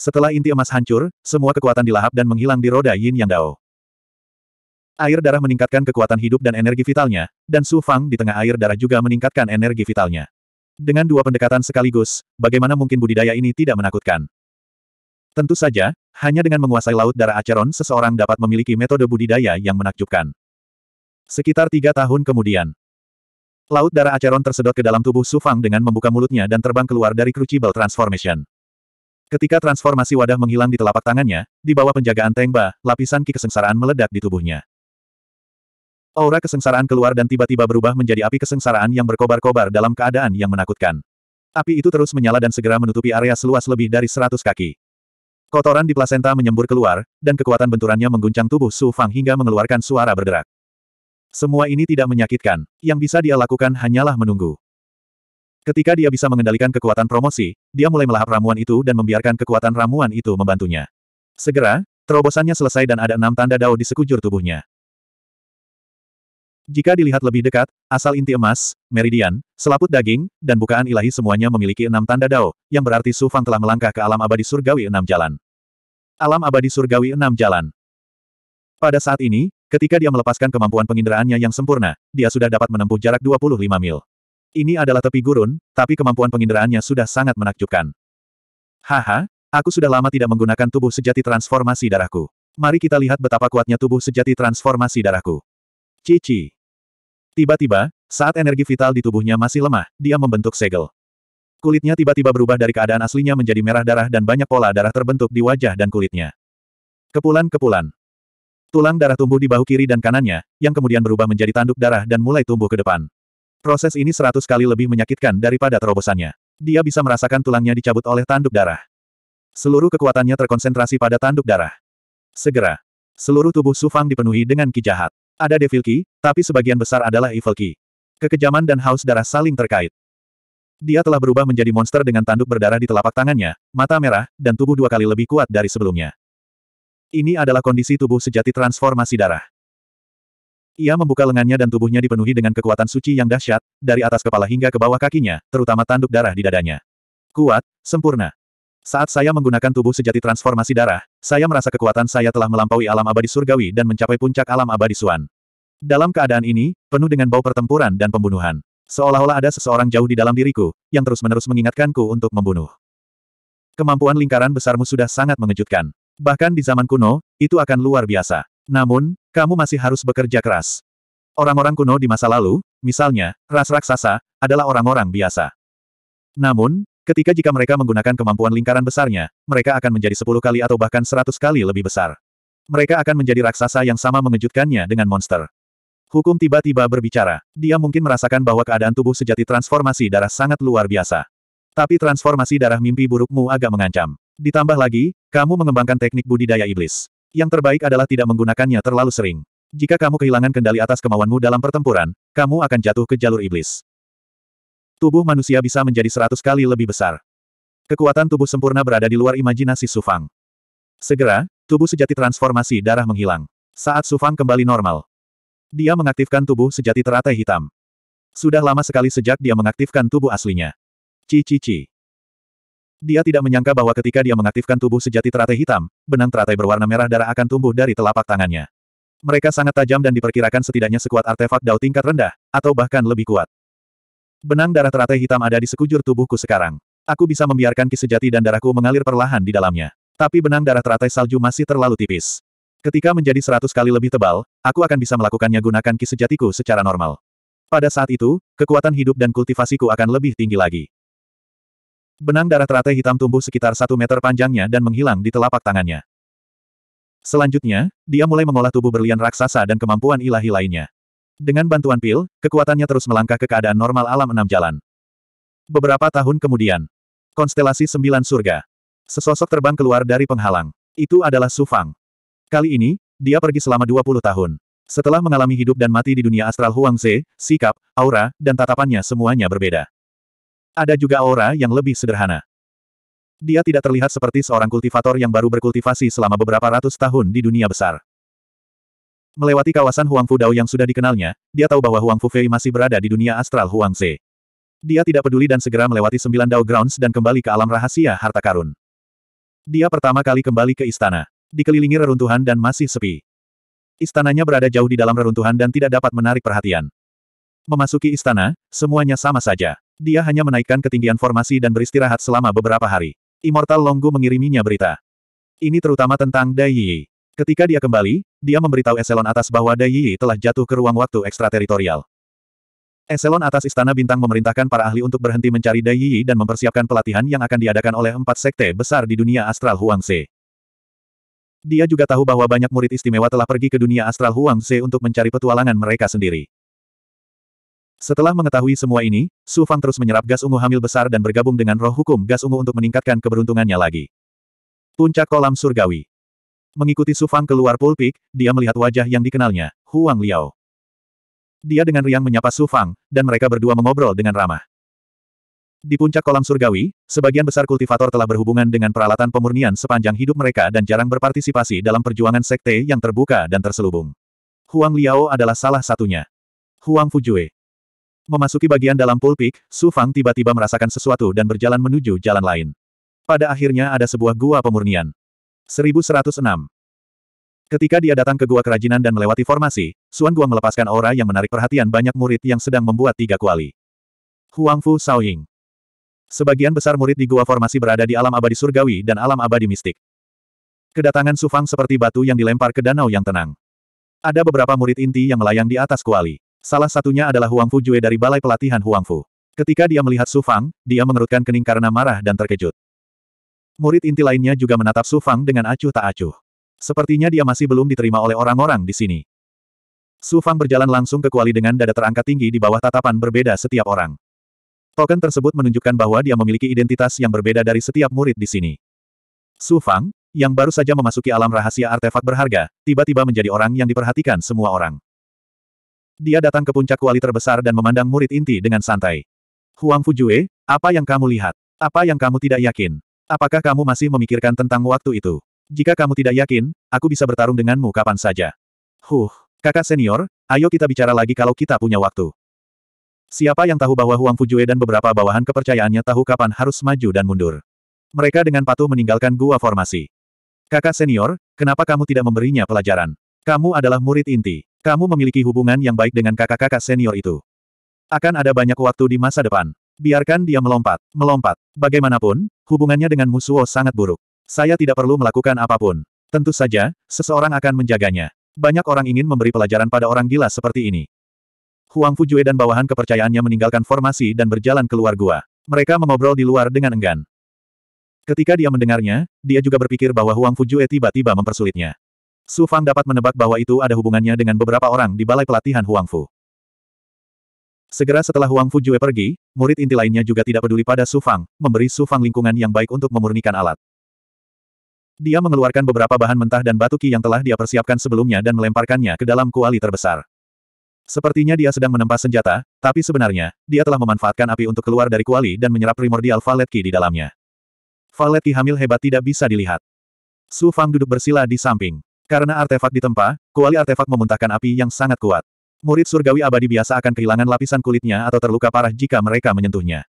Setelah inti emas hancur, semua kekuatan dilahap dan menghilang di roda yin yang dao. Air darah meningkatkan kekuatan hidup dan energi vitalnya, dan Su Fang di tengah air darah juga meningkatkan energi vitalnya. Dengan dua pendekatan sekaligus, bagaimana mungkin budidaya ini tidak menakutkan? Tentu saja, hanya dengan menguasai laut darah Acheron seseorang dapat memiliki metode budidaya yang menakjubkan. Sekitar tiga tahun kemudian, laut darah Acheron tersedot ke dalam tubuh Su Fang dengan membuka mulutnya dan terbang keluar dari Crucible Transformation. Ketika transformasi wadah menghilang di telapak tangannya, di bawah penjagaan Teng Ba, lapisan ki kesengsaraan meledak di tubuhnya. Aura kesengsaraan keluar dan tiba-tiba berubah menjadi api kesengsaraan yang berkobar-kobar dalam keadaan yang menakutkan. Api itu terus menyala dan segera menutupi area seluas lebih dari seratus kaki. Kotoran di plasenta menyembur keluar, dan kekuatan benturannya mengguncang tubuh Su Fang hingga mengeluarkan suara berderak. Semua ini tidak menyakitkan, yang bisa dia lakukan hanyalah menunggu. Ketika dia bisa mengendalikan kekuatan promosi, dia mulai melahap ramuan itu dan membiarkan kekuatan ramuan itu membantunya. Segera, terobosannya selesai dan ada enam tanda dao di sekujur tubuhnya. Jika dilihat lebih dekat, asal inti emas, meridian, selaput daging, dan bukaan ilahi semuanya memiliki enam tanda dao, yang berarti Su Fang telah melangkah ke alam abadi surgawi enam jalan. Alam abadi surgawi enam jalan. Pada saat ini, ketika dia melepaskan kemampuan penginderaannya yang sempurna, dia sudah dapat menempuh jarak 25 mil. Ini adalah tepi gurun, tapi kemampuan penginderaannya sudah sangat menakjubkan. Haha, aku sudah lama tidak menggunakan tubuh sejati transformasi darahku. Mari kita lihat betapa kuatnya tubuh sejati transformasi darahku. Cici. Tiba-tiba, saat energi vital di tubuhnya masih lemah, dia membentuk segel. Kulitnya tiba-tiba berubah dari keadaan aslinya menjadi merah darah dan banyak pola darah terbentuk di wajah dan kulitnya. Kepulan-kepulan. Tulang darah tumbuh di bahu kiri dan kanannya, yang kemudian berubah menjadi tanduk darah dan mulai tumbuh ke depan. Proses ini seratus kali lebih menyakitkan daripada terobosannya. Dia bisa merasakan tulangnya dicabut oleh tanduk darah. Seluruh kekuatannya terkonsentrasi pada tanduk darah. Segera. Seluruh tubuh Su Fang dipenuhi dengan ki jahat. Ada Devil Ki, tapi sebagian besar adalah Evil Ki. Kekejaman dan haus darah saling terkait. Dia telah berubah menjadi monster dengan tanduk berdarah di telapak tangannya, mata merah, dan tubuh dua kali lebih kuat dari sebelumnya. Ini adalah kondisi tubuh sejati transformasi darah. Ia membuka lengannya dan tubuhnya dipenuhi dengan kekuatan suci yang dahsyat, dari atas kepala hingga ke bawah kakinya, terutama tanduk darah di dadanya. Kuat, sempurna. Saat saya menggunakan tubuh sejati transformasi darah, saya merasa kekuatan saya telah melampaui alam abadi surgawi dan mencapai puncak alam abadi suan. Dalam keadaan ini, penuh dengan bau pertempuran dan pembunuhan. Seolah-olah ada seseorang jauh di dalam diriku, yang terus-menerus mengingatkanku untuk membunuh. Kemampuan lingkaran besarmu sudah sangat mengejutkan. Bahkan di zaman kuno, itu akan luar biasa. Namun, kamu masih harus bekerja keras. Orang-orang kuno di masa lalu, misalnya, ras raksasa, adalah orang-orang biasa. Namun, ketika jika mereka menggunakan kemampuan lingkaran besarnya, mereka akan menjadi 10 kali atau bahkan 100 kali lebih besar. Mereka akan menjadi raksasa yang sama mengejutkannya dengan monster. Hukum tiba-tiba berbicara. Dia mungkin merasakan bahwa keadaan tubuh sejati transformasi darah sangat luar biasa. Tapi transformasi darah mimpi burukmu agak mengancam. Ditambah lagi, kamu mengembangkan teknik budidaya iblis. Yang terbaik adalah tidak menggunakannya terlalu sering. Jika kamu kehilangan kendali atas kemauanmu dalam pertempuran, kamu akan jatuh ke jalur iblis. Tubuh manusia bisa menjadi seratus kali lebih besar. Kekuatan tubuh sempurna berada di luar imajinasi Sufang. Segera, tubuh sejati transformasi darah menghilang. Saat Sufang kembali normal, dia mengaktifkan tubuh sejati teratai hitam. Sudah lama sekali sejak dia mengaktifkan tubuh aslinya. Ci-ci-ci. Dia tidak menyangka bahwa ketika dia mengaktifkan tubuh sejati teratai hitam, benang teratai berwarna merah darah akan tumbuh dari telapak tangannya. Mereka sangat tajam dan diperkirakan setidaknya sekuat artefak dao tingkat rendah, atau bahkan lebih kuat. Benang darah teratai hitam ada di sekujur tubuhku sekarang. Aku bisa membiarkan ki sejati dan darahku mengalir perlahan di dalamnya. Tapi benang darah teratai salju masih terlalu tipis. Ketika menjadi seratus kali lebih tebal, aku akan bisa melakukannya gunakan ki sejatiku secara normal. Pada saat itu, kekuatan hidup dan kultivasiku akan lebih tinggi lagi. Benang darah teratai hitam tumbuh sekitar satu meter panjangnya dan menghilang di telapak tangannya. Selanjutnya, dia mulai mengolah tubuh berlian raksasa dan kemampuan ilahi lainnya. Dengan bantuan pil, kekuatannya terus melangkah ke keadaan normal alam enam jalan. Beberapa tahun kemudian, konstelasi sembilan surga. Sesosok terbang keluar dari penghalang. Itu adalah Sufang. Kali ini, dia pergi selama 20 tahun. Setelah mengalami hidup dan mati di dunia astral Huang Ze, sikap, aura, dan tatapannya semuanya berbeda. Ada juga aura yang lebih sederhana. Dia tidak terlihat seperti seorang kultivator yang baru berkultivasi selama beberapa ratus tahun di dunia besar. Melewati kawasan Huang Fu Dao yang sudah dikenalnya, dia tahu bahwa Huang Fu Fei masih berada di dunia astral Huang Ze. Dia tidak peduli dan segera melewati sembilan Dao Grounds dan kembali ke alam rahasia harta karun. Dia pertama kali kembali ke istana dikelilingi reruntuhan dan masih sepi. Istananya berada jauh di dalam reruntuhan dan tidak dapat menarik perhatian. Memasuki istana, semuanya sama saja. Dia hanya menaikkan ketinggian formasi dan beristirahat selama beberapa hari. Immortal Longgu mengiriminya berita. Ini terutama tentang Dai Yi. Ketika dia kembali, dia memberitahu eselon atas bahwa Dai Yi telah jatuh ke ruang waktu ekstrateritorial. Eselon atas Istana Bintang memerintahkan para ahli untuk berhenti mencari Dai Yi dan mempersiapkan pelatihan yang akan diadakan oleh empat sekte besar di dunia astral Huangse. Dia juga tahu bahwa banyak murid istimewa telah pergi ke dunia astral Huang Ze untuk mencari petualangan mereka sendiri. Setelah mengetahui semua ini, Su Fang terus menyerap gas ungu hamil besar dan bergabung dengan roh hukum gas ungu untuk meningkatkan keberuntungannya lagi. Puncak kolam surgawi. Mengikuti Su Fang keluar pulpik, dia melihat wajah yang dikenalnya, Huang Liao. Dia dengan riang menyapa Su Fang, dan mereka berdua mengobrol dengan ramah. Di puncak kolam surgawi, sebagian besar kultivator telah berhubungan dengan peralatan pemurnian sepanjang hidup mereka dan jarang berpartisipasi dalam perjuangan sekte yang terbuka dan terselubung. Huang Liao adalah salah satunya. Huang Fujue. Memasuki bagian dalam pulpik, Su Fang tiba-tiba merasakan sesuatu dan berjalan menuju jalan lain. Pada akhirnya ada sebuah gua pemurnian. 1106. Ketika dia datang ke gua kerajinan dan melewati formasi, Suan Gua melepaskan aura yang menarik perhatian banyak murid yang sedang membuat tiga kuali. Huang Fu Shaoying. Sebagian besar murid di Gua Formasi berada di alam abadi surgawi dan alam abadi mistik. Kedatangan Sufang seperti batu yang dilempar ke danau yang tenang. Ada beberapa murid inti yang melayang di atas kuali. Salah satunya adalah Huang Fu Jue dari Balai Pelatihan Huang Fu. Ketika dia melihat Sufang, dia mengerutkan kening karena marah dan terkejut. Murid inti lainnya juga menatap Sufang dengan acuh tak acuh. Sepertinya dia masih belum diterima oleh orang-orang di sini. Sufang berjalan langsung ke kuali dengan dada terangkat tinggi di bawah tatapan berbeda setiap orang. Token tersebut menunjukkan bahwa dia memiliki identitas yang berbeda dari setiap murid di sini. Su Fang, yang baru saja memasuki alam rahasia artefak berharga, tiba-tiba menjadi orang yang diperhatikan semua orang. Dia datang ke puncak kuali terbesar dan memandang murid inti dengan santai. Huang Fujue, apa yang kamu lihat? Apa yang kamu tidak yakin? Apakah kamu masih memikirkan tentang waktu itu? Jika kamu tidak yakin, aku bisa bertarung denganmu kapan saja. Huh, kakak senior, ayo kita bicara lagi kalau kita punya waktu. Siapa yang tahu bahwa Huang Fujue dan beberapa bawahan kepercayaannya tahu kapan harus maju dan mundur. Mereka dengan patuh meninggalkan gua formasi. Kakak senior, kenapa kamu tidak memberinya pelajaran? Kamu adalah murid inti. Kamu memiliki hubungan yang baik dengan kakak-kakak senior itu. Akan ada banyak waktu di masa depan. Biarkan dia melompat, melompat. Bagaimanapun, hubungannya dengan Musuo sangat buruk. Saya tidak perlu melakukan apa pun. Tentu saja, seseorang akan menjaganya. Banyak orang ingin memberi pelajaran pada orang gila seperti ini. Huang Fujue dan bawahan kepercayaannya meninggalkan formasi dan berjalan keluar gua. Mereka mengobrol di luar dengan enggan. Ketika dia mendengarnya, dia juga berpikir bahwa Huang Fujue tiba-tiba mempersulitnya. Su Fang dapat menebak bahwa itu ada hubungannya dengan beberapa orang di balai pelatihan Huang Fu. Segera setelah Huang Fujue pergi, murid inti lainnya juga tidak peduli pada Su Fang, memberi Su Fang lingkungan yang baik untuk memurnikan alat. Dia mengeluarkan beberapa bahan mentah dan batu ki yang telah dia persiapkan sebelumnya dan melemparkannya ke dalam kuali terbesar. Sepertinya dia sedang menempa senjata, tapi sebenarnya, dia telah memanfaatkan api untuk keluar dari kuali dan menyerap primordial Valet Ki di dalamnya. Valet Ki hamil hebat tidak bisa dilihat. Su Fang duduk bersila di samping. Karena artefak ditempa, kuali artefak memuntahkan api yang sangat kuat. Murid surgawi abadi biasa akan kehilangan lapisan kulitnya atau terluka parah jika mereka menyentuhnya.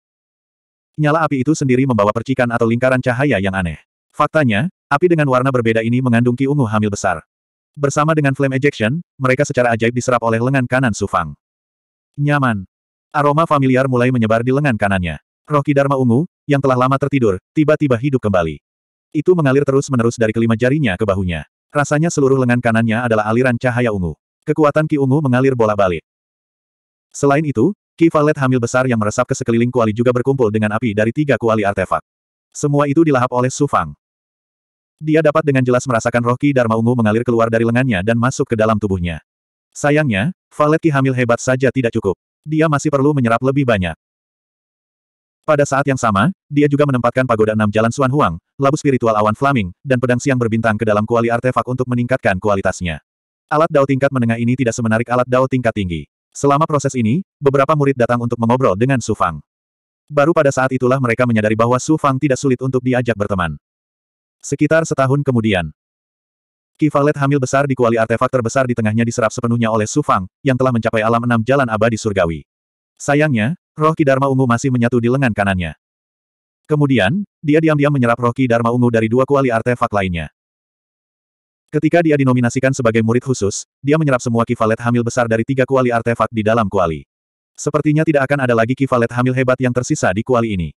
Nyala api itu sendiri membawa percikan atau lingkaran cahaya yang aneh. Faktanya, api dengan warna berbeda ini mengandung ki ungu hamil besar. Bersama dengan flame ejection, mereka secara ajaib diserap oleh lengan kanan Sufang. Nyaman. Aroma familiar mulai menyebar di lengan kanannya. Roh Dharma ungu, yang telah lama tertidur, tiba-tiba hidup kembali. Itu mengalir terus-menerus dari kelima jarinya ke bahunya. Rasanya seluruh lengan kanannya adalah aliran cahaya ungu. Kekuatan Ki Ungu mengalir bola-balik. Selain itu, Ki Valet hamil besar yang meresap ke sekeliling kuali juga berkumpul dengan api dari tiga kuali artefak. Semua itu dilahap oleh Su Fang. Dia dapat dengan jelas merasakan roh Ki Dharma Ungu mengalir keluar dari lengannya dan masuk ke dalam tubuhnya. Sayangnya, Valet Ki hamil hebat saja tidak cukup. Dia masih perlu menyerap lebih banyak. Pada saat yang sama, dia juga menempatkan pagoda enam jalan Suan Huang, labu spiritual awan flaming, dan pedang siang berbintang ke dalam kuali artefak untuk meningkatkan kualitasnya. Alat dao tingkat menengah ini tidak semenarik alat dao tingkat tinggi. Selama proses ini, beberapa murid datang untuk mengobrol dengan Su Fang. Baru pada saat itulah mereka menyadari bahwa Su Fang tidak sulit untuk diajak berteman. Sekitar setahun kemudian, Kivalet hamil besar di kuali artefak terbesar di tengahnya diserap sepenuhnya oleh Su Fang, yang telah mencapai alam enam jalan abadi surgawi. Sayangnya, roh Ki Dharma ungu masih menyatu di lengan kanannya. Kemudian, dia diam-diam menyerap roh Ki Dharma ungu dari dua kuali artefak lainnya. Ketika dia dinominasikan sebagai murid khusus, dia menyerap semua kivalet hamil besar dari tiga kuali artefak di dalam kuali. Sepertinya tidak akan ada lagi kivalet hamil hebat yang tersisa di kuali ini.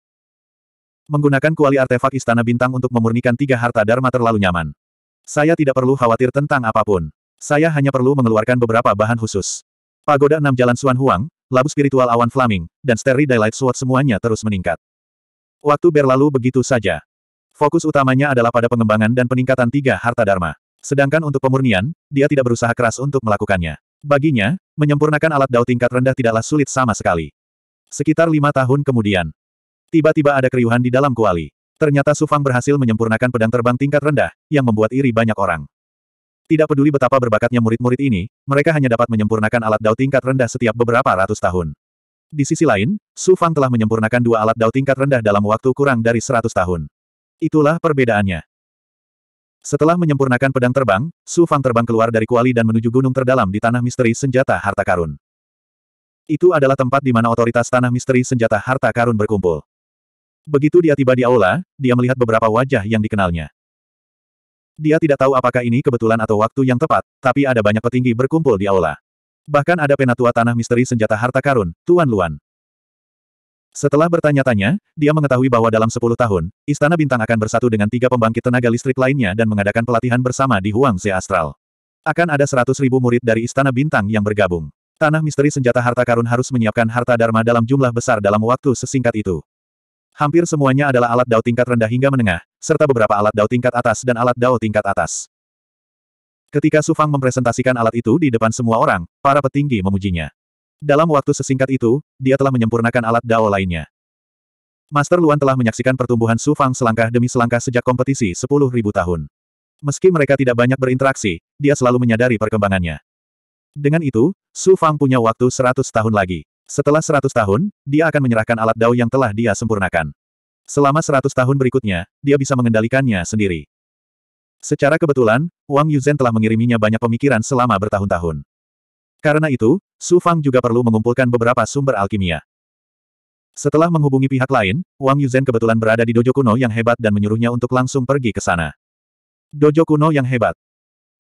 Menggunakan kuali artefak Istana Bintang untuk memurnikan tiga harta Dharma terlalu nyaman. Saya tidak perlu khawatir tentang apa pun. Saya hanya perlu mengeluarkan beberapa bahan khusus. Pagoda enam jalan Suan Huang, labu spiritual awan flaming, dan Starry Daylight Sword semuanya terus meningkat. Waktu berlalu begitu saja. Fokus utamanya adalah pada pengembangan dan peningkatan tiga harta Dharma. Sedangkan untuk pemurnian, dia tidak berusaha keras untuk melakukannya. Baginya, menyempurnakan alat dao tingkat rendah tidaklah sulit sama sekali. Sekitar lima tahun kemudian, tiba-tiba ada keriuhan di dalam kuali. Ternyata Sufang berhasil menyempurnakan pedang terbang tingkat rendah, yang membuat iri banyak orang. Tidak peduli betapa berbakatnya murid-murid ini, mereka hanya dapat menyempurnakan alat dao tingkat rendah setiap beberapa ratus tahun. Di sisi lain, Su Fang telah menyempurnakan dua alat dao tingkat rendah dalam waktu kurang dari seratus tahun. Itulah perbedaannya. Setelah menyempurnakan pedang terbang, Su Fang terbang keluar dari kuali dan menuju gunung terdalam di tanah misteri senjata harta karun. Itu adalah tempat di mana otoritas tanah misteri senjata harta karun berkumpul. Begitu dia tiba di aula, dia melihat beberapa wajah yang dikenalnya. Dia tidak tahu apakah ini kebetulan atau waktu yang tepat, tapi ada banyak petinggi berkumpul di aula. Bahkan ada penatua tanah misteri senjata harta karun, Tuan Luan. Setelah bertanya-tanya, dia mengetahui bahwa dalam 10 tahun, Istana Bintang akan bersatu dengan tiga pembangkit tenaga listrik lainnya dan mengadakan pelatihan bersama di Huang Ze Astral. Akan ada 100 ribu murid dari Istana Bintang yang bergabung. Tanah misteri senjata harta karun harus menyiapkan harta dharma dalam jumlah besar dalam waktu sesingkat itu. Hampir semuanya adalah alat dao tingkat rendah hingga menengah, serta beberapa alat dao tingkat atas dan alat dao tingkat atas. Ketika Su Fang mempresentasikan alat itu di depan semua orang, para petinggi memujinya. Dalam waktu sesingkat itu, dia telah menyempurnakan alat Dao lainnya. Master Luan telah menyaksikan pertumbuhan Su Fang selangkah demi selangkah sejak kompetisi 10.000 tahun. Meski mereka tidak banyak berinteraksi, dia selalu menyadari perkembangannya. Dengan itu, Su Fang punya waktu 100 tahun lagi. Setelah 100 tahun, dia akan menyerahkan alat Dao yang telah dia sempurnakan. Selama 100 tahun berikutnya, dia bisa mengendalikannya sendiri. Secara kebetulan, Wang Yuzhen telah mengiriminya banyak pemikiran selama bertahun-tahun. Karena itu, Su Fang juga perlu mengumpulkan beberapa sumber alkimia. Setelah menghubungi pihak lain, Wang Yuzhen kebetulan berada di dojo kuno yang hebat dan menyuruhnya untuk langsung pergi ke sana. Dojo kuno yang hebat.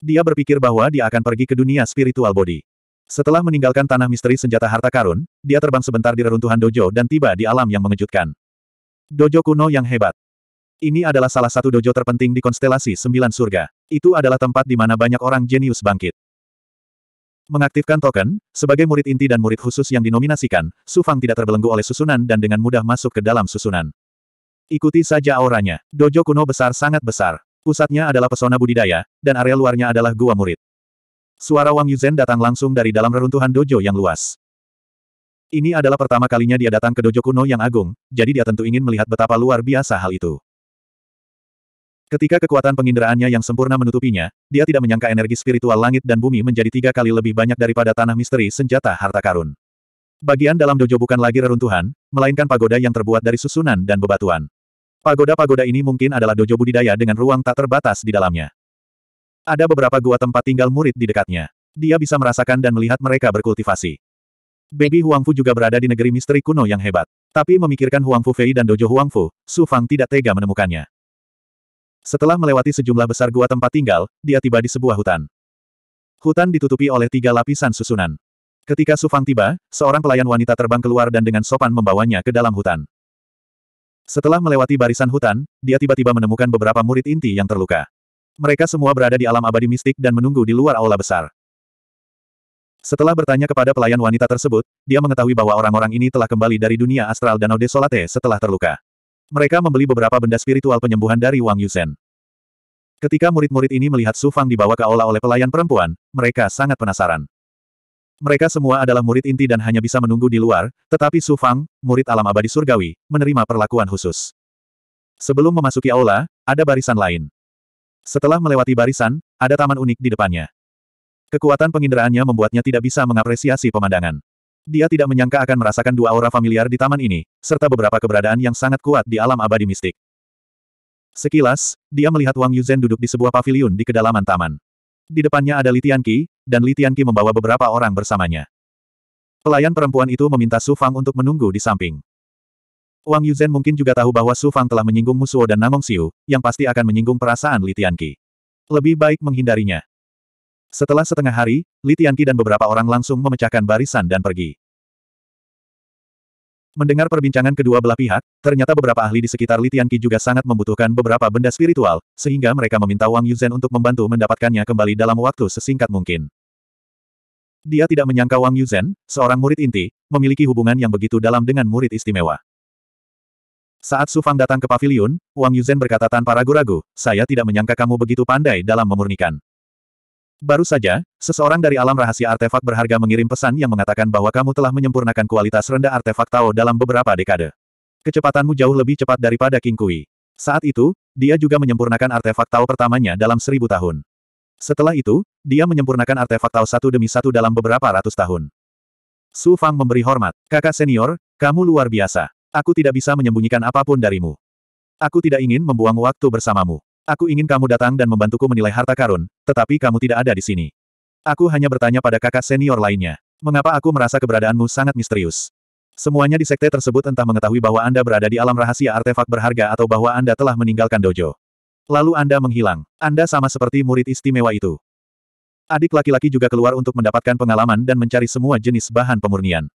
Dia berpikir bahwa dia akan pergi ke dunia spiritual body. Setelah meninggalkan tanah misteri senjata harta karun, dia terbang sebentar di reruntuhan dojo dan tiba di alam yang mengejutkan. Dojo kuno yang hebat. Ini adalah salah satu dojo terpenting di konstelasi sembilan surga. Itu adalah tempat di mana banyak orang jenius bangkit. Mengaktifkan token, sebagai murid inti dan murid khusus yang dinominasikan, Su Fang tidak terbelenggu oleh susunan dan dengan mudah masuk ke dalam susunan. Ikuti saja auranya. Dojo kuno besar sangat besar. Pusatnya adalah pesona budidaya, dan area luarnya adalah gua murid. Suara Wang Yuzen datang langsung dari dalam reruntuhan dojo yang luas. Ini adalah pertama kalinya dia datang ke dojo kuno yang agung, jadi dia tentu ingin melihat betapa luar biasa hal itu. Ketika kekuatan penginderaannya yang sempurna menutupinya, dia tidak menyangka energi spiritual langit dan bumi menjadi tiga kali lebih banyak daripada tanah misteri senjata harta karun. Bagian dalam dojo bukan lagi reruntuhan, melainkan pagoda yang terbuat dari susunan dan bebatuan. Pagoda-pagoda ini mungkin adalah dojo budidaya dengan ruang tak terbatas di dalamnya. Ada beberapa gua tempat tinggal murid di dekatnya. Dia bisa merasakan dan melihat mereka berkultivasi. Baby Huangfu juga berada di negeri misteri kuno yang hebat. Tapi memikirkan Huangfu Fei dan Dojo Huangfu, Su Fang tidak tega menemukannya. Setelah melewati sejumlah besar gua tempat tinggal, dia tiba di sebuah hutan. Hutan ditutupi oleh tiga lapisan susunan. Ketika Su Fang tiba, seorang pelayan wanita terbang keluar dan dengan sopan membawanya ke dalam hutan. Setelah melewati barisan hutan, dia tiba-tiba menemukan beberapa murid inti yang terluka. Mereka semua berada di alam abadi mistik dan menunggu di luar aula besar. Setelah bertanya kepada pelayan wanita tersebut, dia mengetahui bahwa orang-orang ini telah kembali dari dunia astral Danau Desolate setelah terluka. Mereka membeli beberapa benda spiritual penyembuhan dari Wang Yuzen. Ketika murid-murid ini melihat Su Fang dibawa ke aula oleh pelayan perempuan, mereka sangat penasaran. Mereka semua adalah murid inti dan hanya bisa menunggu di luar, tetapi Su Fang, murid alam abadi surgawi, menerima perlakuan khusus. Sebelum memasuki aula, ada barisan lain. Setelah melewati barisan, ada taman unik di depannya. Kekuatan penginderaannya membuatnya tidak bisa mengapresiasi pemandangan. Dia tidak menyangka akan merasakan dua aura familiar di taman ini, serta beberapa keberadaan yang sangat kuat di alam abadi mistik. Sekilas, dia melihat Wang Yuzen duduk di sebuah paviliun di kedalaman taman. Di depannya ada Li Tianqi, dan Li Tianqi membawa beberapa orang bersamanya. Pelayan perempuan itu meminta Su Fang untuk menunggu di samping. Wang Yuzen mungkin juga tahu bahwa Su Fang telah menyinggung Musuo dan Namong Xiu, yang pasti akan menyinggung perasaan Li Tianqi. Lebih baik menghindarinya. Setelah setengah hari, Li Tianqi dan beberapa orang langsung memecahkan barisan dan pergi. Mendengar perbincangan kedua belah pihak, ternyata beberapa ahli di sekitar Li Tianqi juga sangat membutuhkan beberapa benda spiritual, sehingga mereka meminta Wang Yuzhen untuk membantu mendapatkannya kembali dalam waktu sesingkat mungkin. Dia tidak menyangka Wang Yuzhen, seorang murid inti, memiliki hubungan yang begitu dalam dengan murid istimewa. Saat Su Fang datang ke pavilion, Wang Yuzhen berkata tanpa ragu-ragu, saya tidak menyangka kamu begitu pandai dalam memurnikan. Baru saja, seseorang dari alam rahasia artefak berharga mengirim pesan yang mengatakan bahwa kamu telah menyempurnakan kualitas rendah artefak Tao dalam beberapa dekade. Kecepatanmu jauh lebih cepat daripada King Kui. Saat itu, dia juga menyempurnakan artefak Tao pertamanya dalam seribu tahun. Setelah itu, dia menyempurnakan artefak Tao satu demi satu dalam beberapa ratus tahun. Su Fang memberi hormat. Kakak senior, kamu luar biasa. Aku tidak bisa menyembunyikan apa pun darimu. Aku tidak ingin membuang waktu bersamamu. Aku ingin kamu datang dan membantuku menilai harta karun, tetapi kamu tidak ada di sini. Aku hanya bertanya pada kakak senior lainnya. Mengapa aku merasa keberadaanmu sangat misterius? Semuanya di sekte tersebut entah mengetahui bahwa Anda berada di alam rahasia artefak berharga atau bahwa Anda telah meninggalkan dojo. Lalu Anda menghilang. Anda sama seperti murid istimewa itu. Adik laki-laki juga keluar untuk mendapatkan pengalaman dan mencari semua jenis bahan pemurnian.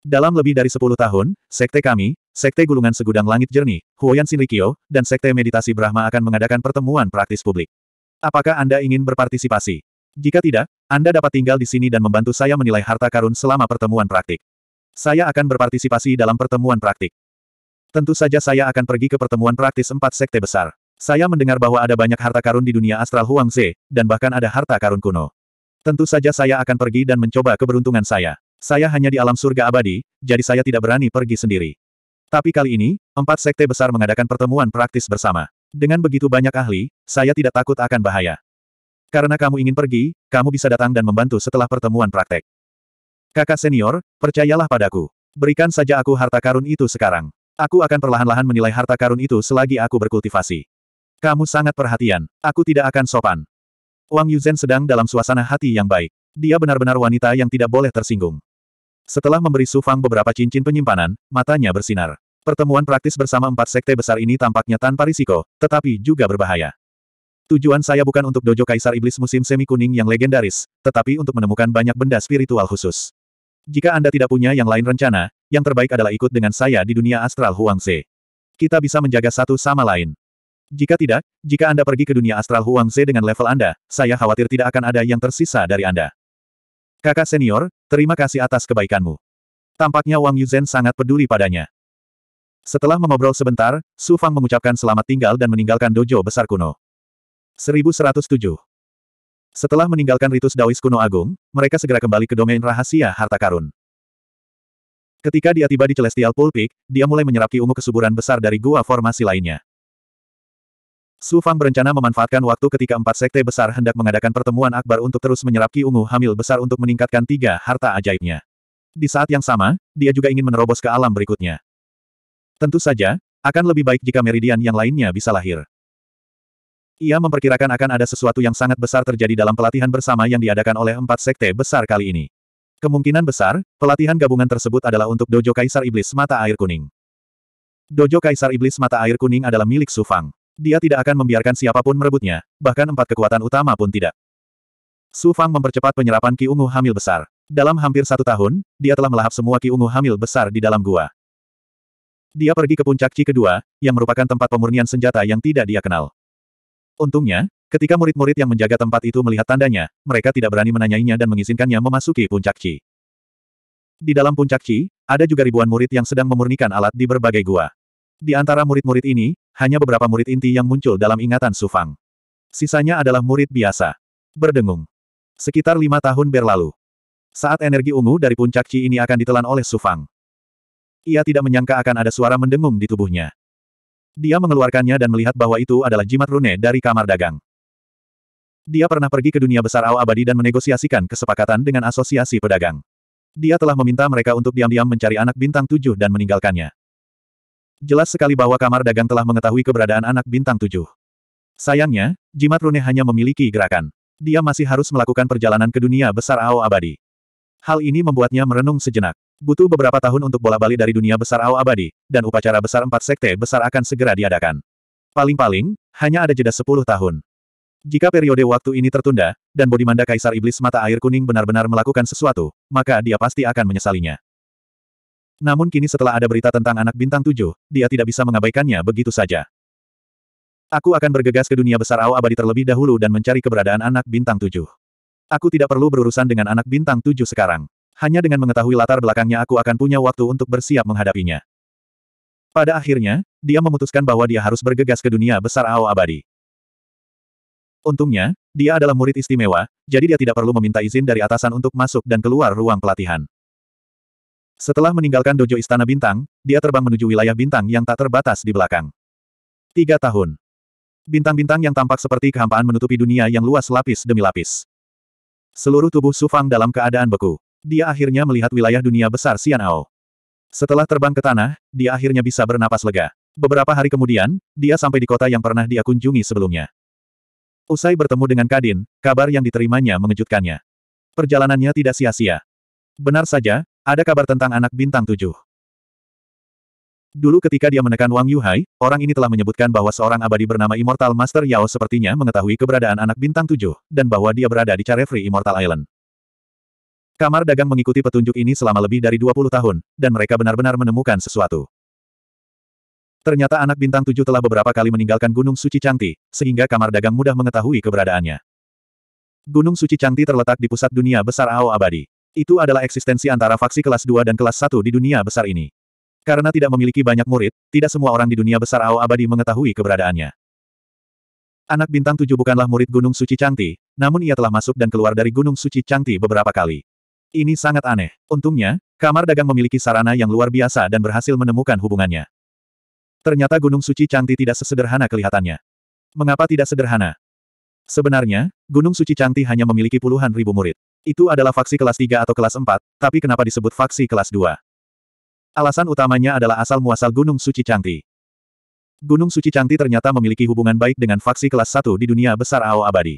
Dalam lebih dari 10 tahun, sekte kami, Sekte Gulungan Segudang Langit Jernih, Huoyan Shinrikyo, dan Sekte Meditasi Brahma akan mengadakan pertemuan praktis publik. Apakah Anda ingin berpartisipasi? Jika tidak, Anda dapat tinggal di sini dan membantu saya menilai harta karun selama pertemuan praktik. Saya akan berpartisipasi dalam pertemuan praktik. Tentu saja saya akan pergi ke pertemuan praktis empat sekte besar. Saya mendengar bahwa ada banyak harta karun di dunia astral Huangze, dan bahkan ada harta karun kuno. Tentu saja saya akan pergi dan mencoba keberuntungan saya. Saya hanya di alam surga abadi, jadi saya tidak berani pergi sendiri. Tapi kali ini, empat sekte besar mengadakan pertemuan praktis bersama. Dengan begitu banyak ahli, saya tidak takut akan bahaya. Karena kamu ingin pergi, kamu bisa datang dan membantu setelah pertemuan praktek. Kakak senior, percayalah padaku. Berikan saja aku harta karun itu sekarang. Aku akan perlahan-lahan menilai harta karun itu selagi aku berkultivasi. Kamu sangat perhatian. Aku tidak akan sopan. Wang Yuzen sedang dalam suasana hati yang baik. Dia benar-benar wanita yang tidak boleh tersinggung. Setelah memberi Su Fang beberapa cincin penyimpanan, matanya bersinar. Pertemuan praktis bersama empat sekte besar ini tampaknya tanpa risiko, tetapi juga berbahaya. Tujuan saya bukan untuk dojo Kaisar Iblis musim semi kuning yang legendaris, tetapi untuk menemukan banyak benda spiritual khusus. Jika Anda tidak punya yang lain rencana, yang terbaik adalah ikut dengan saya di dunia astral Huangze. Kita bisa menjaga satu sama lain. Jika tidak, jika Anda pergi ke dunia astral Huang Ze dengan level Anda, saya khawatir tidak akan ada yang tersisa dari Anda. Kakak senior, terima kasih atas kebaikanmu. Tampaknya Wang Yuzhen sangat peduli padanya. Setelah mengobrol sebentar, Su Fang mengucapkan selamat tinggal dan meninggalkan dojo besar kuno. 1107 Setelah meninggalkan ritus Daois kuno agung, mereka segera kembali ke domain rahasia harta karun. Ketika dia tiba di Celestial Pool Peak, dia mulai menyerap ungu kesuburan besar dari gua formasi lainnya. Su Fang berencana memanfaatkan waktu ketika empat sekte besar hendak mengadakan pertemuan akbar untuk terus menyerap Ki Ungu Hamil besar untuk meningkatkan tiga harta ajaibnya. Di saat yang sama, dia juga ingin menerobos ke alam berikutnya. Tentu saja, akan lebih baik jika meridian yang lainnya bisa lahir. Ia memperkirakan akan ada sesuatu yang sangat besar terjadi dalam pelatihan bersama yang diadakan oleh empat sekte besar kali ini. Kemungkinan besar, pelatihan gabungan tersebut adalah untuk Dojo Kaisar Iblis Mata Air Kuning. Dojo Kaisar Iblis Mata Air Kuning adalah milik Su Fang. Dia tidak akan membiarkan siapa pun merebutnya, bahkan empat kekuatan utama pun tidak. Su Fang mempercepat penyerapan Ki Ungu hamil besar. Dalam hampir satu tahun, dia telah melahap semua Ki Ungu hamil besar di dalam gua. Dia pergi ke puncak Ki kedua, yang merupakan tempat pemurnian senjata yang tidak dia kenal. Untungnya, ketika murid-murid yang menjaga tempat itu melihat tandanya, mereka tidak berani menanyainya dan mengizinkannya memasuki puncak Ki. Di dalam puncak Ki, ada juga ribuan murid yang sedang memurnikan alat di berbagai gua. Di antara murid-murid ini, hanya beberapa murid inti yang muncul dalam ingatan Su Fang. Sisanya adalah murid biasa. Berdengung. Sekitar lima tahun berlalu. Saat energi ungu dari puncak Qi ini akan ditelan oleh Su Fang. Ia tidak menyangka akan ada suara mendengung di tubuhnya. Dia mengeluarkannya dan melihat bahwa itu adalah jimat rune dari kamar dagang. Dia pernah pergi ke dunia besar Ao Abadi dan menegosiasikan kesepakatan dengan asosiasi pedagang. Dia telah meminta mereka untuk diam-diam mencari anak bintang tujuh dan meninggalkannya. Jelas sekali bahwa kamar dagang telah mengetahui keberadaan anak bintang tujuh. Sayangnya, jimat rune hanya memiliki gerakan. Dia masih harus melakukan perjalanan ke dunia besar Ao Abadi. Hal ini membuatnya merenung sejenak. Butuh beberapa tahun untuk bola-balik dari dunia besar Ao Abadi, dan upacara besar empat sekte besar akan segera diadakan. Paling-paling, hanya ada jeda sepuluh tahun. Jika periode waktu ini tertunda, dan Bodhimanda Kaisar Iblis Mata Air Kuning benar-benar melakukan sesuatu, maka dia pasti akan menyesalinya. Namun kini setelah ada berita tentang anak bintang tujuh, dia tidak bisa mengabaikannya begitu saja. Aku akan bergegas ke dunia besar Ao Abadi terlebih dahulu dan mencari keberadaan anak bintang tujuh. Aku tidak perlu berurusan dengan anak bintang tujuh sekarang. Hanya dengan mengetahui latar belakangnya aku akan punya waktu untuk bersiap menghadapinya. Pada akhirnya, dia memutuskan bahwa dia harus bergegas ke dunia besar Ao Abadi. Untungnya, dia adalah murid istimewa, jadi dia tidak perlu meminta izin dari atasan untuk masuk dan keluar ruang pelatihan. Setelah meninggalkan dojo Istana Bintang, dia terbang menuju wilayah bintang yang tak terbatas di belakang. Tiga tahun. Bintang-bintang yang tampak seperti kehampaan menutupi dunia yang luas lapis demi lapis. Seluruh tubuh Su Fang dalam keadaan beku. Dia akhirnya melihat wilayah dunia besar Xian'ao. Setelah terbang ke tanah, dia akhirnya bisa bernapas lega. Beberapa hari kemudian, dia sampai di kota yang pernah dia kunjungi sebelumnya. Usai bertemu dengan Kadin, kabar yang diterimanya mengejutkannya. Perjalanannya tidak sia-sia. Benar saja, ada kabar tentang anak bintang tujuh. Dulu ketika dia menekan Wang Yuhai, orang ini telah menyebutkan bahwa seorang abadi bernama Immortal Master Yao sepertinya mengetahui keberadaan anak bintang tujuh, dan bahwa dia berada di Carefree Immortal Island. Kamar dagang mengikuti petunjuk ini selama lebih dari 20 tahun, dan mereka benar-benar menemukan sesuatu. Ternyata anak bintang tujuh telah beberapa kali meninggalkan Gunung Suci Cangti, sehingga kamar dagang mudah mengetahui keberadaannya. Gunung Suci Cangti terletak di pusat dunia besar Ao Abadi. Itu adalah eksistensi antara faksi kelas 2 dan kelas 1 di dunia besar ini. Karena tidak memiliki banyak murid, tidak semua orang di dunia besar Ao Abadi mengetahui keberadaannya. Anak bintang tujuh bukanlah murid Gunung Suci Cangti, namun ia telah masuk dan keluar dari Gunung Suci Cangti beberapa kali. Ini sangat aneh. Untungnya, kamar dagang memiliki sarana yang luar biasa dan berhasil menemukan hubungannya. Ternyata Gunung Suci Cangti tidak sesederhana kelihatannya. Mengapa tidak sederhana? Sebenarnya, Gunung Suci Cangti hanya memiliki puluhan ribu murid. Itu adalah faksi kelas 3 atau kelas 4, tapi kenapa disebut faksi kelas 2? Alasan utamanya adalah asal-muasal Gunung Suci Cangti. Gunung Suci Cangti ternyata memiliki hubungan baik dengan faksi kelas 1 di dunia besar Ao Abadi.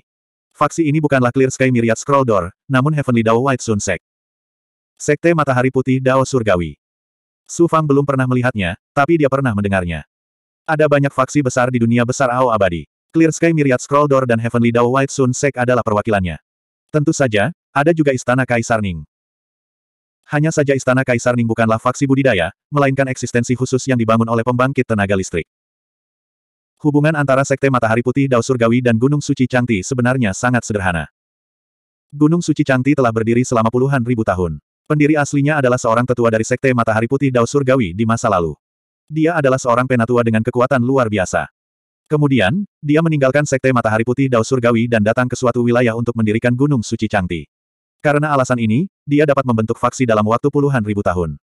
Faksi ini bukanlah Clear Sky Myriad Scroll Door, namun Heavenly Dao White Sun Sect. Sekte Matahari Putih Dao Surgawi. Su Fang belum pernah melihatnya, tapi dia pernah mendengarnya. Ada banyak faksi besar di dunia besar Ao Abadi. Clear Sky Myriad Scroll Door dan Heavenly Dao White Sun Sect adalah perwakilannya. Tentu saja, ada juga Istana Kaisar Ning. Hanya saja Istana Kaisar Ning bukanlah faksi budidaya, melainkan eksistensi khusus yang dibangun oleh pembangkit tenaga listrik. Hubungan antara Sekte Matahari Putih Dao Surgawi dan Gunung Suci Cangti sebenarnya sangat sederhana. Gunung Suci Cangti telah berdiri selama puluhan ribu tahun. Pendiri aslinya adalah seorang tetua dari Sekte Matahari Putih Dao Surgawi di masa lalu. Dia adalah seorang penatua dengan kekuatan luar biasa. Kemudian, dia meninggalkan Sekte Matahari Putih Dao Surgawi dan datang ke suatu wilayah untuk mendirikan Gunung Suci Cangti. Karena alasan ini, dia dapat membentuk faksi dalam waktu puluhan ribu tahun.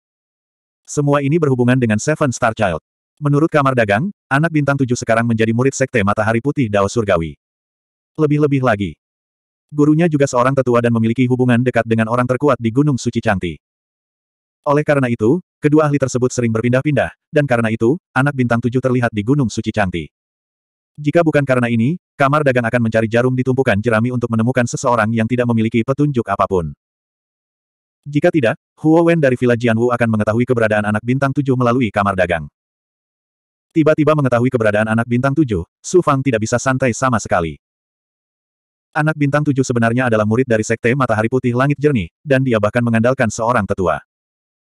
Semua ini berhubungan dengan Seven Star Child. Menurut Kamar Dagang, anak bintang tujuh sekarang menjadi murid Sekte Matahari Putih Dao Surgawi. Lebih-lebih lagi. Gurunya juga seorang tetua dan memiliki hubungan dekat dengan orang terkuat di Gunung Suci Cangti. Oleh karena itu, kedua ahli tersebut sering berpindah-pindah, dan karena itu, anak bintang tujuh terlihat di Gunung Suci Cangti. Jika bukan karena ini, Kamar Dagang akan mencari jarum di tumpukan jerami untuk menemukan seseorang yang tidak memiliki petunjuk apa pun. Jika tidak, Huo Wen dari Villa Jianwu akan mengetahui keberadaan anak bintang tujuh melalui Kamar Dagang. Tiba-tiba mengetahui keberadaan anak bintang tujuh, Su Fang tidak bisa santai sama sekali. Anak bintang tujuh sebenarnya adalah murid dari Sekte Matahari Putih Langit Jernih, dan dia bahkan mengandalkan seorang tetua.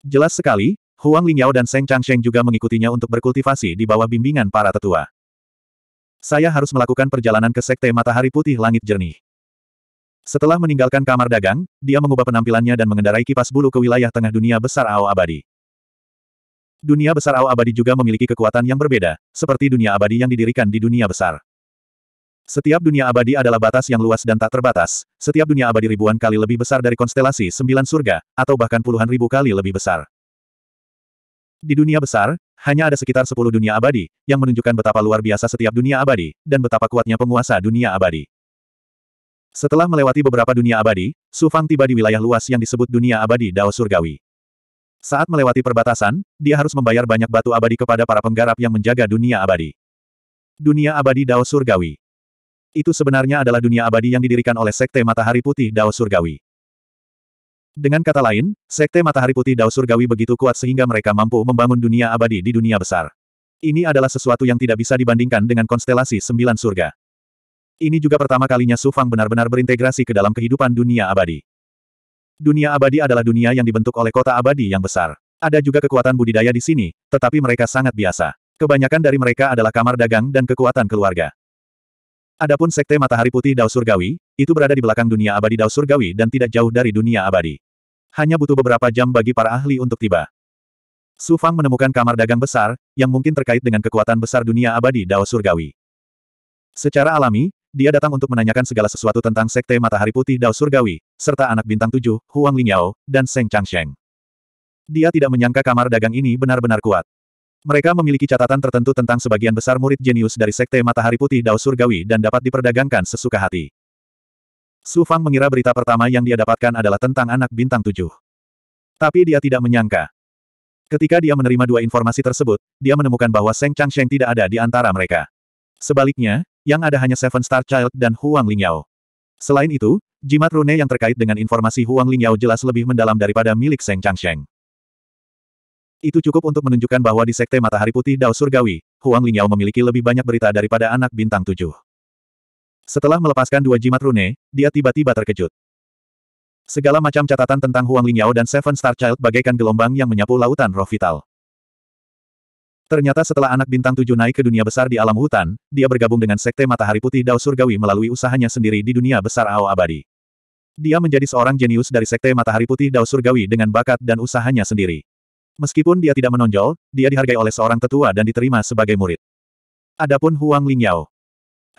Jelas sekali, Huang Lingyao dan Seng Changsheng juga mengikutinya untuk berkultivasi di bawah bimbingan para tetua. Saya harus melakukan perjalanan ke Sekte Matahari Putih Langit Jernih. Setelah meninggalkan kamar dagang, dia mengubah penampilannya dan mengendarai kipas bulu ke wilayah tengah dunia besar Ao Abadi. Dunia besar Ao Abadi juga memiliki kekuatan yang berbeda, seperti dunia abadi yang didirikan di dunia besar. Setiap dunia abadi adalah batas yang luas dan tak terbatas, setiap dunia abadi ribuan kali lebih besar dari konstelasi sembilan surga, atau bahkan puluhan ribu kali lebih besar. Di dunia besar, hanya ada sekitar sepuluh dunia abadi, yang menunjukkan betapa luar biasa setiap dunia abadi, dan betapa kuatnya penguasa dunia abadi. Setelah melewati beberapa dunia abadi, Su Fang tiba di wilayah luas yang disebut dunia abadi Dao Surgawi. Saat melewati perbatasan, dia harus membayar banyak batu abadi kepada para penggarap yang menjaga dunia abadi. Dunia abadi Dao Surgawi. Itu sebenarnya adalah dunia abadi yang didirikan oleh Sekte Matahari Putih Dao Surgawi. Dengan kata lain, Sekte Matahari Putih Dao Surgawi begitu kuat sehingga mereka mampu membangun dunia abadi di dunia besar. Ini adalah sesuatu yang tidak bisa dibandingkan dengan konstelasi sembilan surga. Ini juga pertama kalinya Su Fang benar-benar berintegrasi ke dalam kehidupan dunia abadi. Dunia abadi adalah dunia yang dibentuk oleh kota abadi yang besar. Ada juga kekuatan budidaya di sini, tetapi mereka sangat biasa. Kebanyakan dari mereka adalah kamar dagang dan kekuatan keluarga. Adapun Sekte Matahari Putih Dao Surgawi, itu berada di belakang dunia abadi Dao Surgawi dan tidak jauh dari dunia abadi. Hanya butuh beberapa jam bagi para ahli untuk tiba. Su Fang menemukan kamar dagang besar, yang mungkin terkait dengan kekuatan besar dunia abadi Dao Surgawi. Secara alami, dia datang untuk menanyakan segala sesuatu tentang Sekte Matahari Putih Dao Surgawi, serta anak bintang tujuh, Huang Lingyao, dan Seng Changsheng. Dia tidak menyangka kamar dagang ini benar-benar kuat. Mereka memiliki catatan tertentu tentang sebagian besar murid jenius dari Sekte Matahari Putih Dao Surgawi dan dapat diperdagangkan sesuka hati. Su Fang mengira berita pertama yang dia dapatkan adalah tentang anak bintang tujuh. Tapi dia tidak menyangka. Ketika dia menerima dua informasi tersebut, dia menemukan bahwa Seng Changsheng tidak ada di antara mereka. Sebaliknya, yang ada hanya Seven Star Child dan Huang Lingyao. Selain itu, jimat rune yang terkait dengan informasi Huang Lingyao jelas lebih mendalam daripada milik Seng Changsheng. Itu cukup untuk menunjukkan bahwa di Sekte Matahari Putih Dao Surgawi, Huang Lingyao memiliki lebih banyak berita daripada anak bintang tujuh. Setelah melepaskan dua jimat rune, dia tiba-tiba terkejut. Segala macam catatan tentang Huang Lingyao dan Seven Star Child bagaikan gelombang yang menyapu lautan roh vital. Ternyata setelah anak bintang tujuh naik ke dunia besar di alam hutan, dia bergabung dengan Sekte Matahari Putih Dao Surgawi melalui usahanya sendiri di dunia besar Ao Abadi. Dia menjadi seorang jenius dari Sekte Matahari Putih Dao Surgawi dengan bakat dan usahanya sendiri. Meskipun dia tidak menonjol, dia dihargai oleh seorang tetua dan diterima sebagai murid. Adapun Huang Lingyao.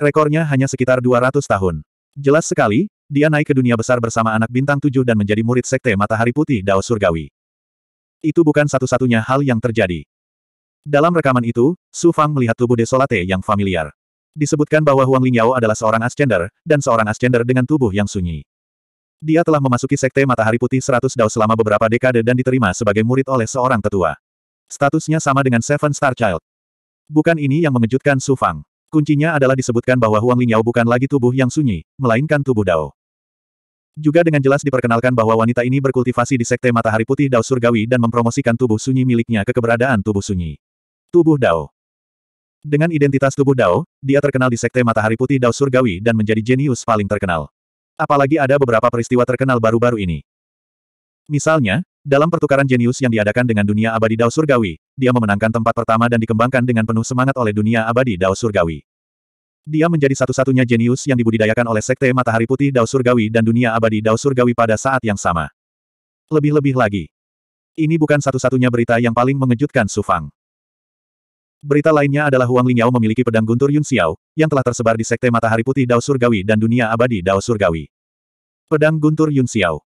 Rekornya hanya sekitar 200 tahun. Jelas sekali, dia naik ke dunia besar bersama anak bintang tujuh dan menjadi murid Sekte Matahari Putih Dao Surgawi. Itu bukan satu-satunya hal yang terjadi. Dalam rekaman itu, Su Fang melihat tubuh desolate yang familiar. Disebutkan bahwa Huang Lingyao adalah seorang ascender, dan seorang ascender dengan tubuh yang sunyi. Dia telah memasuki Sekte Matahari Putih Seratus Dao selama beberapa dekade dan diterima sebagai murid oleh seorang tetua. Statusnya sama dengan Seven Star Child. Bukan ini yang mengejutkan Su Fang. Kuncinya adalah disebutkan bahwa Huang Lingyao bukan lagi tubuh yang sunyi, melainkan tubuh Dao. Juga dengan jelas diperkenalkan bahwa wanita ini berkultivasi di Sekte Matahari Putih Dao Surgawi dan mempromosikan tubuh sunyi miliknya ke keberadaan tubuh sunyi. Tubuh Dao Dengan identitas tubuh Dao, dia terkenal di Sekte Matahari Putih Dao Surgawi dan menjadi jenius paling terkenal. Apalagi ada beberapa peristiwa terkenal baru-baru ini. Misalnya, Dalam pertukaran jenius yang diadakan dengan dunia abadi Dao Surgawi, dia memenangkan tempat pertama dan dikembangkan dengan penuh semangat oleh dunia abadi Dao Surgawi. Dia menjadi satu-satunya jenius yang dibudidayakan oleh Sekte Matahari Putih Dao Surgawi dan dunia abadi Dao Surgawi pada saat yang sama. Lebih-lebih lagi. Ini bukan satu-satunya berita yang paling mengejutkan Su Fang. Berita lainnya adalah Huang Lingyao memiliki pedang guntur Yun Xiao, yang telah tersebar di Sekte Matahari Putih Dao Surgawi dan dunia abadi Dao Surgawi. Pedang guntur Yun Xiao.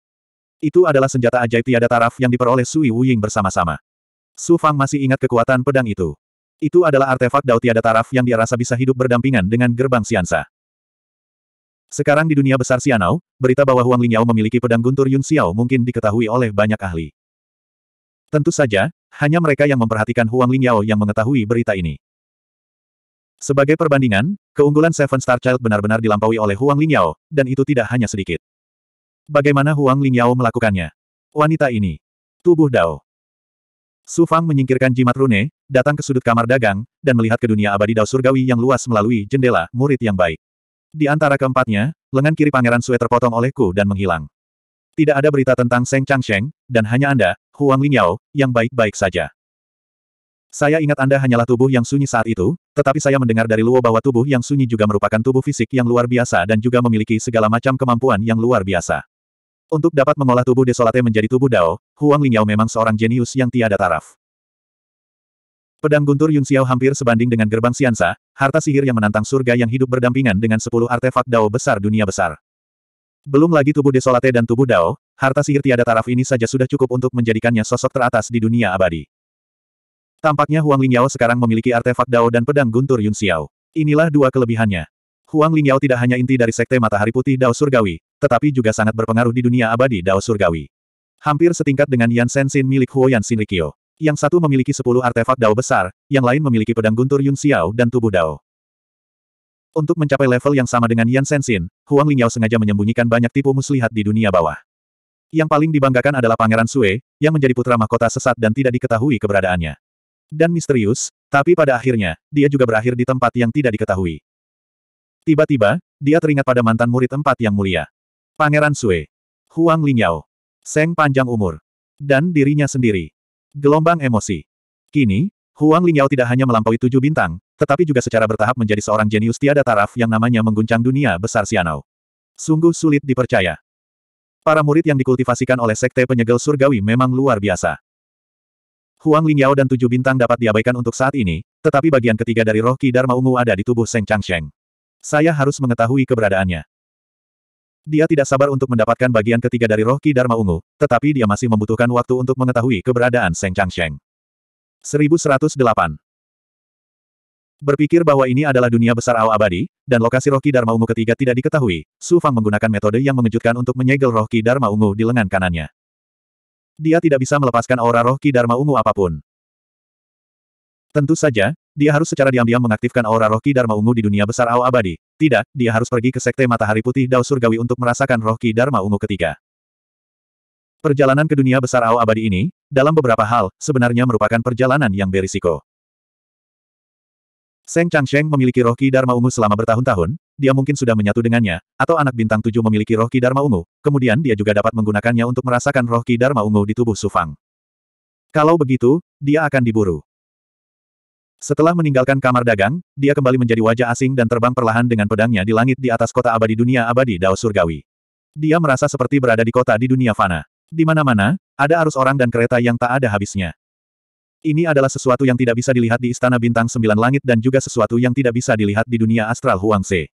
Itu adalah senjata ajaib tiada taraf yang diperoleh Sui Wuying bersama-sama. Su Fang masih ingat kekuatan pedang itu. Itu adalah artefak Dao tiada taraf yang dia rasa bisa hidup berdampingan dengan gerbang Xiansa. Sekarang di dunia besar Xianao, berita bahwa Huang Lingyao memiliki pedang guntur Yun Xiao mungkin diketahui oleh banyak ahli. Tentu saja, hanya mereka yang memperhatikan Huang Lingyao yang mengetahui berita ini. Sebagai perbandingan, keunggulan Seven Star Child benar-benar dilampaui oleh Huang Lingyao, dan itu tidak hanya sedikit. Bagaimana Huang Lingyao melakukannya? Wanita ini. Tubuh Dao. Su Fang menyingkirkan jimat rune, datang ke sudut kamar dagang, dan melihat ke dunia abadi Dao Surgawi yang luas melalui jendela, murid yang baik. Di antara keempatnya, lengan kiri Pangeran Sue terpotong olehku dan menghilang. Tidak ada berita tentang Seng Changsheng, dan hanya Anda, Huang Lingyao, yang baik-baik saja. Saya ingat Anda hanyalah tubuh yang sunyi saat itu, tetapi saya mendengar dari Luo bahwa tubuh yang sunyi juga merupakan tubuh fisik yang luar biasa dan juga memiliki segala macam kemampuan yang luar biasa. Untuk dapat mengolah tubuh desolate menjadi tubuh Dao, Huang Lingyao memang seorang jenius yang tiada taraf. Pedang guntur Yun Xiao hampir sebanding dengan gerbang Xiansa, harta sihir yang menantang surga yang hidup berdampingan dengan sepuluh artefak Dao besar dunia besar. Belum lagi tubuh desolate dan tubuh Dao, harta sihir tiada taraf ini saja sudah cukup untuk menjadikannya sosok teratas di dunia abadi. Tampaknya Huang Lingyao sekarang memiliki artefak Dao dan pedang guntur Yun Xiao. Inilah dua kelebihannya. Huang Lingyao tidak hanya inti dari Sekte Matahari Putih Dao Surgawi, tetapi juga sangat berpengaruh di dunia abadi Dao Surgawi. Hampir setingkat dengan Yan Sensin milik Huoyan Shinrikyo. Yang satu memiliki sepuluh artefak Dao besar, yang lain memiliki pedang guntur Yun Xiao dan tubuh Dao. Untuk mencapai level yang sama dengan Yan Sensin, Huang Lingyao sengaja menyembunyikan banyak tipu muslihat di dunia bawah. Yang paling dibanggakan adalah Pangeran Sue, yang menjadi putra mahkota sesat dan tidak diketahui keberadaannya. Dan misterius, tapi pada akhirnya, dia juga berakhir di tempat yang tidak diketahui. Tiba-tiba, dia teringat pada mantan murid empat yang mulia. Pangeran Sue, Huang Lingyao, Seng panjang umur, dan dirinya sendiri. Gelombang emosi. Kini, Huang Lingyao tidak hanya melampaui tujuh bintang, tetapi juga secara bertahap menjadi seorang jenius tiada taraf yang namanya mengguncang dunia besar Xianao. Sungguh sulit dipercaya. Para murid yang dikultivasikan oleh Sekte Penyegel Surgawi memang luar biasa. Huang Lingyao dan tujuh bintang dapat diabaikan untuk saat ini, tetapi bagian ketiga dari roh Ki Dharma Ungu ada di tubuh Seng Changsheng. Saya harus mengetahui keberadaannya. Dia tidak sabar untuk mendapatkan bagian ketiga dari roh Ki Dharma Ungu, tetapi dia masih membutuhkan waktu untuk mengetahui keberadaan Seng Changsheng. 1108 Berpikir bahwa ini adalah dunia besar Ao Abadi, dan lokasi roh Ki Dharma Ungu ketiga tidak diketahui, Su Fang menggunakan metode yang mengejutkan untuk menyegel roh Ki Dharma Ungu di lengan kanannya. Dia tidak bisa melepaskan aura roh Ki Dharma Ungu apa pun. Tentu saja, dia harus secara diam-diam mengaktifkan aura roh Ki Dharma Ungu di dunia besar Ao Abadi. Tidak, dia harus pergi ke Sekte Matahari Putih Dao Surgawi untuk merasakan roh Ki Dharma Ungu ketiga. Perjalanan ke dunia besar Ao Abadi ini, dalam beberapa hal, sebenarnya merupakan perjalanan yang berisiko. Seng Changsheng memiliki roh Ki Dharma Ungu selama bertahun-tahun, dia mungkin sudah menyatu dengannya, atau anak bintang tujuh memiliki roh Ki Dharma Ungu, kemudian dia juga dapat menggunakannya untuk merasakan roh Ki Dharma Ungu di tubuh Sufang. Kalau begitu, dia akan diburu. Setelah meninggalkan kamar dagang, dia kembali menjadi wajah asing dan terbang perlahan dengan pedangnya di langit di atas kota abadi dunia abadi Dao Surgawi. Dia merasa seperti berada di kota di dunia fana. Di mana-mana, ada arus orang dan kereta yang tak ada habisnya. Ini adalah sesuatu yang tidak bisa dilihat di Istana Bintang Sembilan Langit dan juga sesuatu yang tidak bisa dilihat di dunia astral Huangse.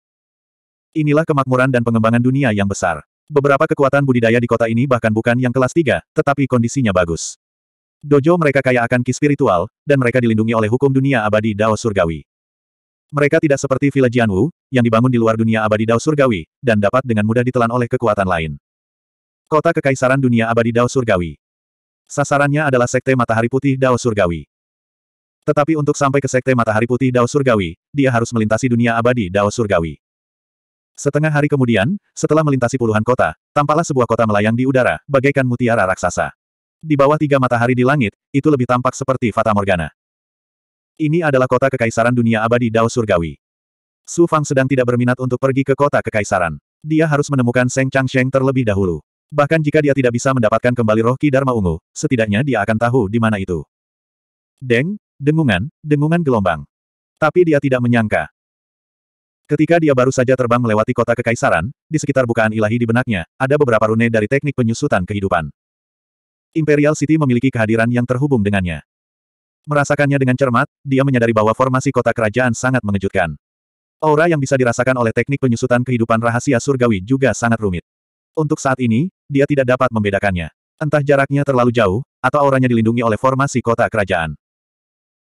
Inilah kemakmuran dan pengembangan dunia yang besar. Beberapa kekuatan budidaya di kota ini bahkan bukan yang kelas tiga, tetapi kondisinya bagus. Dojo mereka kaya akan ki spiritual, dan mereka dilindungi oleh hukum dunia abadi Dao Surgawi. Mereka tidak seperti Villa Jianwu, yang dibangun di luar dunia abadi Dao Surgawi, dan dapat dengan mudah ditelan oleh kekuatan lain. Kota Kekaisaran Dunia Abadi Dao Surgawi Sasarannya adalah Sekte Matahari Putih Dao Surgawi. Tetapi untuk sampai ke Sekte Matahari Putih Dao Surgawi, dia harus melintasi dunia abadi Dao Surgawi. Setengah hari kemudian, setelah melintasi puluhan kota, tampaklah sebuah kota melayang di udara, bagaikan mutiara raksasa. Di bawah tiga matahari di langit, itu lebih tampak seperti Fata Morgana. Ini adalah kota kekaisaran dunia abadi Dao Surgawi. Su Fang sedang tidak berminat untuk pergi ke kota kekaisaran. Dia harus menemukan Seng Changsheng terlebih dahulu. Bahkan jika dia tidak bisa mendapatkan kembali roh Ki Dharma ungu, setidaknya dia akan tahu di mana itu. Deng, dengungan, dengungan gelombang. Tapi dia tidak menyangka. Ketika dia baru saja terbang melewati kota kekaisaran, di sekitar bukaan ilahi di benaknya, ada beberapa rune dari teknik penyusutan kehidupan. Imperial City memiliki kehadiran yang terhubung dengannya. Merasakannya dengan cermat, dia menyadari bahwa formasi kota kerajaan sangat mengejutkan. Aura yang bisa dirasakan oleh teknik penyusutan kehidupan rahasia surgawi juga sangat rumit. Untuk saat ini, dia tidak dapat membedakannya. Entah jaraknya terlalu jauh, atau auranya dilindungi oleh formasi kota kerajaan.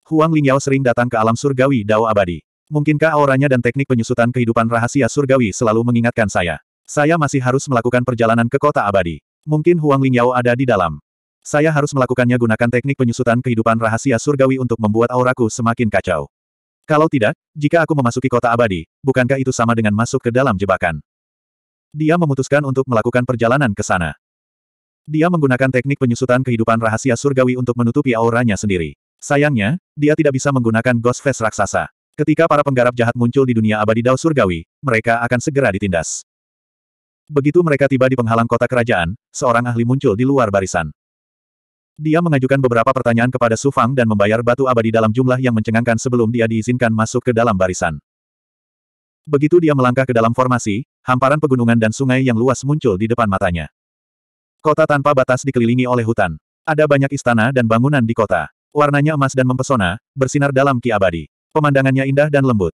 Huang Lingyao sering datang ke alam surgawi Dao Abadi. Mungkinkah auranya dan teknik penyusutan kehidupan rahasia surgawi selalu mengingatkan saya? Saya masih harus melakukan perjalanan ke kota abadi. Mungkin Huang Lingyao ada di dalam. Saya harus melakukannya gunakan teknik penyusutan kehidupan rahasia surgawi untuk membuat auraku semakin kacau. Kalau tidak, jika aku memasuki kota abadi, bukankah itu sama dengan masuk ke dalam jebakan? Dia memutuskan untuk melakukan perjalanan ke sana. Dia menggunakan teknik penyusutan kehidupan rahasia surgawi untuk menutupi auranya sendiri. Sayangnya, dia tidak bisa menggunakan Ghost Face raksasa. Ketika para penggarap jahat muncul di dunia abadi Dao Surgawi, mereka akan segera ditindas. Begitu mereka tiba di penghalang kota kerajaan, seorang ahli muncul di luar barisan. Dia mengajukan beberapa pertanyaan kepada Su Fang dan membayar batu abadi dalam jumlah yang mencengangkan sebelum dia diizinkan masuk ke dalam barisan. Begitu dia melangkah ke dalam formasi, hamparan pegunungan dan sungai yang luas muncul di depan matanya. Kota tanpa batas dikelilingi oleh hutan. Ada banyak istana dan bangunan di kota. Warnanya emas dan mempesona, bersinar dalam ki abadi. Pemandangannya indah dan lembut.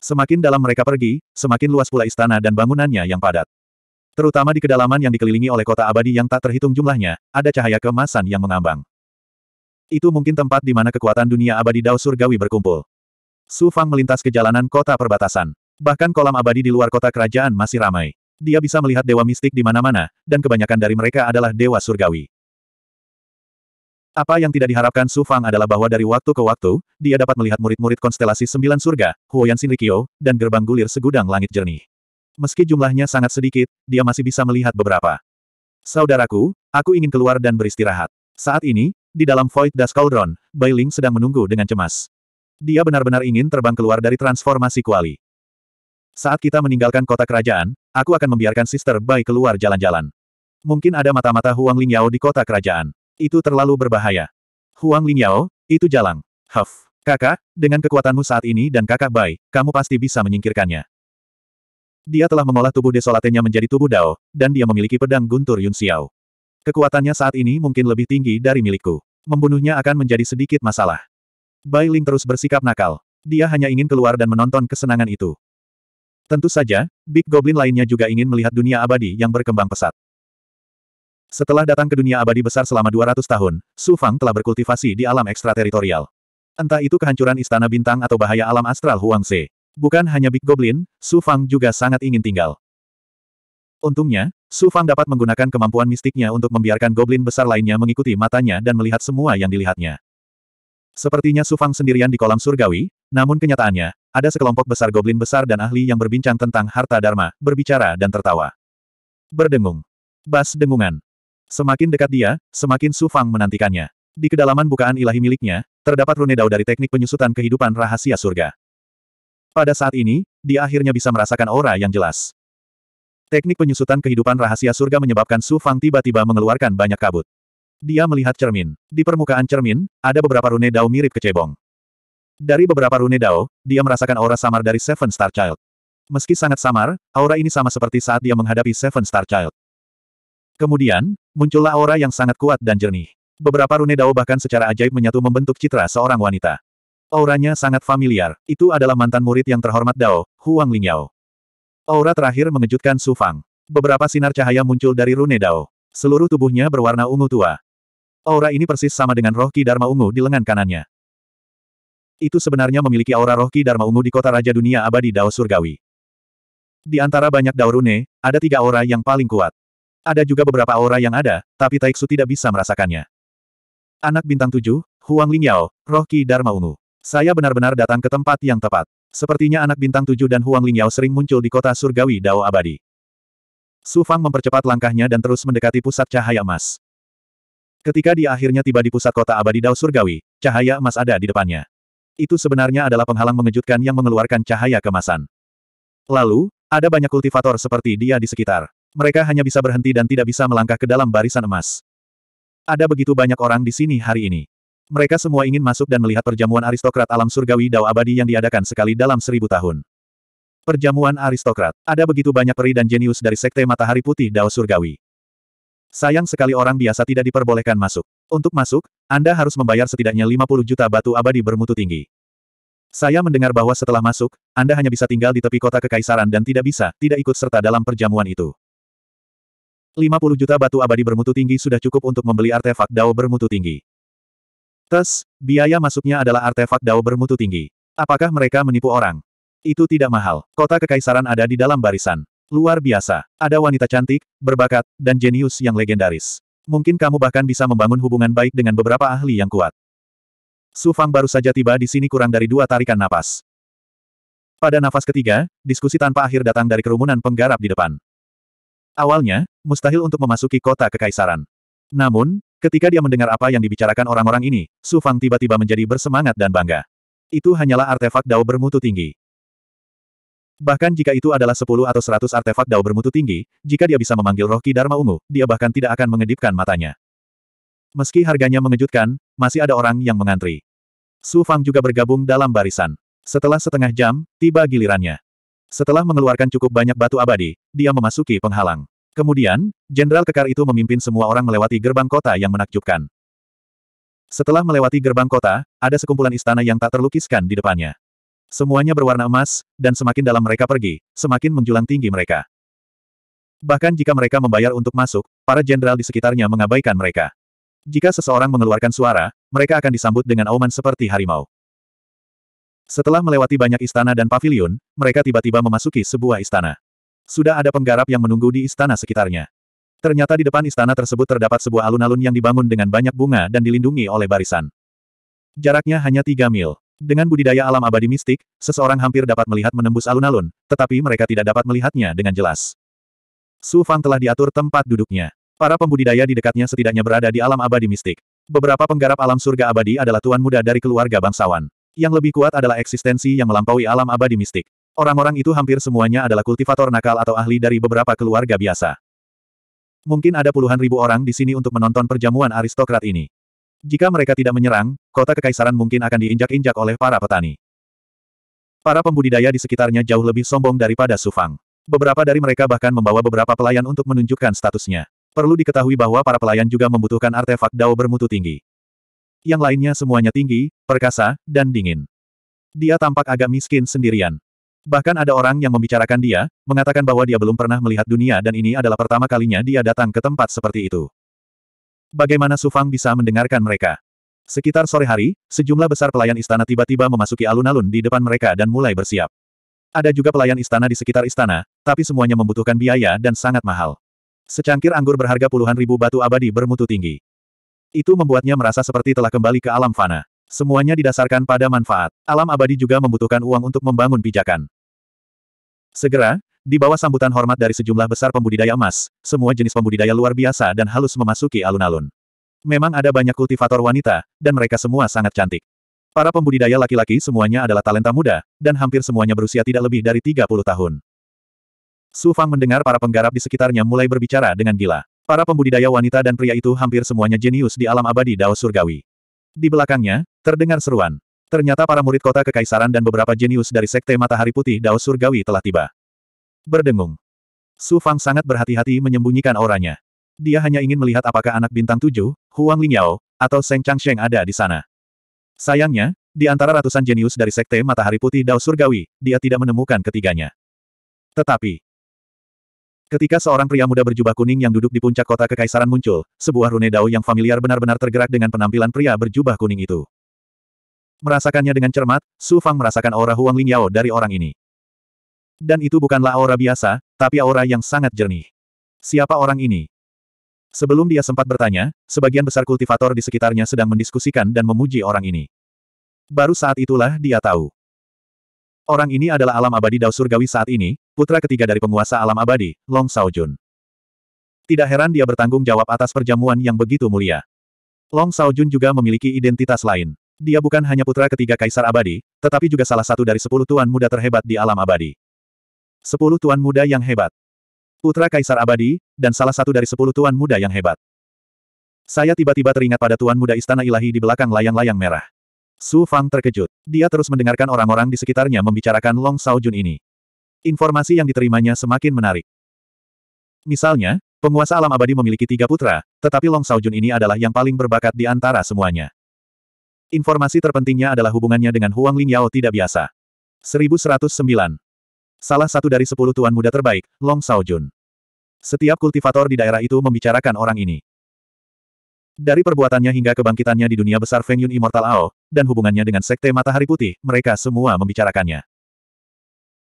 Semakin dalam mereka pergi, semakin luas pula istana dan bangunannya yang padat. Terutama di kedalaman yang dikelilingi oleh kota abadi yang tak terhitung jumlahnya, ada cahaya keemasan yang mengambang. Itu mungkin tempat di mana kekuatan dunia abadi Dao Surgawi berkumpul. Su Fang melintas ke jalanan kota perbatasan. Bahkan kolam abadi di luar kota kerajaan masih ramai. Dia bisa melihat dewa mistik di mana-mana, dan kebanyakan dari mereka adalah dewa surgawi. Apa yang tidak diharapkan Su Fang adalah bahwa dari waktu ke waktu, dia dapat melihat murid-murid konstelasi sembilan surga, Huoyan Shinrikyo, dan gerbang gulir segudang langit jernih. Meski jumlahnya sangat sedikit, dia masih bisa melihat beberapa. Saudaraku, aku ingin keluar dan beristirahat. Saat ini, di dalam Void Dust Cauldron, Bai Ling sedang menunggu dengan cemas. Dia benar-benar ingin terbang keluar dari transformasi kuali. Saat kita meninggalkan kota kerajaan, aku akan membiarkan Sister Bai keluar jalan-jalan. Mungkin ada mata-mata Huang Lingyao di kota kerajaan. Itu terlalu berbahaya. Huang Lingyao, itu jalang. Huff. Kakak, dengan kekuatanmu saat ini dan kakak Bai, kamu pasti bisa menyingkirkannya. Dia telah mengolah tubuh desolatenya menjadi tubuh Dao, dan dia memiliki pedang guntur Yun Xiao. Kekuatannya saat ini mungkin lebih tinggi dari milikku. Membunuhnya akan menjadi sedikit masalah. Bai Ling terus bersikap nakal. Dia hanya ingin keluar dan menonton kesenangan itu. Tentu saja, Big Goblin lainnya juga ingin melihat dunia abadi yang berkembang pesat. Setelah datang ke dunia abadi besar selama 200 tahun, Su Fang telah berkultivasi di alam ekstrateritorial. Entah itu kehancuran istana bintang atau bahaya alam astral Huang Se. Bukan hanya Big Goblin, Su Fang juga sangat ingin tinggal. Untungnya, Su Fang dapat menggunakan kemampuan mistiknya untuk membiarkan goblin besar lainnya mengikuti matanya dan melihat semua yang dilihatnya. Sepertinya Su Fang sendirian di kolam surgawi, namun kenyataannya, ada sekelompok besar goblin besar dan ahli yang berbincang tentang harta dharma, berbicara dan tertawa. Berdengung. Bas dengungan. Semakin dekat dia, semakin Su Fang menantikannya. Di kedalaman bukaan ilahi miliknya, terdapat rune dao dari teknik penyusutan kehidupan rahasia surga. Pada saat ini, dia akhirnya bisa merasakan aura yang jelas. Teknik penyusutan kehidupan rahasia surga menyebabkan Su Fang tiba-tiba mengeluarkan banyak kabut. Dia melihat cermin. Di permukaan cermin, ada beberapa rune dao mirip kecebong. Dari beberapa rune dao, dia merasakan aura samar dari Seven Star Child. Meski sangat samar, aura ini sama seperti saat dia menghadapi Seven Star Child. Kemudian, muncullah aura yang sangat kuat dan jernih. Beberapa rune dao bahkan secara ajaib menyatu membentuk citra seorang wanita. Auranya sangat familiar, itu adalah mantan murid yang terhormat Dao, Huang Lingyao. Aura terakhir mengejutkan Su Fang. Beberapa sinar cahaya muncul dari rune Dao. Seluruh tubuhnya berwarna ungu tua. Aura ini persis sama dengan roh Ki Dharma ungu di lengan kanannya. Itu sebenarnya memiliki aura roh Ki Dharma ungu di kota Raja Dunia Abadi Dao Surgawi. Di antara banyak Dao rune, ada tiga aura yang paling kuat. Ada juga beberapa aura yang ada, tapi Taiksu tidak bisa merasakannya. Anak bintang tujuh, Huang Lingyao, Roh Ki Dharma Ungu. Saya benar-benar datang ke tempat yang tepat. Sepertinya anak bintang tujuh dan Huang Lingyao sering muncul di kota surgawi Dao Abadi. Su Fang mempercepat langkahnya dan terus mendekati pusat cahaya emas. Ketika dia akhirnya tiba di pusat kota abadi Dao Surgawi, cahaya emas ada di depannya. Itu sebenarnya adalah penghalang mengejutkan yang mengeluarkan cahaya kemasan. Lalu, ada banyak kultivator seperti dia di sekitar. Mereka hanya bisa berhenti dan tidak bisa melangkah ke dalam barisan emas. Ada begitu banyak orang di sini hari ini. Mereka semua ingin masuk dan melihat perjamuan aristokrat alam surgawi Dao abadi yang diadakan sekali dalam seribu tahun. Perjamuan aristokrat. Ada begitu banyak peri dan jenius dari Sekte Matahari Putih Dao Surgawi. Sayang sekali orang biasa tidak diperbolehkan masuk. Untuk masuk, Anda harus membayar setidaknya 50 juta batu abadi bermutu tinggi. Saya mendengar bahwa setelah masuk, Anda hanya bisa tinggal di tepi kota kekaisaran dan tidak bisa, tidak ikut serta dalam perjamuan itu. 50 juta batu abadi bermutu tinggi sudah cukup untuk membeli artefak Dao bermutu tinggi. Tes, biaya masuknya adalah artefak Dao bermutu tinggi. Apakah mereka menipu orang? Itu tidak mahal. Kota kekaisaran ada di dalam barisan. Luar biasa. Ada wanita cantik, berbakat, dan jenius yang legendaris. Mungkin kamu bahkan bisa membangun hubungan baik dengan beberapa ahli yang kuat. Su Fang baru saja tiba di sini kurang dari dua tarikan napas. Pada nafas ketiga, diskusi tanpa akhir datang dari kerumunan penggarap di depan. Awalnya, mustahil untuk memasuki kota kekaisaran. Namun, ketika dia mendengar apa yang dibicarakan orang-orang ini, Su Fang tiba-tiba menjadi bersemangat dan bangga. Itu hanyalah artefak Dao bermutu tinggi. Bahkan jika itu adalah 10 atau 100 artefak Dao bermutu tinggi, jika dia bisa memanggil roh Ki Dharma ungu, dia bahkan tidak akan mengedipkan matanya. Meski harganya mengejutkan, masih ada orang yang mengantri. Su Fang juga bergabung dalam barisan. Setelah setengah jam, tiba gilirannya. Setelah mengeluarkan cukup banyak batu abadi, dia memasuki penghalang. Kemudian, Jenderal Kekar itu memimpin semua orang melewati gerbang kota yang menakjubkan. Setelah melewati gerbang kota, ada sekumpulan istana yang tak terlukiskan di depannya. Semuanya berwarna emas, dan semakin dalam mereka pergi, semakin menjulang tinggi mereka. Bahkan jika mereka membayar untuk masuk, para jenderal di sekitarnya mengabaikan mereka. Jika seseorang mengeluarkan suara, mereka akan disambut dengan auman seperti harimau. Setelah melewati banyak istana dan pavilion, mereka tiba-tiba memasuki sebuah istana. Sudah ada penggarap yang menunggu di istana sekitarnya. Ternyata di depan istana tersebut terdapat sebuah alun-alun yang dibangun dengan banyak bunga dan dilindungi oleh barisan. Jaraknya hanya tiga mil. Dengan budidaya alam abadi mistik, seseorang hampir dapat melihat menembus alun-alun, tetapi mereka tidak dapat melihatnya dengan jelas. Su Fang telah diatur tempat duduknya. Para pembudidaya di dekatnya setidaknya berada di alam abadi mistik. Beberapa penggarap alam surga abadi adalah tuan muda dari keluarga bangsawan. Yang lebih kuat adalah eksistensi yang melampaui alam abadi mistik. Orang-orang itu hampir semuanya adalah kultivator nakal atau ahli dari beberapa keluarga biasa. Mungkin ada puluhan ribu orang di sini untuk menonton perjamuan aristokrat ini. Jika mereka tidak menyerang, kota kekaisaran mungkin akan diinjak-injak oleh para petani. Para pembudidaya di sekitarnya jauh lebih sombong daripada Sufang. Beberapa dari mereka bahkan membawa beberapa pelayan untuk menunjukkan statusnya. Perlu diketahui bahwa para pelayan juga membutuhkan artefak dao bermutu tinggi yang lainnya semuanya tinggi, perkasa, dan dingin. Dia tampak agak miskin sendirian. Bahkan ada orang yang membicarakan dia, mengatakan bahwa dia belum pernah melihat dunia dan ini adalah pertama kalinya dia datang ke tempat seperti itu. Bagaimana Sufang bisa mendengarkan mereka? Sekitar sore hari, sejumlah besar pelayan istana tiba-tiba memasuki alun-alun di depan mereka dan mulai bersiap. Ada juga pelayan istana di sekitar istana, tapi semuanya membutuhkan biaya dan sangat mahal. Secangkir anggur berharga puluhan ribu batu abadi bermutu tinggi. Itu membuatnya merasa seperti telah kembali ke alam fana. Semuanya didasarkan pada manfaat. Alam abadi juga membutuhkan uang untuk membangun pijakan. Segera, di bawah sambutan hormat dari sejumlah besar pembudidaya emas, semua jenis pembudidaya luar biasa dan halus memasuki alun-alun. Memang ada banyak kultivator wanita, dan mereka semua sangat cantik. Para pembudidaya laki-laki semuanya adalah talenta muda, dan hampir semuanya berusia tidak lebih dari 30 tahun. Su Fang mendengar para penggarap di sekitarnya mulai berbicara dengan gila. Para pembudidaya wanita dan pria itu hampir semuanya jenius di alam abadi Dao Surgawi. Di belakangnya, terdengar seruan. Ternyata para murid kota kekaisaran dan beberapa jenius dari Sekte Matahari Putih Dao Surgawi telah tiba. Berdengung. Su Fang sangat berhati-hati menyembunyikan auranya. Dia hanya ingin melihat apakah anak bintang tujuh, Huang Lingyao, atau Seng Changsheng ada di sana. Sayangnya, di antara ratusan jenius dari Sekte Matahari Putih Dao Surgawi, dia tidak menemukan ketiganya. Tetapi, Ketika seorang pria muda berjubah kuning yang duduk di puncak kota kekaisaran muncul, sebuah rune dao yang familiar benar-benar tergerak dengan penampilan pria berjubah kuning itu. Merasakannya dengan cermat, Su Fang merasakan aura Huang Lingyao dari orang ini. Dan itu bukanlah aura biasa, tapi aura yang sangat jernih. Siapa orang ini? Sebelum dia sempat bertanya, sebagian besar kultivator di sekitarnya sedang mendiskusikan dan memuji orang ini. Baru saat itulah dia tahu. Orang ini adalah alam abadi Dao Surgawi saat ini, putra ketiga dari penguasa alam abadi, Long Saojun. Tidak heran dia bertanggung jawab atas perjamuan yang begitu mulia. Long Saojun juga memiliki identitas lain. Dia bukan hanya putra ketiga kaisar abadi, tetapi juga salah satu dari sepuluh tuan muda terhebat di alam abadi. Sepuluh tuan muda yang hebat. Putra Kaisar Abadi, dan salah satu dari sepuluh tuan muda yang hebat. Saya tiba-tiba teringat pada tuan muda istana ilahi di belakang layang-layang merah. Su Fang terkejut. Dia terus mendengarkan orang-orang di sekitarnya membicarakan Long Sao Jun ini. Informasi yang diterimanya semakin menarik. Misalnya, penguasa alam abadi memiliki tiga putra, tetapi Long Sao Jun ini adalah yang paling berbakat di antara semuanya. Informasi terpentingnya adalah hubungannya dengan Huang Lingyao tidak biasa. 1109. Salah satu dari sepuluh tuan muda terbaik, Long Sao Jun. Setiap kultivator di daerah itu membicarakan orang ini. Dari perbuatannya hingga kebangkitannya di dunia besar Feng Yun Immortal Ao, dan hubungannya dengan Sekte Matahari Putih, mereka semua membicarakannya.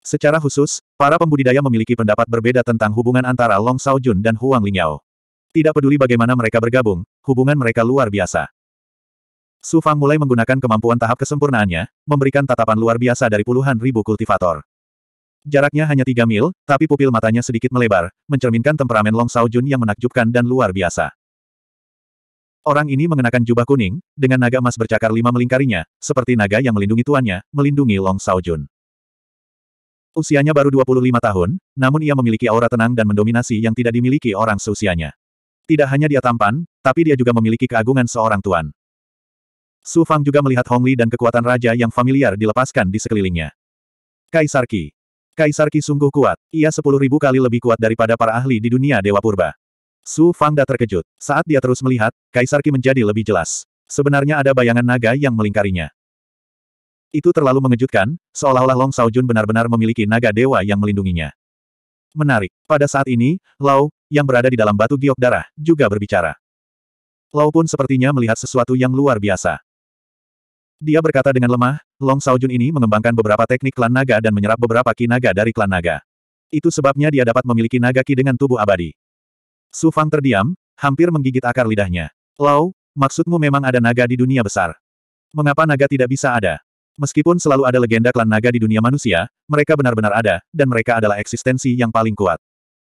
Secara khusus, para pembudidaya memiliki pendapat berbeda tentang hubungan antara Long Jun dan Huang Lingyao. Tidak peduli bagaimana mereka bergabung, hubungan mereka luar biasa. Su Fang mulai menggunakan kemampuan tahap kesempurnaannya, memberikan tatapan luar biasa dari puluhan ribu kultivator. Jaraknya hanya tiga mil, tapi pupil matanya sedikit melebar, mencerminkan temperamen Long Jun yang menakjubkan dan luar biasa. Orang ini mengenakan jubah kuning, dengan naga emas bercakar lima melingkarinya, seperti naga yang melindungi tuannya, melindungi Long Jun. Usianya baru 25 tahun, namun ia memiliki aura tenang dan mendominasi yang tidak dimiliki orang seusianya. Tidak hanya dia tampan, tapi dia juga memiliki keagungan seorang tuan. Su Fang juga melihat Hong Li dan kekuatan raja yang familiar dilepaskan di sekelilingnya. Kaisar Qi. Kaisar Qi sungguh kuat, ia sepuluh ribu kali lebih kuat daripada para ahli di dunia Dewa Purba. Su Fang dah terkejut. Saat dia terus melihat, Kaisar Qi menjadi lebih jelas. Sebenarnya ada bayangan naga yang melingkarinya. Itu terlalu mengejutkan, seolah-olah Long Jun benar-benar memiliki naga dewa yang melindunginya. Menarik. Pada saat ini, Lau, yang berada di dalam batu giok darah, juga berbicara. Lau pun sepertinya melihat sesuatu yang luar biasa. Dia berkata dengan lemah, Long Jun ini mengembangkan beberapa teknik klan naga dan menyerap beberapa ki naga dari klan naga. Itu sebabnya dia dapat memiliki naga ki dengan tubuh abadi. Su Fang terdiam, hampir menggigit akar lidahnya. Lau, maksudmu memang ada naga di dunia besar. Mengapa naga tidak bisa ada? Meskipun selalu ada legenda klan naga di dunia manusia, mereka benar-benar ada, dan mereka adalah eksistensi yang paling kuat.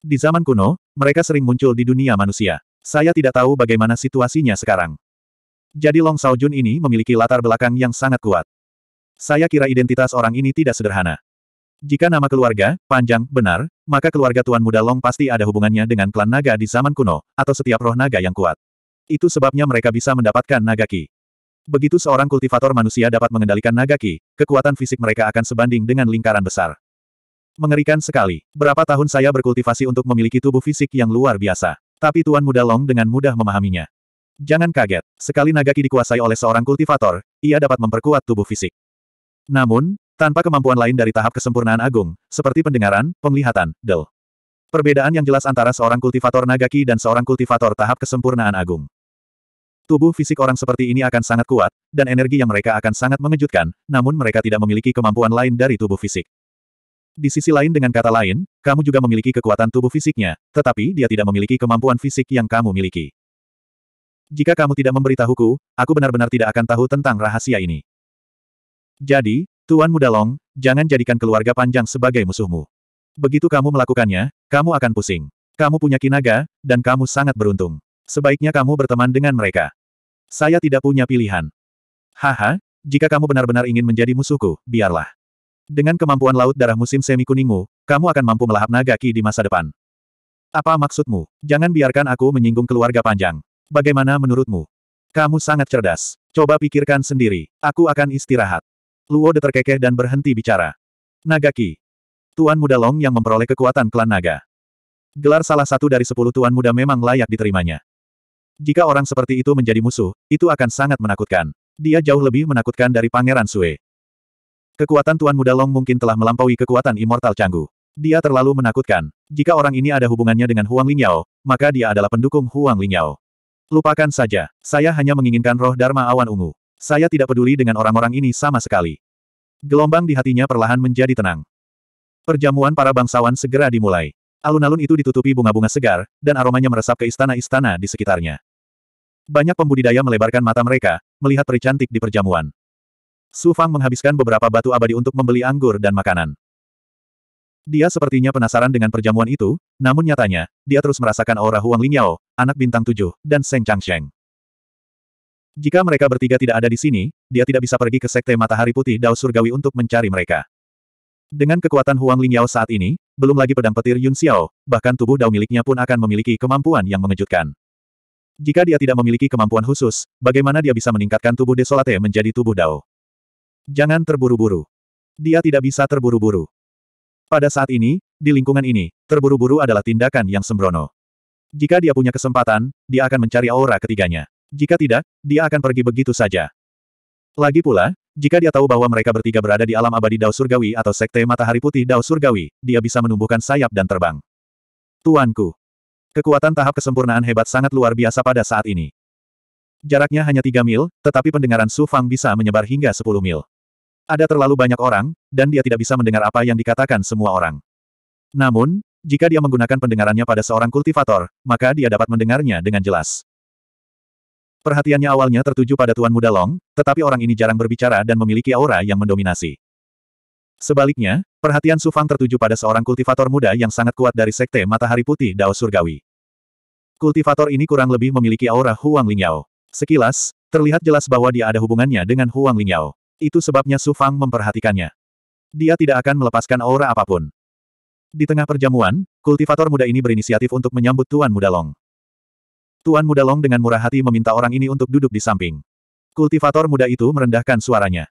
Di zaman kuno, mereka sering muncul di dunia manusia. Saya tidak tahu bagaimana situasinya sekarang. Jadi Long Sao Jun ini memiliki latar belakang yang sangat kuat. Saya kira identitas orang ini tidak sederhana. Jika nama keluarga, panjang, benar, maka keluarga Tuan Muda Long pasti ada hubungannya dengan klan naga di zaman kuno, atau setiap roh naga yang kuat. Itu sebabnya mereka bisa mendapatkan naga ki. Begitu seorang kultivator manusia dapat mengendalikan naga ki, kekuatan fisik mereka akan sebanding dengan lingkaran besar. Mengerikan sekali. Berapa tahun saya berkultivasi untuk memiliki tubuh fisik yang luar biasa. Tapi Tuan Muda Long dengan mudah memahaminya. Jangan kaget, sekali naga ki dikuasai oleh seorang kultivator, ia dapat memperkuat tubuh fisik. Namun, tanpa kemampuan lain dari tahap kesempurnaan agung, seperti pendengaran, penglihatan, del. Perbedaan yang jelas antara seorang kultivator naga ki dan seorang kultivator tahap kesempurnaan agung. Tubuh fisik orang seperti ini akan sangat kuat, dan energi yang mereka akan sangat mengejutkan, namun mereka tidak memiliki kemampuan lain dari tubuh fisik. Di sisi lain dengan kata lain, kamu juga memiliki kekuatan tubuh fisiknya, tetapi dia tidak memiliki kemampuan fisik yang kamu miliki. Jika kamu tidak memberitahuku, aku benar-benar tidak akan tahu tentang rahasia ini. Jadi, Tuan Muda Long, jangan jadikan keluarga panjang sebagai musuhmu. Begitu kamu melakukannya, kamu akan pusing. Kamu punya kinaga, dan kamu sangat beruntung. Sebaiknya kamu berteman dengan mereka. Saya tidak punya pilihan. Haha, jika kamu benar-benar ingin menjadi musuhku, biarlah. Dengan kemampuan laut darah musim semi kuningmu, kamu akan mampu melahap naga ki di masa depan. Apa maksudmu? Jangan biarkan aku menyinggung keluarga panjang. Bagaimana menurutmu? Kamu sangat cerdas. Coba pikirkan sendiri. Aku akan istirahat. Luo de terkekeh dan berhenti bicara. Naga Ki. Tuan Muda Long yang memperoleh kekuatan klan naga. Gelar salah satu dari sepuluh tuan muda memang layak diterimanya. Jika orang seperti itu menjadi musuh, itu akan sangat menakutkan. Dia jauh lebih menakutkan dari Pangeran Sue. Kekuatan Tuan Muda Long mungkin telah melampaui kekuatan Immortal Canggu. Dia terlalu menakutkan. Jika orang ini ada hubungannya dengan Huang Lingyao, maka dia adalah pendukung Huang Lingyao. Lupakan saja, saya hanya menginginkan roh Dharma awan ungu. Saya tidak peduli dengan orang-orang ini sama sekali. Gelombang di hatinya perlahan menjadi tenang. Perjamuan para bangsawan segera dimulai. Alun-alun itu ditutupi bunga-bunga segar, dan aromanya meresap ke istana-istana di sekitarnya. Banyak pembudidaya melebarkan mata mereka, melihat peri cantik di perjamuan. Su Fang menghabiskan beberapa batu abadi untuk membeli anggur dan makanan. Dia sepertinya penasaran dengan perjamuan itu, namun nyatanya, dia terus merasakan aura Huang Lingyao, anak bintang tujuh, dan Seng Changsheng. Jika mereka bertiga tidak ada di sini, dia tidak bisa pergi ke Sekte Matahari Putih Dao Surgawi untuk mencari mereka. Dengan kekuatan Huang Lingyao saat ini, belum lagi pedang petir Yun Xiao, bahkan tubuh Dao miliknya pun akan memiliki kemampuan yang mengejutkan. Jika dia tidak memiliki kemampuan khusus, bagaimana dia bisa meningkatkan tubuh Desolate menjadi tubuh Dao? Jangan terburu-buru. Dia tidak bisa terburu-buru. Pada saat ini, di lingkungan ini, terburu-buru adalah tindakan yang sembrono. Jika dia punya kesempatan, dia akan mencari aura ketiganya. Jika tidak, dia akan pergi begitu saja. Lagi pula, jika dia tahu bahwa mereka bertiga berada di alam abadi Dao Surgawi atau Sekte Matahari Putih Dao Surgawi, dia bisa menumbuhkan sayap dan terbang. Tuanku. Kekuatan tahap kesempurnaan hebat sangat luar biasa pada saat ini. Jaraknya hanya 3 mil, tetapi pendengaran Su Fang bisa menyebar hingga 10 mil. Ada terlalu banyak orang, dan dia tidak bisa mendengar apa yang dikatakan semua orang. Namun, jika dia menggunakan pendengarannya pada seorang kultivator, maka dia dapat mendengarnya dengan jelas. Perhatiannya awalnya tertuju pada Tuan Muda Long, tetapi orang ini jarang berbicara dan memiliki aura yang mendominasi. Sebaliknya, perhatian Su Fang tertuju pada seorang kultivator muda yang sangat kuat dari Sekte Matahari Putih Dao Surgawi. Kultivator ini kurang lebih memiliki aura Huang Lingyao. Sekilas, terlihat jelas bahwa dia ada hubungannya dengan Huang Lingyao. Itu sebabnya Su Fang memperhatikannya. Dia tidak akan melepaskan aura apa pun. Di tengah perjamuan, kultivator muda ini berinisiatif untuk menyambut Tuan Muda Long. Tuan Muda Long dengan murah hati meminta orang ini untuk duduk di samping. Kultivator muda itu merendahkan suaranya.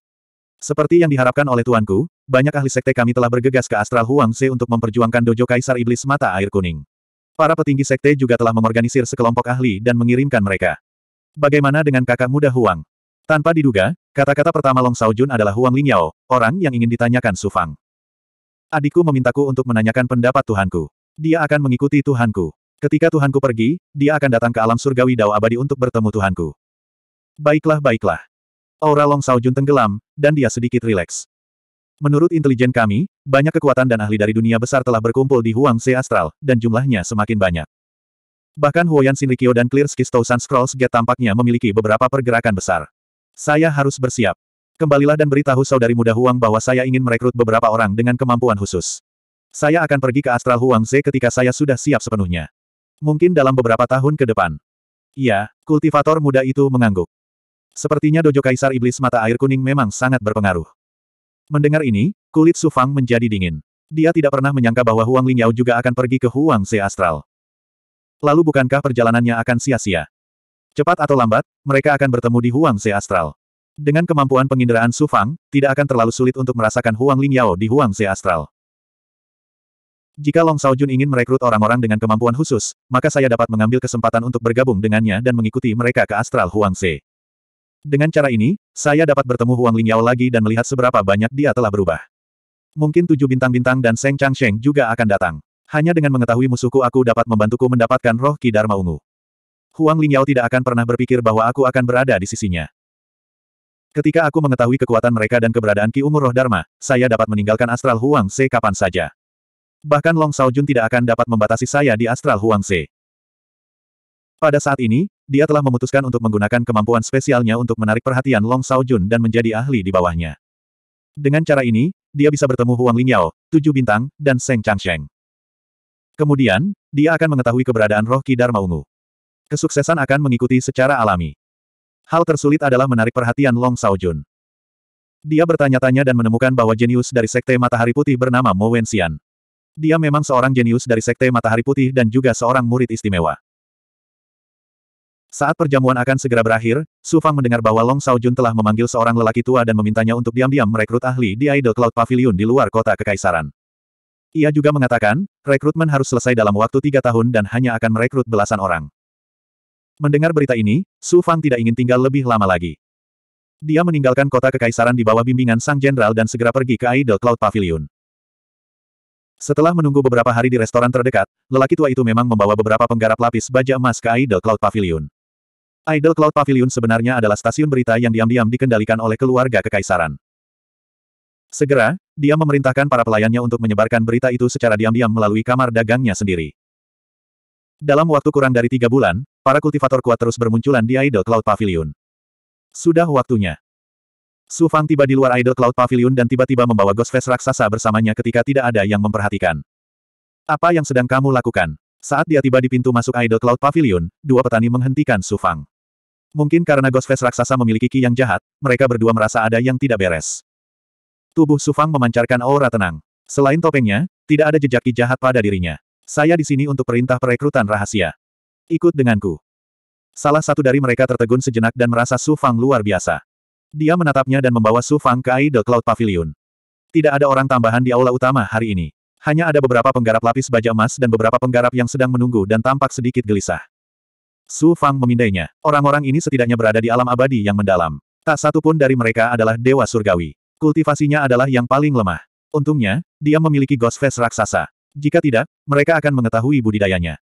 Seperti yang diharapkan oleh tuanku, banyak ahli sekte kami telah bergegas ke Astral Huang Se untuk memperjuangkan dojo Kaisar Iblis Mata Air Kuning. Para petinggi sekte juga telah mengorganisir sekelompok ahli dan mengirimkan mereka. Bagaimana dengan kakak muda Huang? Tanpa diduga, kata-kata pertama Long Saojun adalah Huang Lingyao, orang yang ingin ditanyakan Su Fang. Adikku memintaku untuk menanyakan pendapat Tuhanku. Dia akan mengikuti Tuhanku. Ketika Tuhanku pergi, dia akan datang ke alam surgawi Dao Abadi untuk bertemu Tuhanku. Baiklah baiklah. Aura Long Saojun tenggelam, dan dia sedikit rileks. Menurut intelijen kami, banyak kekuatan dan ahli dari dunia besar telah berkumpul di Huang Se Astral, dan jumlahnya semakin banyak. Bahkan Huoyan Shinrikyo dan Clear Skisto Sun Scrolls Gate tampaknya memiliki beberapa pergerakan besar. Saya harus bersiap. Kembalilah dan beritahu saudari muda Huang bahwa saya ingin merekrut beberapa orang dengan kemampuan khusus. Saya akan pergi ke Astral Huang Se ketika saya sudah siap sepenuhnya. Mungkin dalam beberapa tahun ke depan. Iya, kultivator muda itu mengangguk. Sepertinya dojo kaisar iblis mata air kuning memang sangat berpengaruh. Mendengar ini, kulit Su Fang menjadi dingin. Dia tidak pernah menyangka bahwa Huang Lingyao juga akan pergi ke Huang Se Astral. Lalu bukankah perjalanannya akan sia-sia? Cepat atau lambat, mereka akan bertemu di Huang Se Astral. Dengan kemampuan penginderaan Su Fang, tidak akan terlalu sulit untuk merasakan Huang Lingyao di Huang Se Astral. Jika Long Jun ingin merekrut orang-orang dengan kemampuan khusus, maka saya dapat mengambil kesempatan untuk bergabung dengannya dan mengikuti mereka ke Astral Huang Se. Dengan cara ini, saya dapat bertemu Huang Lingyao lagi dan melihat seberapa banyak dia telah berubah. Mungkin tujuh bintang-bintang dan Seng Changsheng juga akan datang. Hanya dengan mengetahui musuhku aku dapat membantuku mendapatkan roh Ki Dharma Ungu. Huang Lingyao tidak akan pernah berpikir bahwa aku akan berada di sisinya. Ketika aku mengetahui kekuatan mereka dan keberadaan Ki Ungu Roh Dharma, saya dapat meninggalkan Astral Huang Se kapan saja. Bahkan Long Jun tidak akan dapat membatasi saya di Astral Huang Se. Pada saat ini, dia telah memutuskan untuk menggunakan kemampuan spesialnya untuk menarik perhatian Long Jun dan menjadi ahli di bawahnya. Dengan cara ini, dia bisa bertemu Huang Lingyao, Tujuh Bintang, dan Seng Changsheng. Kemudian, dia akan mengetahui keberadaan roh Ki Dharma Ungu. Kesuksesan akan mengikuti secara alami. Hal tersulit adalah menarik perhatian Long Jun. Dia bertanya-tanya dan menemukan bahwa jenius dari Sekte Matahari Putih bernama Mo Wenxian. Dia memang seorang jenius dari Sekte Matahari Putih dan juga seorang murid istimewa. Saat perjamuan akan segera berakhir, Su Fang mendengar bahwa Long Jun telah memanggil seorang lelaki tua dan memintanya untuk diam-diam merekrut ahli di Idol Cloud Pavilion di luar kota kekaisaran. Ia juga mengatakan, rekrutmen harus selesai dalam waktu tiga tahun dan hanya akan merekrut belasan orang. Mendengar berita ini, Su Fang tidak ingin tinggal lebih lama lagi. Dia meninggalkan kota kekaisaran di bawah bimbingan Sang Jenderal dan segera pergi ke Idol Cloud Pavilion. Setelah menunggu beberapa hari di restoran terdekat, lelaki tua itu memang membawa beberapa penggarap lapis baja emas ke Idol Cloud Pavilion. Idol Cloud Pavilion sebenarnya adalah stasiun berita yang diam-diam dikendalikan oleh keluarga kekaisaran. Segera, dia memerintahkan para pelayannya untuk menyebarkan berita itu secara diam-diam melalui kamar dagangnya sendiri. Dalam waktu kurang dari tiga bulan, para kultivator kuat terus bermunculan di Idol Cloud Pavilion. Sudah waktunya. Su Fang tiba di luar Idol Cloud Pavilion dan tiba-tiba membawa Ghost Face raksasa bersamanya ketika tidak ada yang memperhatikan. Apa yang sedang kamu lakukan? Saat dia tiba di pintu masuk Idol Cloud Pavilion, dua petani menghentikan Su Fang. Mungkin karena Ghost Face raksasa memiliki ki yang jahat, mereka berdua merasa ada yang tidak beres. Tubuh Su Fang memancarkan aura tenang. Selain topengnya, tidak ada jejak ki jahat pada dirinya. Saya di sini untuk perintah perekrutan rahasia. Ikut denganku. Salah satu dari mereka tertegun sejenak dan merasa Su Fang luar biasa. Dia menatapnya dan membawa Su Fang ke Idol Cloud Pavilion. Tidak ada orang tambahan di aula utama hari ini. Hanya ada beberapa penggarap lapis baja emas dan beberapa penggarap yang sedang menunggu dan tampak sedikit gelisah. Su Fang memindainya. Orang-orang ini setidaknya berada di alam abadi yang mendalam. Tak satu pun dari mereka adalah dewa surgawi. Kultivasinya adalah yang paling lemah. Untungnya, dia memiliki Ghost Face raksasa. Jika tidak, mereka akan mengetahui budidayanya.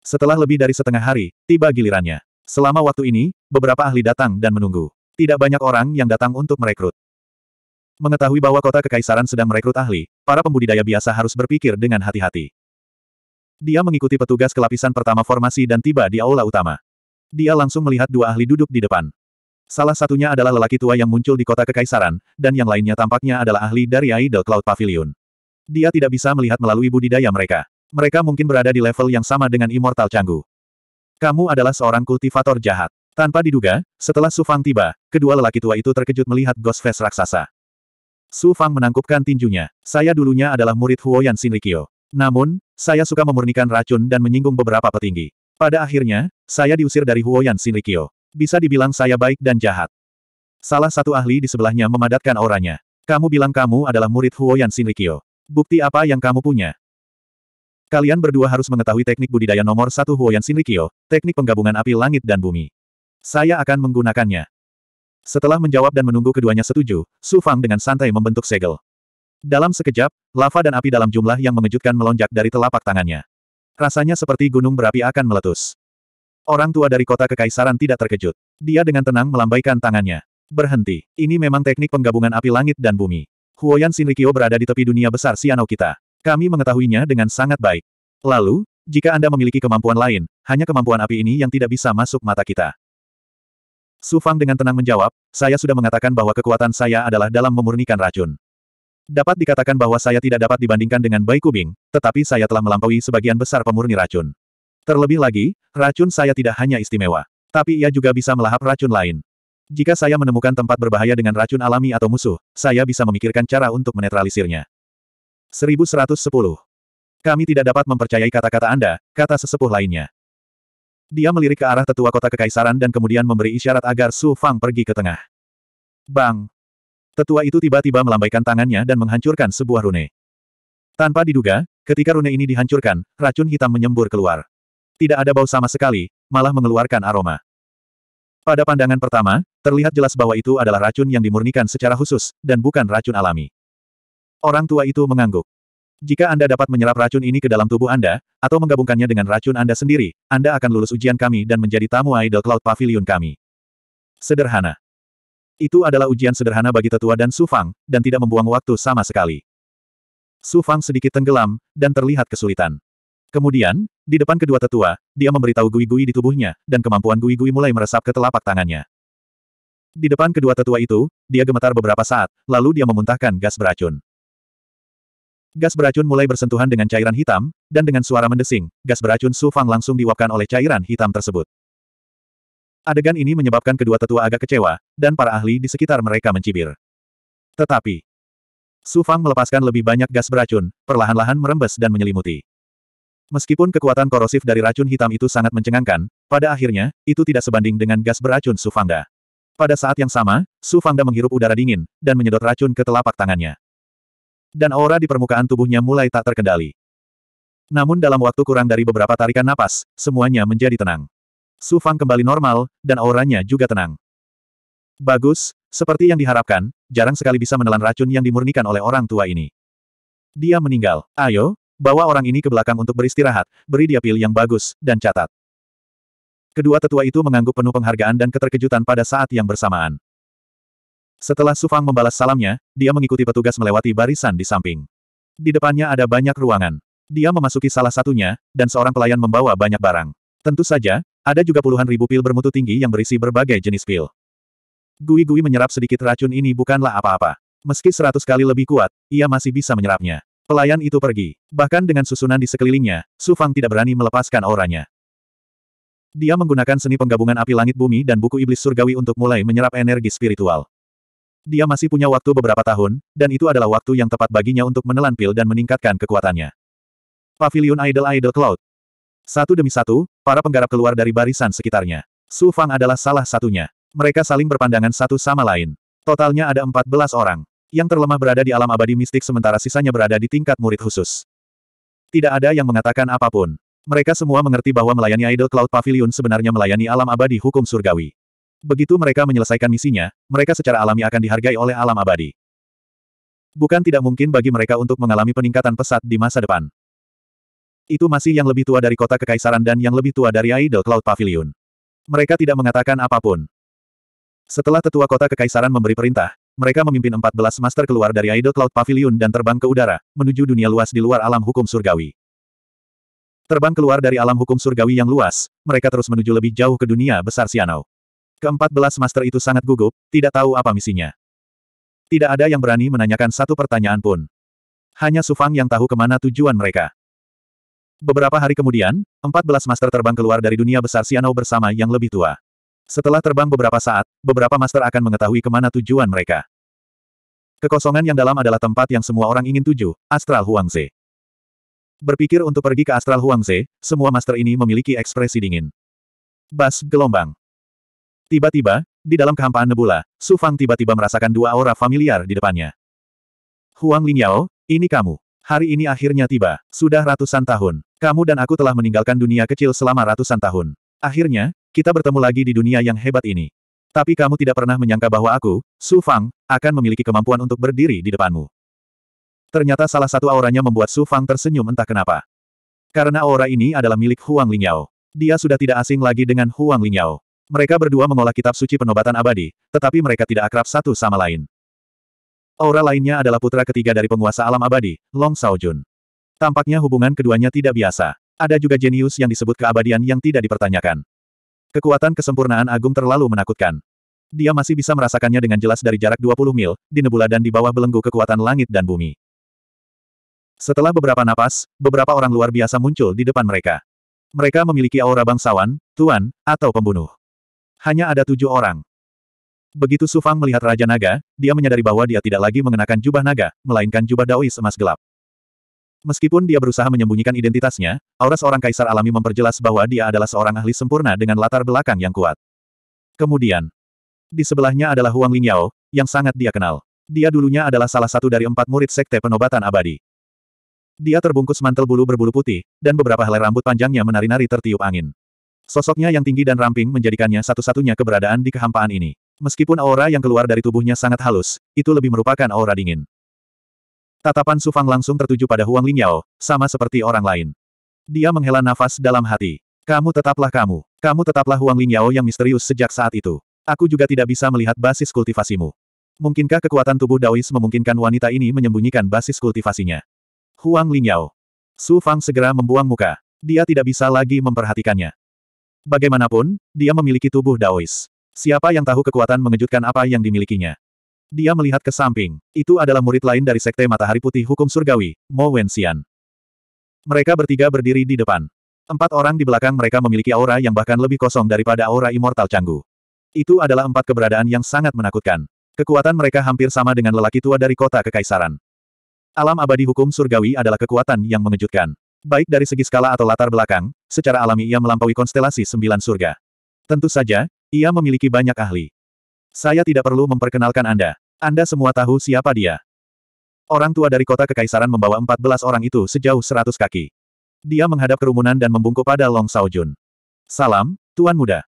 Setelah lebih dari setengah hari, tiba gilirannya. Selama waktu ini, beberapa ahli datang dan menunggu. Tidak banyak orang yang datang untuk merekrut. Mengetahui bahwa kota kekaisaran sedang merekrut ahli, para pembudidaya biasa harus berpikir dengan hati-hati. Dia mengikuti petugas kelapisan pertama formasi dan tiba di aula utama. Dia langsung melihat dua ahli duduk di depan. Salah satunya adalah lelaki tua yang muncul di kota kekaisaran, dan yang lainnya tampaknya adalah ahli dari Idol Cloud Pavilion. Dia tidak bisa melihat melalui budidaya mereka. Mereka mungkin berada di level yang sama dengan Immortal Canggu. Kamu adalah seorang kultivator jahat. Tanpa diduga, setelah Su Fang tiba, kedua lelaki tua itu terkejut melihat Ghost Face raksasa. Su Fang menangkupkan tinjunya. Saya dulunya adalah murid Huoyan Shinrikyo. Namun, saya suka memurnikan racun dan menyinggung beberapa petinggi. Pada akhirnya, saya diusir dari Huoyan Shinrikyo. Bisa dibilang saya baik dan jahat. Salah satu ahli di sebelahnya memadatkan auranya. Kamu bilang kamu adalah murid Huoyan Shinrikyo. Bukti apa yang kamu punya? Kalian berdua harus mengetahui teknik budidaya nomor satu Huoyan Shinrikyo, teknik penggabungan api langit dan bumi. Saya akan menggunakannya. Setelah menjawab dan menunggu keduanya setuju, Su Fang dengan santai membentuk segel. Dalam sekejap, lava dan api dalam jumlah yang mengejutkan melonjak dari telapak tangannya. Rasanya seperti gunung berapi akan meletus. Orang tua dari kota kekaisaran tidak terkejut. Dia dengan tenang melambaikan tangannya. Berhenti. Ini memang teknik penggabungan api langit dan bumi. Huoyan Shinrikyo berada di tepi dunia besar Sianau kita. Kami mengetahuinya dengan sangat baik. Lalu, jika Anda memiliki kemampuan lain, hanya kemampuan api ini yang tidak bisa masuk mata kita. Su Fang dengan tenang menjawab, saya sudah mengatakan bahwa kekuatan saya adalah dalam memurnikan racun. Dapat dikatakan bahwa saya tidak dapat dibandingkan dengan Bai Kubing, tetapi saya telah melampaui sebagian besar pemurni racun. Terlebih lagi, racun saya tidak hanya istimewa. Tapi ia juga bisa melahap racun lain. Jika saya menemukan tempat berbahaya dengan racun alami atau musuh, saya bisa memikirkan cara untuk menetralisirnya. 1110. Kami tidak dapat mempercayai kata-kata Anda, kata sesepuh lainnya. Dia melirik ke arah tetua kota kekaisaran dan kemudian memberi isyarat agar Su Fang pergi ke tengah. Bang! Tetua itu tiba-tiba melambaikan tangannya dan menghancurkan sebuah rune. Tanpa diduga, ketika rune ini dihancurkan, racun hitam menyembur keluar. Tidak ada bau sama sekali, malah mengeluarkan aroma. Pada pandangan pertama, terlihat jelas bahwa itu adalah racun yang dimurnikan secara khusus, dan bukan racun alami. Orang tua itu mengangguk. Jika Anda dapat menyerap racun ini ke dalam tubuh Anda, atau menggabungkannya dengan racun Anda sendiri, Anda akan lulus ujian kami dan menjadi tamu Idol Cloud Pavilion kami. Sederhana. Itu adalah ujian sederhana bagi tetua dan Su Fang, dan tidak membuang waktu sama sekali. Su Fang sedikit tenggelam, dan terlihat kesulitan. Kemudian, di depan kedua tetua, dia memberitahu gui-gui di tubuhnya, dan kemampuan gui-gui mulai meresap ke telapak tangannya. Di depan kedua tetua itu, dia gemetar beberapa saat, lalu dia memuntahkan gas beracun. Gas beracun mulai bersentuhan dengan cairan hitam, dan dengan suara mendesing, gas beracun Su Fang langsung diuapkan oleh cairan hitam tersebut. Adegan ini menyebabkan kedua tetua agak kecewa, dan para ahli di sekitar mereka mencibir. Tetapi, Su Fang melepaskan lebih banyak gas beracun, perlahan-lahan merembes dan menyelimuti. Meskipun kekuatan korosif dari racun hitam itu sangat mencengangkan, pada akhirnya, itu tidak sebanding dengan gas beracun Su Fangda. Pada saat yang sama, Su Fangda menghirup udara dingin, dan menyedot racun ke telapak tangannya. Dan aura di permukaan tubuhnya mulai tak terkendali. Namun dalam waktu kurang dari beberapa tarikan napas, semuanya menjadi tenang. Su Fang kembali normal, dan auranya juga tenang. Bagus, seperti yang diharapkan, jarang sekali bisa menelan racun yang dimurnikan oleh orang tua ini. Dia meninggal. Ayo, Bawa orang ini ke belakang untuk beristirahat, beri dia pil yang bagus, dan catat. Kedua tetua itu mengangguk penuh penghargaan dan keterkejutan pada saat yang bersamaan. Setelah Sufang membalas salamnya, dia mengikuti petugas melewati barisan di samping. Di depannya ada banyak ruangan. Dia memasuki salah satunya, dan seorang pelayan membawa banyak barang. Tentu saja, ada juga puluhan ribu pil bermutu tinggi yang berisi berbagai jenis pil. Gui-gui menyerap sedikit racun ini bukanlah apa-apa. Meski seratus kali lebih kuat, ia masih bisa menyerapnya. Pelayan itu pergi. Bahkan dengan susunan di sekelilingnya, Su Fang tidak berani melepaskan auranya. Dia menggunakan seni penggabungan api langit bumi dan buku iblis surgawi untuk mulai menyerap energi spiritual. Dia masih punya waktu beberapa tahun, dan itu adalah waktu yang tepat baginya untuk menelan pil dan meningkatkan kekuatannya. Pavilion Idol Idol Cloud Satu demi satu, para penggarap keluar dari barisan sekitarnya. Su Fang adalah salah satunya. Mereka saling berpandangan satu sama lain. Totalnya ada 14 orang. Yang terlemah berada di alam abadi mistik sementara sisanya berada di tingkat murid khusus. Tidak ada yang mengatakan apa pun. Mereka semua mengerti bahwa melayani Idol Cloud Pavilion sebenarnya melayani alam abadi hukum surgawi. Begitu mereka menyelesaikan misinya, mereka secara alami akan dihargai oleh alam abadi. Bukan tidak mungkin bagi mereka untuk mengalami peningkatan pesat di masa depan. Itu masih yang lebih tua dari kota kekaisaran dan yang lebih tua dari Idol Cloud Pavilion. Mereka tidak mengatakan apa pun. Setelah tetua kota kekaisaran memberi perintah, mereka memimpin 14 master keluar dari Idol Cloud Pavilion dan terbang ke udara, menuju dunia luas di luar alam hukum surgawi. Terbang keluar dari alam hukum surgawi yang luas, mereka terus menuju lebih jauh ke dunia besar Sianau. Keempat belas master itu sangat gugup, tidak tahu apa misinya. Tidak ada yang berani menanyakan satu pertanyaan pun. Hanya Sufang yang tahu ke mana tujuan mereka. Beberapa hari kemudian, 14 master terbang keluar dari dunia besar Sianau bersama yang lebih tua. Setelah terbang beberapa saat, beberapa master akan mengetahui ke mana tujuan mereka. Kekosongan yang dalam adalah tempat yang semua orang ingin tuju, Astral Huangze. Berpikir untuk pergi ke Astral Huangze, semua master ini memiliki ekspresi dingin. Bas gelombang. Tiba-tiba, di dalam kehampaan nebula, Su Fang tiba-tiba merasakan dua aura familiar di depannya. Huang Lingyao, ini kamu. Hari ini akhirnya tiba. Sudah ratusan tahun. Kamu dan aku telah meninggalkan dunia kecil selama ratusan tahun. Akhirnya, kita bertemu lagi di dunia yang hebat ini. Tapi kamu tidak pernah menyangka bahwa aku, Su Fang, akan memiliki kemampuan untuk berdiri di depanmu. Ternyata salah satu auranya membuat Su Fang tersenyum entah kenapa. Karena aura ini adalah milik Huang Lingyao. Dia sudah tidak asing lagi dengan Huang Lingyao. Mereka berdua mengolah kitab suci penobatan abadi, tetapi mereka tidak akrab satu sama lain. Aura lainnya adalah putra ketiga dari penguasa alam abadi, Long Shaojun. Tampaknya hubungan keduanya tidak biasa. Ada juga jenius yang disebut keabadian yang tidak dipertanyakan. Kekuatan kesempurnaan agung terlalu menakutkan. Dia masih bisa merasakannya dengan jelas dari jarak 20 mil, di nebula dan di bawah belenggu kekuatan langit dan bumi. Setelah beberapa napas, beberapa orang luar biasa muncul di depan mereka. Mereka memiliki aura bangsawan, tuan, atau pembunuh. Hanya ada tujuh orang. Begitu Sufang melihat Raja Naga, dia menyadari bahwa dia tidak lagi mengenakan jubah naga, melainkan jubah daois emas gelap. Meskipun dia berusaha menyembunyikan identitasnya, aura seorang kaisar alami memperjelas bahwa dia adalah seorang ahli sempurna dengan latar belakang yang kuat. Kemudian, di sebelahnya adalah Huang Lingyao, yang sangat dia kenal. Dia dulunya adalah salah satu dari empat murid sekte penobatan abadi. Dia terbungkus mantel bulu berbulu putih, dan beberapa helai rambut panjangnya menari-nari tertiup angin. Sosoknya yang tinggi dan ramping menjadikannya satu-satunya keberadaan di kehampaan ini. Meskipun aura yang keluar dari tubuhnya sangat halus, itu lebih merupakan aura dingin. Tatapan Su Fang langsung tertuju pada Huang Lingyao, sama seperti orang lain. Dia menghela nafas dalam hati. Kamu tetaplah kamu. Kamu tetaplah Huang Lingyao yang misterius sejak saat itu. Aku juga tidak bisa melihat basis kultivasimu. Mungkinkah kekuatan tubuh Daois memungkinkan wanita ini menyembunyikan basis kultivasinya? Huang Lingyao. Su Fang segera membuang muka. Dia tidak bisa lagi memperhatikannya. Bagaimanapun, dia memiliki tubuh Daois. Siapa yang tahu kekuatan mengejutkan apa yang dimilikinya? Dia melihat ke samping. Itu adalah murid lain dari Sekte Matahari Putih Hukum Surgawi, Mo Wenxian. Mereka bertiga berdiri di depan. Empat orang di belakang mereka memiliki aura yang bahkan lebih kosong daripada aura immortal Canggu. Itu adalah empat keberadaan yang sangat menakutkan. Kekuatan mereka hampir sama dengan lelaki tua dari kota kekaisaran. Alam abadi hukum surgawi adalah kekuatan yang mengejutkan. Baik dari segi skala atau latar belakang, secara alami ia melampaui konstelasi sembilan surga. Tentu saja, ia memiliki banyak ahli. Saya tidak perlu memperkenalkan Anda. Anda semua tahu siapa dia. Orang tua dari kota kekaisaran membawa 14 orang itu sejauh 100 kaki. Dia menghadap kerumunan dan membungkuk pada Long Saojun. Salam, Tuan Muda.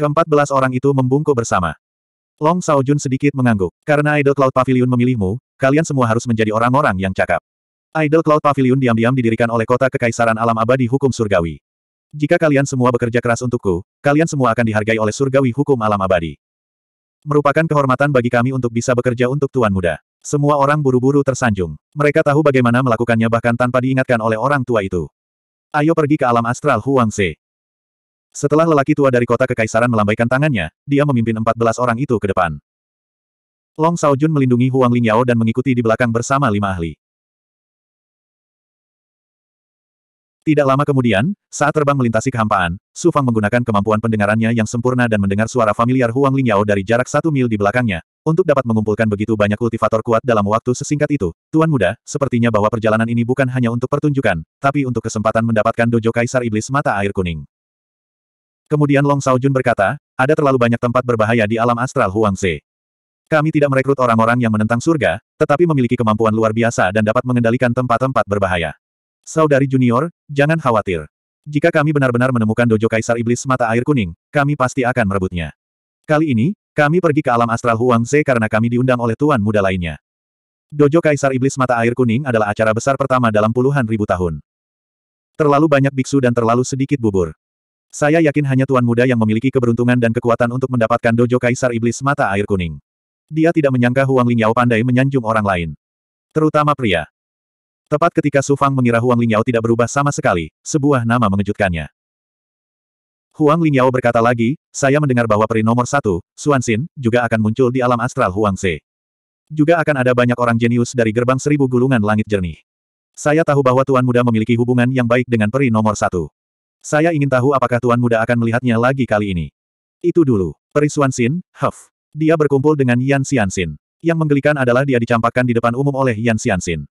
Keempat belas orang itu membungkuk bersama. Long Saojun sedikit mengangguk. Karena Idol Cloud Pavilion memilihmu, kalian semua harus menjadi orang-orang yang cakap. Idol Cloud Pavilion diam-diam didirikan oleh kota kekaisaran alam abadi hukum surgawi. Jika kalian semua bekerja keras untukku, kalian semua akan dihargai oleh surgawi hukum alam abadi. Merupakan kehormatan bagi kami untuk bisa bekerja untuk Tuan Muda. Semua orang buru-buru tersanjung. Mereka tahu bagaimana melakukannya bahkan tanpa diingatkan oleh orang tua itu. Ayo pergi ke alam astral Huang Se. Setelah lelaki tua dari kota kekaisaran melambaikan tangannya, dia memimpin 14 orang itu ke depan. Long Shaojun melindungi Huang Lingyao dan mengikuti di belakang bersama lima ahli. Tidak lama kemudian, saat terbang melintasi kehampaan, Su Fang menggunakan kemampuan pendengarannya yang sempurna dan mendengar suara familiar Huang Lingyao dari jarak satu mil di belakangnya, untuk dapat mengumpulkan begitu banyak kultivator kuat dalam waktu sesingkat itu. Tuan Muda, sepertinya bahwa perjalanan ini bukan hanya untuk pertunjukan, tapi untuk kesempatan mendapatkan dojo Kaisar Iblis Mata Air Kuning. Kemudian Long Jun berkata, ada terlalu banyak tempat berbahaya di alam astral Huang Ze. Kami tidak merekrut orang-orang yang menentang surga, tetapi memiliki kemampuan luar biasa dan dapat mengendalikan tempat-tempat berbahaya. Saudari junior, jangan khawatir. Jika kami benar-benar menemukan dojo Kaisar Iblis Mata Air Kuning, kami pasti akan merebutnya. Kali ini, kami pergi ke alam astral Huang Ze karena kami diundang oleh tuan muda lainnya. Dojo Kaisar Iblis Mata Air Kuning adalah acara besar pertama dalam puluhan ribu tahun. Terlalu banyak biksu dan terlalu sedikit bubur. Saya yakin hanya tuan muda yang memiliki keberuntungan dan kekuatan untuk mendapatkan dojo Kaisar Iblis Mata Air Kuning. Dia tidak menyangka Huang Lingyao pandai menyanjung orang lain. Terutama pria. Tepat ketika Su Fang mengira Huang Lingyao tidak berubah sama sekali, sebuah nama mengejutkannya. Huang Lingyao berkata lagi, saya mendengar bahwa peri nomor satu, Xuan Xin, juga akan muncul di alam astral Huang Se. Juga akan ada banyak orang jenius dari gerbang seribu gulungan langit jernih. Saya tahu bahwa Tuan Muda memiliki hubungan yang baik dengan peri nomor satu. Saya ingin tahu apakah Tuan Muda akan melihatnya lagi kali ini. Itu dulu. Peri Xuan Xin, Huff. Dia berkumpul dengan Yan Xianxin. Yang menggelikan adalah dia dicampakkan di depan umum oleh Yan Xianxin.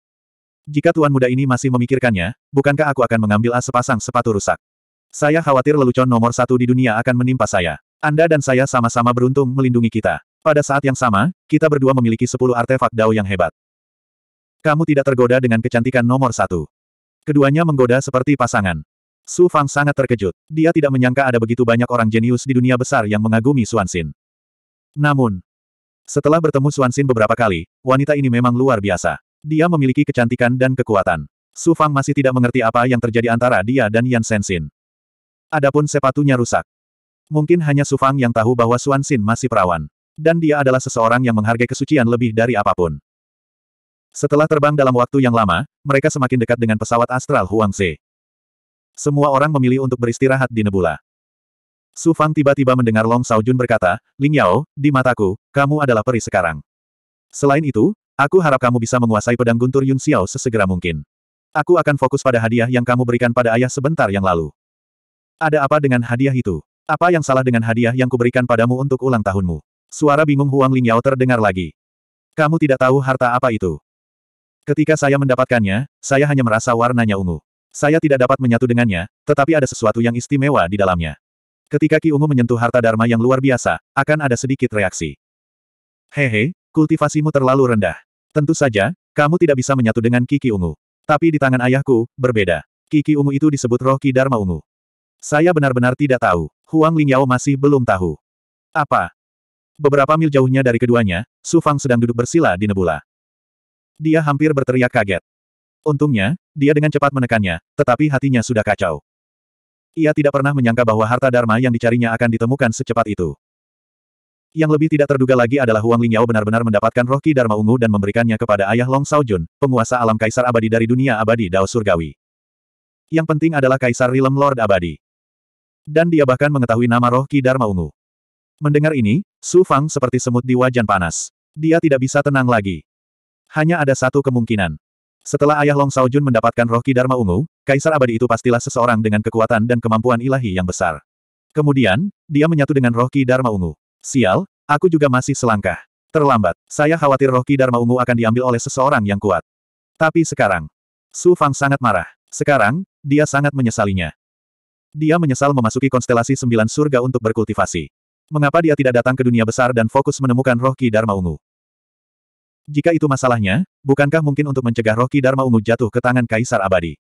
Jika tuan muda ini masih memikirkannya, bukankah aku akan mengambil as sepasang sepatu rusak? Saya khawatir lelucon nomor satu di dunia akan menimpa saya. Anda dan saya sama-sama beruntung melindungi kita. Pada saat yang sama, kita berdua memiliki sepuluh artefak Dao yang hebat. Kamu tidak tergoda dengan kecantikan nomor satu. Keduanya menggoda seperti pasangan. Su Fang sangat terkejut. Dia tidak menyangka ada begitu banyak orang jenius di dunia besar yang mengagumi Xuanxin. Namun, setelah bertemu Xuanxin beberapa kali, wanita ini memang luar biasa. Dia memiliki kecantikan dan kekuatan. Su Fang masih tidak mengerti apa yang terjadi antara dia dan Yan Sensin. Adapun sepatunya rusak. Mungkin hanya Su Fang yang tahu bahwa Xuan Xin masih perawan. Dan dia adalah seseorang yang menghargai kesucian lebih dari apa pun. Setelah terbang dalam waktu yang lama, mereka semakin dekat dengan pesawat astral Huang Ze. Semua orang memilih untuk beristirahat di nebula. Su Fang tiba-tiba mendengar Long Jun berkata, Ling Yao, di mataku, kamu adalah peri sekarang. Selain itu, Aku harap kamu bisa menguasai pedang guntur Yun Xiao sesegera mungkin. Aku akan fokus pada hadiah yang kamu berikan pada ayah sebentar yang lalu. Ada apa dengan hadiah itu? Apa yang salah dengan hadiah yang kuberikan padamu untuk ulang tahunmu? Suara bingung Huang Lingyao terdengar lagi. Kamu tidak tahu harta apa itu. Ketika saya mendapatkannya, saya hanya merasa warnanya ungu. Saya tidak dapat menyatu dengannya, tetapi ada sesuatu yang istimewa di dalamnya. Ketika Ki Ungu menyentuh harta Dharma yang luar biasa, akan ada sedikit reaksi. Hehe, kultivasimu terlalu rendah. Tentu saja, kamu tidak bisa menyatu dengan Kiki Ungu. Tapi di tangan ayahku, berbeda. Kiki Ungu itu disebut roh Ki Dharma Ungu. Saya benar-benar tidak tahu. Huang Lingyao masih belum tahu. Apa? Beberapa mil jauhnya dari keduanya, Su Fang sedang duduk bersila di nebula. Dia hampir berteriak kaget. Untungnya, dia dengan cepat menekannya, tetapi hatinya sudah kacau. Ia tidak pernah menyangka bahwa harta Dharma yang dicarinya akan ditemukan secepat itu. Yang lebih tidak terduga lagi adalah Huang Lingyao benar-benar mendapatkan roh Ki Dharma Ungu dan memberikannya kepada ayah Long Jun, penguasa alam kaisar abadi dari dunia abadi Dao Surgawi. Yang penting adalah Kaisar Rilem Lord Abadi. Dan dia bahkan mengetahui nama roh Ki Dharma Ungu. Mendengar ini, Su Fang seperti semut di wajan panas. Dia tidak bisa tenang lagi. Hanya ada satu kemungkinan. Setelah ayah Long Jun mendapatkan roh Ki Dharma Ungu, Kaisar Abadi itu pastilah seseorang dengan kekuatan dan kemampuan ilahi yang besar. Kemudian, dia menyatu dengan roh Ki Dharma Ungu. Sial, aku juga masih selangkah. Terlambat. Saya khawatir roh Ki Dharma Ungu akan diambil oleh seseorang yang kuat. Tapi sekarang, Su Fang sangat marah. Sekarang, dia sangat menyesalinya. Dia menyesal memasuki konstelasi sembilan surga untuk berkultivasi. Mengapa dia tidak datang ke dunia besar dan fokus menemukan roh Ki Dharma Ungu? Jika itu masalahnya, bukankah mungkin untuk mencegah roh Ki Dharma Ungu jatuh ke tangan Kaisar Abadi?